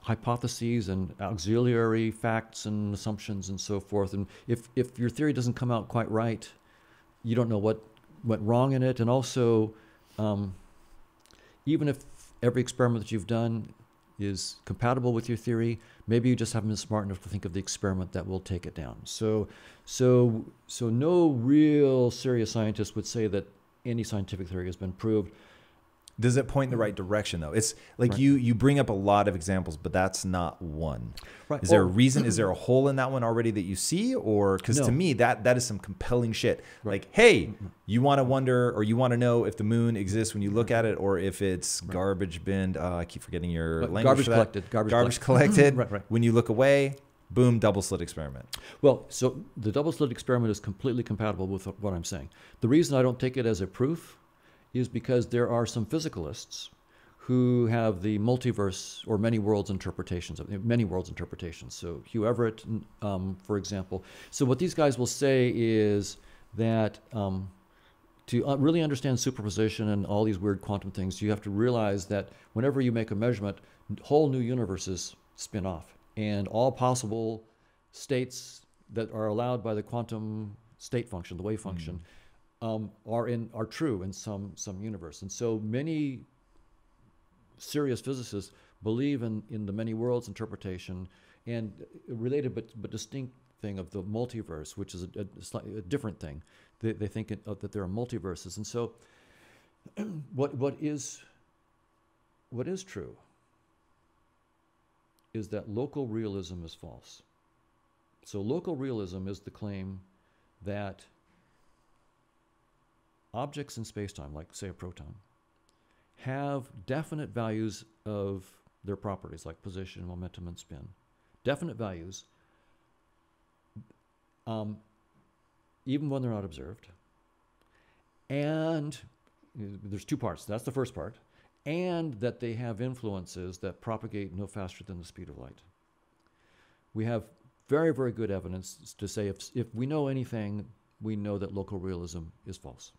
hypotheses and auxiliary facts and assumptions and so forth and if if your theory doesn't come out quite right you don't know what went wrong in it and also um, even if every experiment that you've done is compatible with your theory. Maybe you just haven't been smart enough to think of the experiment that will take it down. So so so no real serious scientist would say that any scientific theory has been proved Does it point in the right direction though? It's like Right. you you bring up a lot of examples, but that's not one. right Is there a reason? Is there a hole in that one already that you see, or because No. to me that that is some compelling shit. Right. Like, hey, you want to wonder or you want to know if the moon exists when you look at it, or if it's garbage bin. Uh, I keep forgetting your But language. garbage for that. collected garbage, Garbage collected. right When you look away, boom, double slit experiment. Well, so the double slit experiment is completely compatible with what I'm saying. The reason I don't take it as a proof is because there are some physicalists who have the multiverse or many worlds interpretations of many worlds interpretations. So Hugh Everett, um, for example. So what these guys will say is that um, to uh, really understand superposition and all these weird quantum things, you have to realize that whenever you make a measurement, whole new universes spin off, and all possible states that are allowed by the quantum state function, the wave function, um, are in are true in some some universe. And so many serious physicists believe in, in the many worlds interpretation and related but, but distinct thing of the multiverse, which is a, a, slightly, a different thing. They, they think it, uh, that there are multiverses. And so what, what, is, what is true is that local realism is false. So local realism is the claim that objects in spacetime, like say a proton, have definite values of their properties, like position, momentum, and spin. Definite values, um, even when they're not observed. And there's two parts. That's the first part. And that they have influences that propagate no faster than the speed of light. We have very, very good evidence to say if, if we know anything, we know that local realism is false.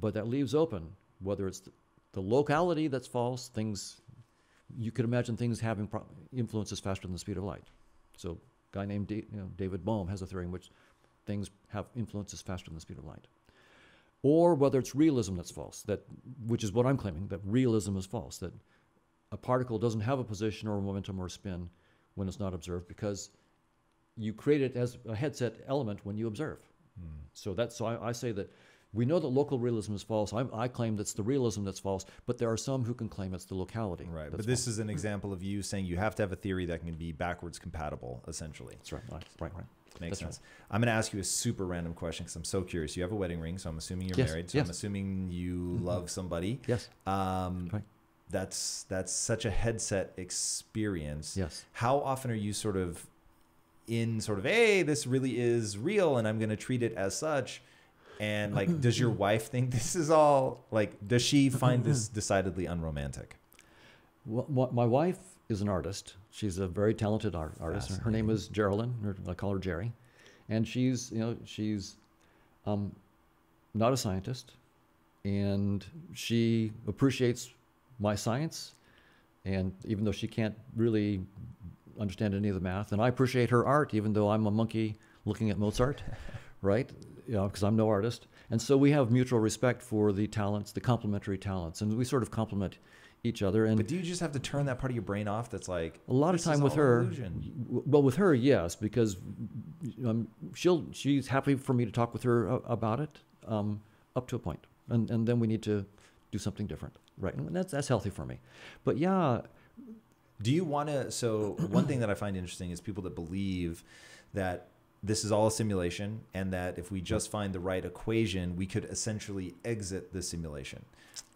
But that leaves open whether it's the, locality that's false, things, you could imagine things having pro- influences faster than the speed of light. So, a guy named Da- you know, David Bohm has a theory in which things have influences faster than the speed of light. Or whether it's realism that's false, that, which is what I'm claiming, that realism is false, that a particle doesn't have a position or a momentum or a spin when it's not observed because you create it as a headset element when you observe. Hmm. So that's so I, I say that we know that local realism is false. I'm, I claim that's the realism that's false, but there are some who can claim it's the locality. Right. But this false. is an example of you saying you have to have a theory that can be backwards compatible, essentially. that's right, right, right, right. Makes That's right. sense. I'm going to ask you a super random question because I'm so curious. You have a wedding ring, so I'm assuming you're Yes, married. So I'm assuming you Mhm. love somebody. Yes, Um, Right. That's that's such a headset experience. yes. How often are you sort of in sort of, hey, this really is real, and I'm going to treat it as such? And like, does your wife think this is all like? Does she find this decidedly unromantic? Well, my, wife is an artist. She's a very talented art, artist. Her name is Geraldine. Or I call her Jerry, and she's you know she's um, not a scientist, and she appreciates my science, and even though she can't really understand any of the math, and I appreciate her art, even though I'm a monkey looking at Mozart, right? You know, because I'm no artist, and so we have mutual respect for the talents, the complementary talents, and we sort of complement each other. And But do you just have to turn that part of your brain off? That's like a lot of time with her. illusion. Well, with her, yes, because um, she'll she's happy for me to talk with her about it um, up to a point, and and then we need to do something different, right? And that's that's healthy for me. But yeah, Do you want to? So one thing that I find interesting is people that believe that this is all a simulation, and that if we just find the right equation, we could essentially exit the simulation.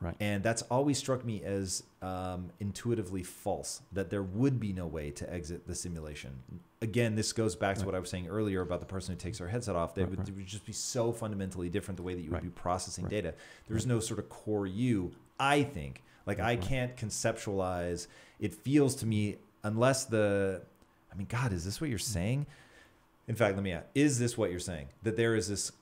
Right. And that's always struck me as um, intuitively false that there would be no way to exit the simulation. Again, this goes back to Right. what I was saying earlier about the person who takes their headset off. They Right, would, right. it would just be so fundamentally different the way that you would be processing data. There's no sort of core you, I think. Like, I can't conceptualize. It feels to me, unless the, I mean, God, is this what you're saying? In fact, let me ask: Is this what you're saying? That there is this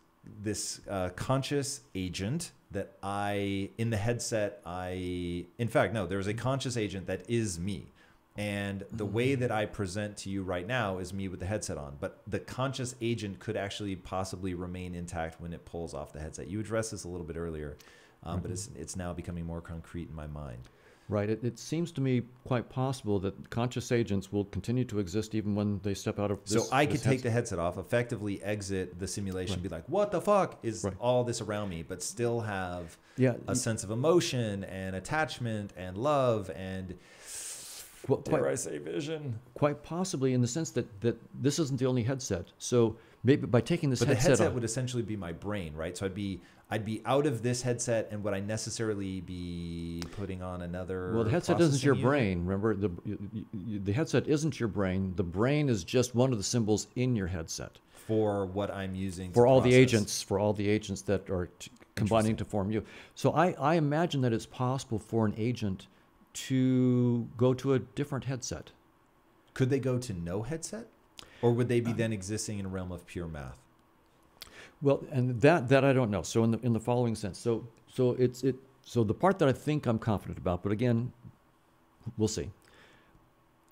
this uh, conscious agent that I in the headset I in fact no there is a conscious agent that is me. And the way that I present to you right now is me with the headset on but the conscious agent could actually possibly remain intact when it pulls off the headset. You addressed this a little bit earlier um, but it's it's now becoming more concrete in my mind Right. It, it seems to me quite possible that conscious agents will continue to exist even when they step out of this. so I could take the headset off, effectively exit the simulation, Right. be like, "What the fuck is Right. all this around me?" But still have yeah. a sense of emotion and attachment and love and well, quite, dare I say vision. quite possibly in the sense that, that this isn't the only headset. So maybe by taking this But the headset, headset off, would essentially be my brain, right? So I'd be I'd be out of this headset, and would I necessarily be putting on another? well, the headset isn't your unit? brain. Remember, the the headset isn't your brain. The brain is just one of the symbols in your headset for what I'm using for all the agents, for all the agents that are t- combining to form you. So I, I imagine that it's possible for an agent to go to a different headset. Could they go to no headset, or would they be Uh, then existing in a realm of pure math? Well, and that that I don't know. So in the in the following sense, so so it's it. So the part that I think I'm confident about, but again, we'll see.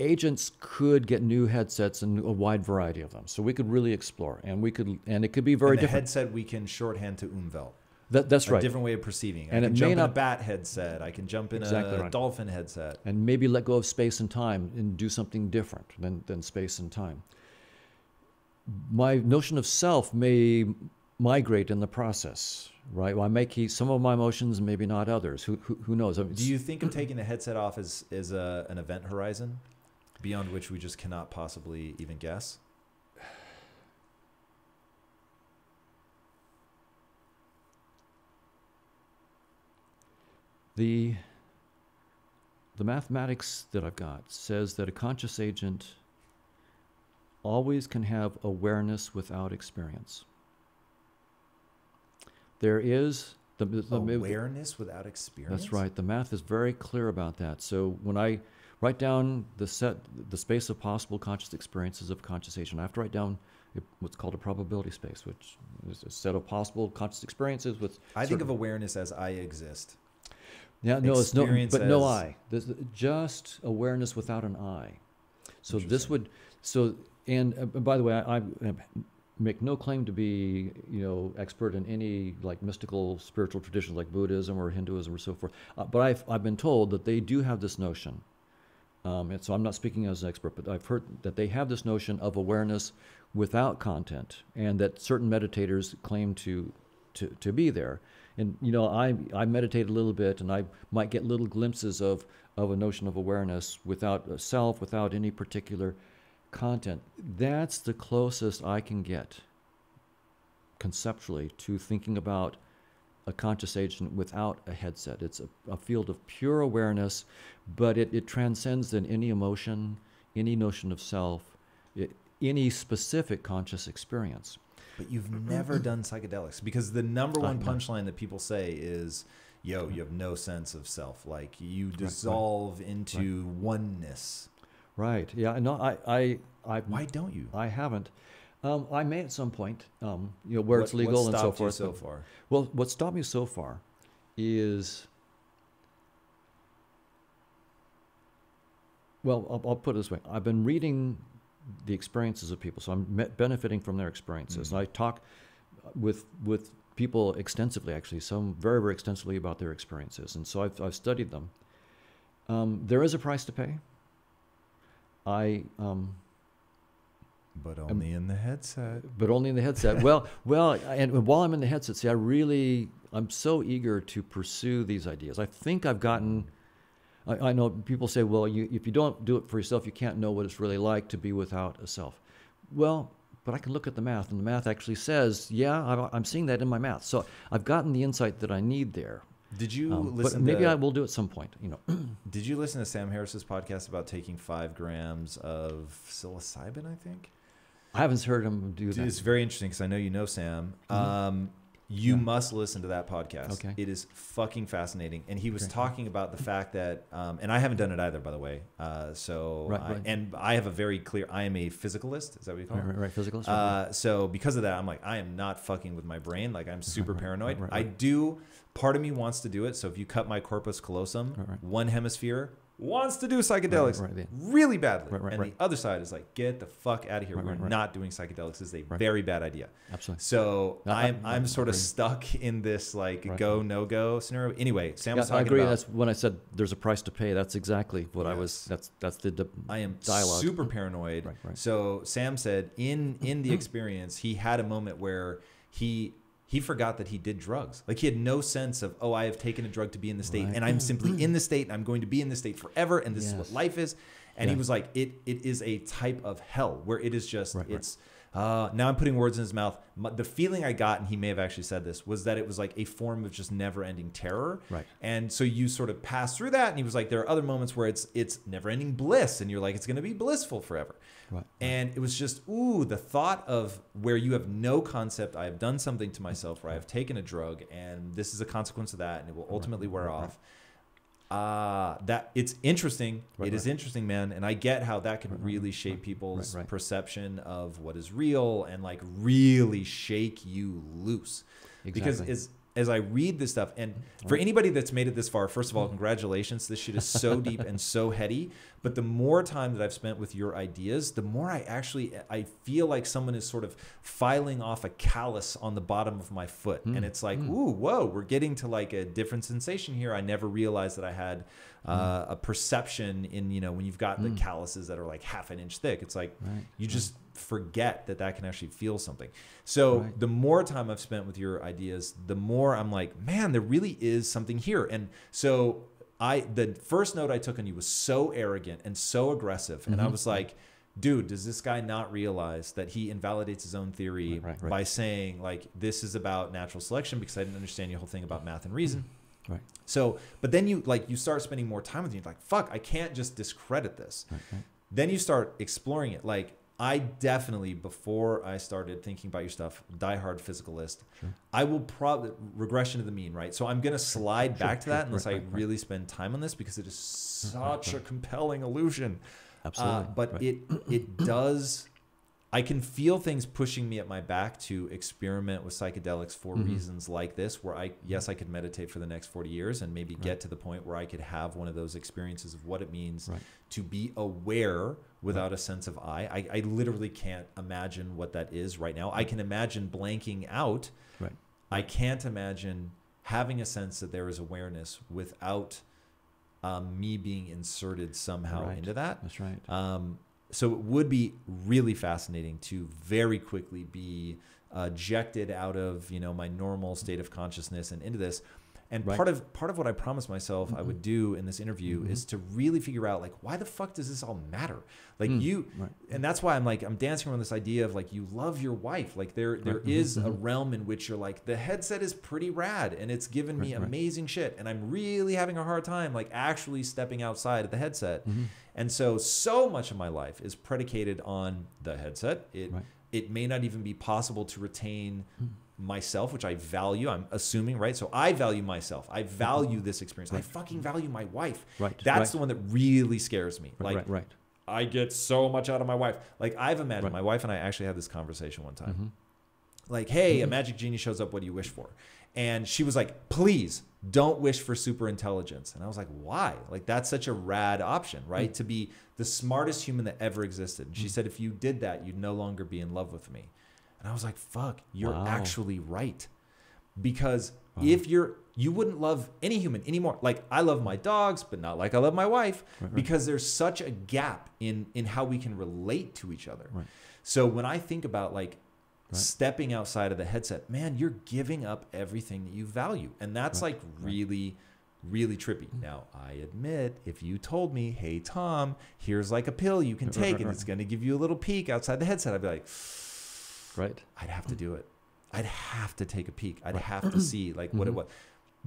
Agents could get new headsets and a wide variety of them, so we could really explore, and we could, and it could be very and the different. headset we can shorthand to umwelt. That, that's a right, different way of perceiving. I And can it may jump in a not- bat headset. I can jump in Exactly a right. dolphin headset. and maybe let go of space and time and do something different than than space and time. My notion of self may migrate in the process, right? Well, I may keep some of my emotions, maybe not others. Who who, who knows? I mean, Do you think of taking the headset off as, as a, an event horizon beyond which we just cannot possibly even guess? The, the mathematics that I've got says that a conscious agent always can have awareness without experience. There is the, the Awareness without experience? That's right. The math is very clear about that. So when I write down the set, the space of possible conscious experiences of conscious agent, I have to write down what's called a probability space, which is a set of possible conscious experiences with. I think of awareness as I exist. Yeah, no, it's no, but no I. There's just awareness without an I. So this would, so and uh, by the way, I, I make no claim to be, you know, expert in any like mystical spiritual traditions like Buddhism or Hinduism or so forth. Uh, but I've I've been told that they do have this notion. Um, and so I'm not speaking as an expert, but I've heard that they have this notion of awareness without content, and that certain meditators claim to to, to be there. And you know, I I meditate a little bit, and I might get little glimpses of of a notion of awareness without a self, without any particular content. That's the closest I can get conceptually to thinking about a conscious agent without a headset. It's a, a field of pure awareness, but it, it transcends then any emotion, any notion of self, it, any specific conscious experience. But you've never done psychedelics because the number Uh, one punchline that people say is, yo, you have no sense of self. Like you dissolve into oneness. Right. Yeah. No, I, I, I, Why don't you? I haven't. Um, I may at some point, um, you know, where What- it's legal and so forth. so far? Well, what stopped me so far is, well, I'll, I'll put it this way: I've been reading the experiences of people, so I'm benefiting from their experiences, Mhm. and I talk with with people extensively, actually, some very very extensively about their experiences, and so I've I've studied them. Um, there is a price to pay. I um, But only in the headset. but only in the headset. well, well, and while I'm in the headset, see, I really, I'm so eager to pursue these ideas. I think I've gotten. I, I know people say, well, you, if you don't do it for yourself, you can't know what it's really like to be without a self. Well, but I can look at the math, and the math actually says, yeah, I'm, I'm seeing that in my math. So I've gotten the insight that I need there. Did you Um, but listen? maybe to, I will do at some point. You know, Did you listen to Sam Harris's podcast about taking five grams of psilocybin? I think I haven't heard him do Dude, that. it's very interesting because I know you know Sam. Um, you Yeah. must listen to that podcast. Okay. It is fucking fascinating, and he was Okay. talking about the fact that, um, and I haven't done it either, by the way. Uh, so, Right, I, right. and I have a very clear. I am a physicalist. Is that what you call Right, it? right, right, physicalist. Uh, so because of that, I'm like, I am not fucking with my brain. Like I'm super paranoid. I do. Part of me wants to do it. So if you cut my corpus callosum, one hemisphere wants to do psychedelics right, yeah. really badly, Right, right, and right. the other side is like, get the fuck out of here. Right, We're right, right. not doing psychedelics. This is a Right. very bad idea. Absolutely. So I- I'm I I'm sort of stuck in this like Right. go no go scenario. Anyway, Sam was Yeah, I agree. about. That's when I said there's a price to pay. That's exactly what I was. That's that's the. de- I am dialogue. super paranoid. Right, right. So Sam said in in the experience he had a moment where he he forgot that he did drugs. Like he had no sense of oh I have taken a drug to be in the state Right. and I'm simply in the state and I'm going to be in the state forever and this is what life is. And he was like it it is a type of hell where it is just Right, right. it's uh, now I'm putting words in his mouth. The feeling I got, and he may have actually said this, was that it was like a form of just never-ending terror. Right. And so you sort of pass through that, and he was like, there are other moments where it's it's never-ending bliss, and you're like, it's going to be blissful forever. Right. And it was just, ooh, the thought of where you have no concept, I have done something to myself, where I have taken a drug, and this is a consequence of that, and it will ultimately wear right, right. off. Uh, that it's interesting. Right, It is right. interesting, man, and I get how that can Right, right, really right, shape right, people's right. perception of what is real, and like really shake you loose. Because Exactly. as as I read this stuff, and for anybody that's made it this far, first of all, congratulations. This shit is so deep and so heady. But the more time that I've spent with your ideas, the more I actually I feel like someone is sort of filing off a callus on the bottom of my foot, hmm. and it's like, hmm. ooh, whoa, we're getting to like a different sensation here. I never realized that I had uh, hmm. a perception in you know when you've got the calluses that are like half an inch thick. It's like Right, you just forget that that can actually feel something. So Right. the more time I've spent with your ideas, the more I'm like, man, there really is something here. And so I, the first note I took on you was so arrogant and so aggressive, and I Mm-hmm. was like, dude, does this guy not realize that he invalidates his own theory Right, right, right. by saying like this is about natural selection because I didn't understand your whole thing about math and reason. Right. So, but then you like you start spending more time with it. You're like, fuck, I can't just discredit this. Then you start exploring it. Like I definitely, before I started thinking about your stuff, diehard physicalist. Sure. I will probably regression to the mean, right? So I'm gonna slide Sure, back to that unless right, I right, right. really spend time on this because it is right, such a compelling illusion. Absolutely. Uh, but right. it it does. I can feel things pushing me at my back to experiment with psychedelics for Mhm. reasons like this, where I yes I could meditate for the next forty years and maybe Right. get to the point where I could have one of those experiences of what it means Right. To be aware without a sense of I. I. I literally can't imagine what that is right now. I can imagine blanking out. Right. I can't imagine having a sense that there is awareness without um, me being inserted somehow Right. into that. That's right. Um, so it would be really fascinating to very quickly be uh, ejected out of you know my normal state of consciousness and into this. And Right. part of part of what I promised myself I would do in this interview Mhm. is to really figure out like why the fuck does this all matter? Like Mm, you, right. and that's why I'm like I'm dancing around this idea of like you love your wife. Like there there Right. is Mhm, a realm in which you're like the headset is pretty rad and it's given me amazing shit, and I'm really having a hard time like actually stepping outside of the headset. Mhm. And so, so much of my life is predicated on the headset. It it may not even be possible to retain Hmm. Myself, which I value. I'm assuming, right? So I value myself. I value this experience. I fucking value my wife. Right. That's right. the one that really scares me. Right, like right. Right. I get so much out of my wife. Like I've imagined Right. my wife and I actually had this conversation one time Mhm. like, hey, Mm-hmm. a magic genie shows up. What do you wish for? And she was like, please don't wish for super intelligence. And I was like, why? Like, that's such a rad option, right? Mm. To be the smartest human that ever existed. And she Mm. said, if you did that, you'd no longer be in love with me. And I was like, fuck, you're Wow. actually right. Because Wow. if you're, you wouldn't love any human anymore. Like, I love my dogs, but not like I love my wife Right, right. because there's such a gap in in how we can relate to each other. Right. So when I think about like stepping outside of the headset, man, you're giving up everything that you value. And that's like really, really trippy. Mm. Now, I admit, if you told me, hey, Tom, here's like a pill you can take and it's going to give you a little peek outside the headset, I'd be like, right? I'd have to do it. I'd have to take a peek. I'd have to see like what it mm-hmm. was.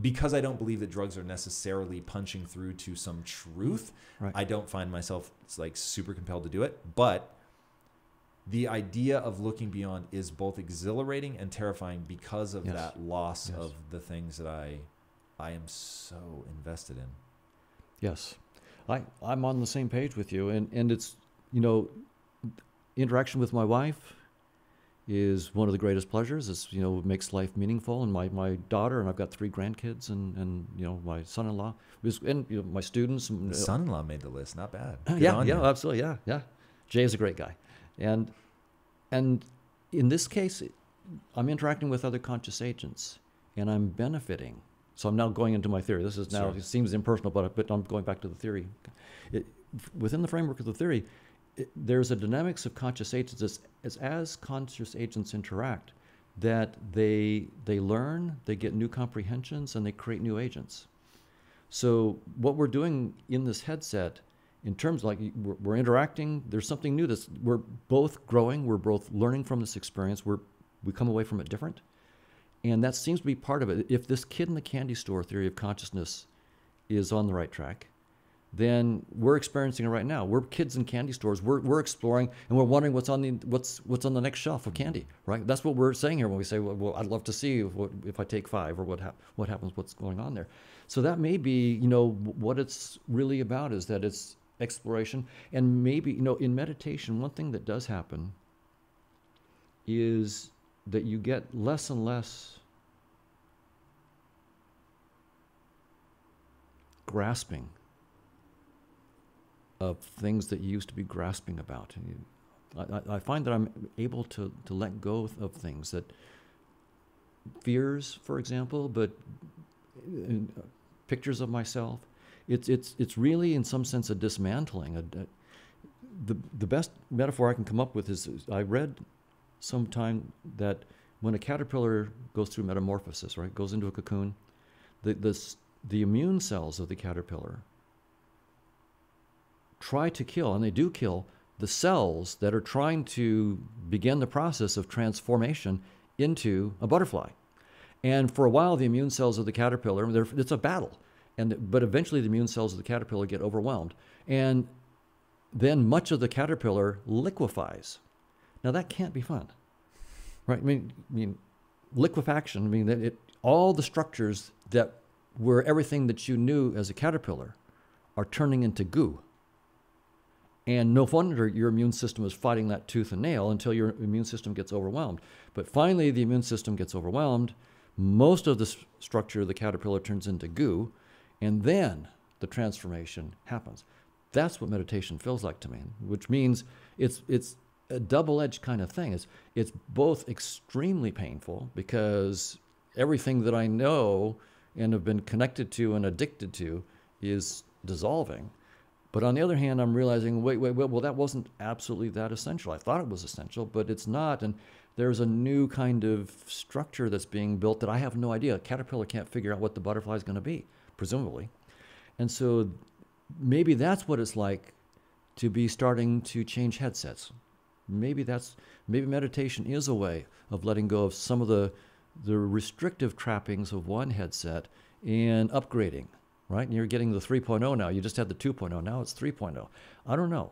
Because I don't believe that drugs are necessarily punching through to some truth, Right. I don't find myself like super compelled to do it. But the idea of looking beyond is both exhilarating and terrifying because of Yes. that loss Yes. of the things that I I am so invested in. Yes, I I'm on the same page with you, and and it's you know, interaction with my wife is one of the greatest pleasures. It's you know makes life meaningful, and my my daughter and I've got three grandkids, and and you know my son-in-law is and you know my students. The son-in-law made the list. Not bad. Uh, Good yeah, yeah, you. absolutely, yeah, yeah. Jay is a great guy, and and in this case, I'm interacting with other conscious agents, and I'm benefiting. So I'm now going into my theory. This is now Sure. it seems impersonal, but but I'm going back to the theory. It, within the framework of the theory, it, there's a dynamics of conscious agents as, as as conscious agents interact, that they they learn, they get new comprehensions, and they create new agents. So what we're doing in this headset, in terms like we're, we're interacting, there's something new. That's we're both growing. We're both learning from this experience. We're we come away from it different, and that seems to be part of it. If this kid in the candy store theory of consciousness is on the right track, then we're experiencing it right now. We're kids in candy stores. We're, we're exploring and we're wondering what's on the what's what's on the next shelf of candy. Right? That's what we're saying here when we say, well, well I'd love to see what, if I take five or what hap- what happens, what's going on there. So that may be you know what it's really about is that it's exploration and maybe you know in meditation one thing that does happen is that you get less and less grasping of things that you used to be grasping about. And you, I, I- find that I'm able to, to let go of things that fears, for example, but uh, pictures of myself. It's, it's, it's really, in some sense, a dismantling. A, a- the, the best metaphor I can come up with is, is I read sometime that when a caterpillar goes through metamorphosis, right, goes into a cocoon, the, the, the immune cells of the caterpillar try to kill, and they do kill, the cells that are trying to begin the process of transformation into a butterfly. And for a while, the immune cells of the caterpillar, it's a battle. And, but eventually, the immune cells of the caterpillar get overwhelmed. And then much of the caterpillar liquefies. Now, that can't be fun. Right? I mean, I mean liquefaction, I mean, that it, all the structures that were everything that you knew as a caterpillar are turning into goo. And no wonder your immune system is fighting that tooth and nail until your immune system gets overwhelmed. But finally, the immune system gets overwhelmed. Most of the structure of the caterpillar turns into goo, and then the transformation happens. That's what meditation feels like to me, which means it's, it's a double edged kind of thing. It's, it's both extremely painful because everything that I know and have been connected to and addicted to is dissolving. But on the other hand, I'm realizing, wait, wait, wait, well, that wasn't absolutely that essential. I thought it was essential, but it's not. And there's a new kind of structure that's being built that I have no idea. A caterpillar can't figure out what the butterfly is going to be, presumably. And so maybe that's what it's like to be starting to change headsets. Maybe that's maybe meditation is a way of letting go of some of the the restrictive trappings of one headset and upgrading, right? And you're getting the 3.0 now. You just had the 2.0. Now it's 3.0. I don't know.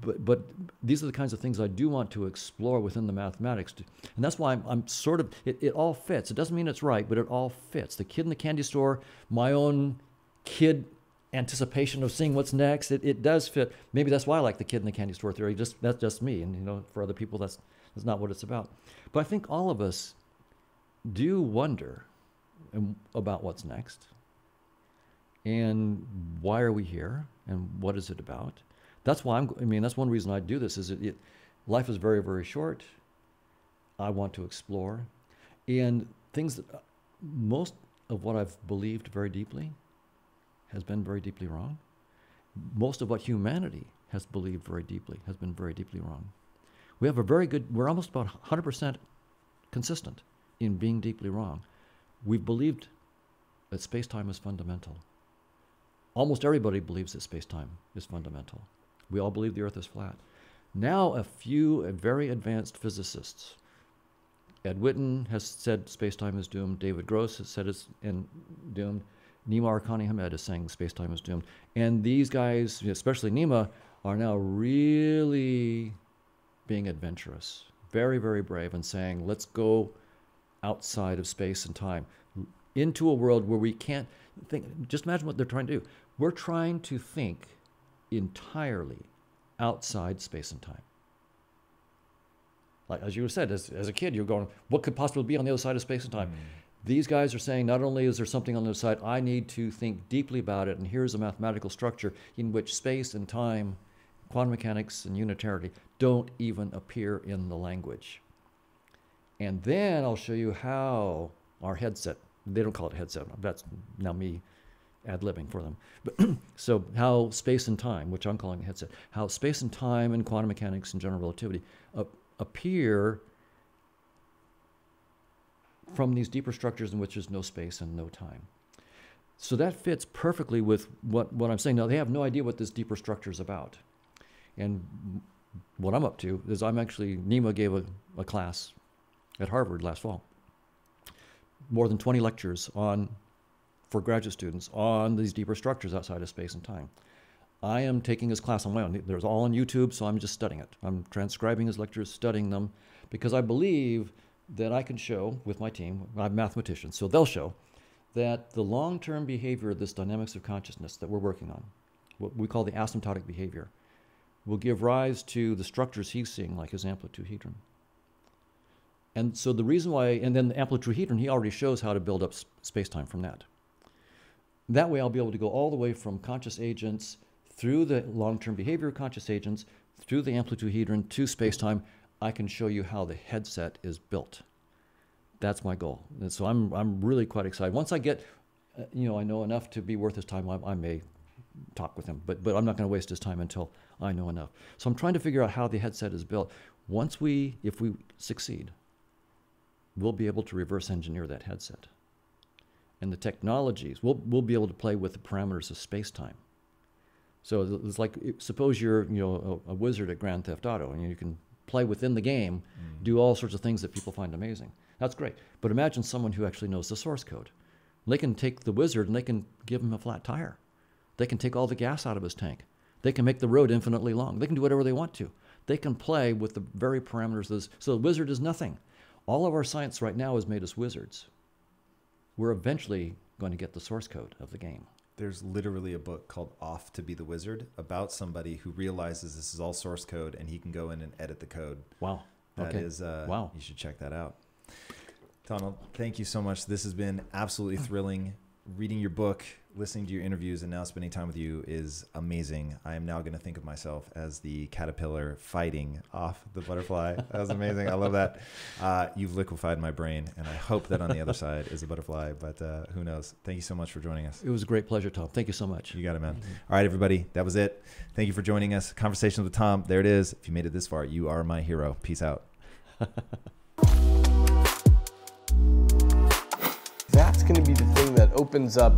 But, but these are the kinds of things I do want to explore within the mathematics. And that's why I'm, I'm sort of, it, it all fits. It doesn't mean it's right, but it all fits. The kid in the candy store, my own kid anticipation of seeing what's next, it, it does fit. Maybe that's why I like the kid in the candy store theory. Just That's just me. And, you know, for other people, that's, that's not what it's about. But I think all of us do wonder um, about what's next and why are we here? And what is it about? That's why i'm i mean that's one reason i do this is it, it life is very very short. I want to explore. And things that uh, most of what i've believed very deeply has been very deeply wrong. Most of what humanity has believed very deeply has been very deeply wrong. We have a very good we're almost about 100% consistent in being deeply wrong. We've believed that space time is fundamental. Almost everybody believes that space time is fundamental. We all believe the earth is flat. Now, a few very advanced physicists Ed Witten has said space-time is doomed. David Gross has said it's doomed. Nima Arkani Hamed is saying space-time is doomed. And these guys, especially Nima, are now really being adventurous, very, very brave, and saying, let's go outside of space and time into a world where we can't think. Just imagine what they're trying to do. We're trying to think entirely outside space and time. Like as you said, as, as a kid, you're going, what could possibly be on the other side of space and time? Mm. These guys are saying not only is there something on the other side, I need to think deeply about it, and here's a mathematical structure in which space and time, quantum mechanics and unitarity don't even appear in the language. And then I'll show you how our headset, they don't call it a headset, that's now me ad libbing for them. But so how space and time, which I'm calling a headset, how space and time and quantum mechanics and general relativity appear from these deeper structures in which there's no space and no time. So that fits perfectly with what, what I'm saying. Now, they have no idea what this deeper structure is about. And what I'm up to is I'm actually, Nima gave a, a class at Harvard last fall. More than 20 lectures on, for graduate students on these deeper structures outside of space and time. I am taking his class on my own. There's all on YouTube, so I'm just studying it. I'm transcribing his lectures, studying them, because I believe that I can show with my team, I'm mathematicians, so they'll show that the long-term behavior of this dynamics of consciousness that we're working on, what we call the asymptotic behavior, will give rise to the structures he's seeing, like his amplitude And so the reason why, and then the amplitude he already shows how to build up space-time from that. That way I'll be able to go all the way from conscious agents through the long-term behavior of conscious agents, through the amplitude to space-time, I can show you how the headset is built. That's my goal. And so I'm, I'm really quite excited. Once I get, uh, you know, I know enough to be worth his time, I, I may talk with him, but, but I'm not going to waste his time until I know enough. So I'm trying to figure out how the headset is built. Once we, if we succeed, we'll be able to reverse engineer that headset. And the technologies, we'll, we'll be able to play with the parameters of space-time. So it's like, suppose you're, you know, a, a wizard at Grand Theft Auto, and you can play within the game, mm. do all sorts of things that people find amazing. That's great. But imagine someone who actually knows the source code. They can take the wizard and they can give him a flat tire. They can take all the gas out of his tank. They can make the road infinitely long. They can do whatever they want to. They can play with the very parameters of this. So the wizard is nothing. All of our science right now has made us wizards. We're eventually going to get the source code of the game there's literally a book called Off to Be the Wizard about somebody who realizes this is all source code and he can go in and edit the code. Wow. That okay. is, uh, wow. You should check that out. Donald, thank you so much. This has been absolutely thrilling. Reading your book, listening to your interviews and now spending time with you is amazing. I am now going to think of myself as the caterpillar fighting off the butterfly. That was amazing. I love that. Uh, you've liquefied my brain, and I hope that on the other side is a butterfly, but uh, who knows? Thank you so much for joining us. It was a great pleasure, Tom. Thank you so much. You got it, man. All right, everybody. That was it. Thank you for joining us. Conversations with Tom. There it is. If you made it this far, you are my hero. Peace out. That's going to be the opens up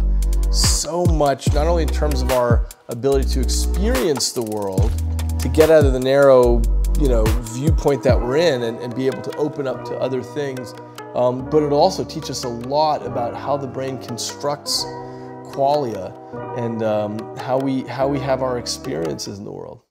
so much, not only in terms of our ability to experience the world, to get out of the narrow, you know, viewpoint that we're in and, and be able to open up to other things, um, but it'll also teaches us a lot about how the brain constructs qualia and um, how we how we have our experiences in the world.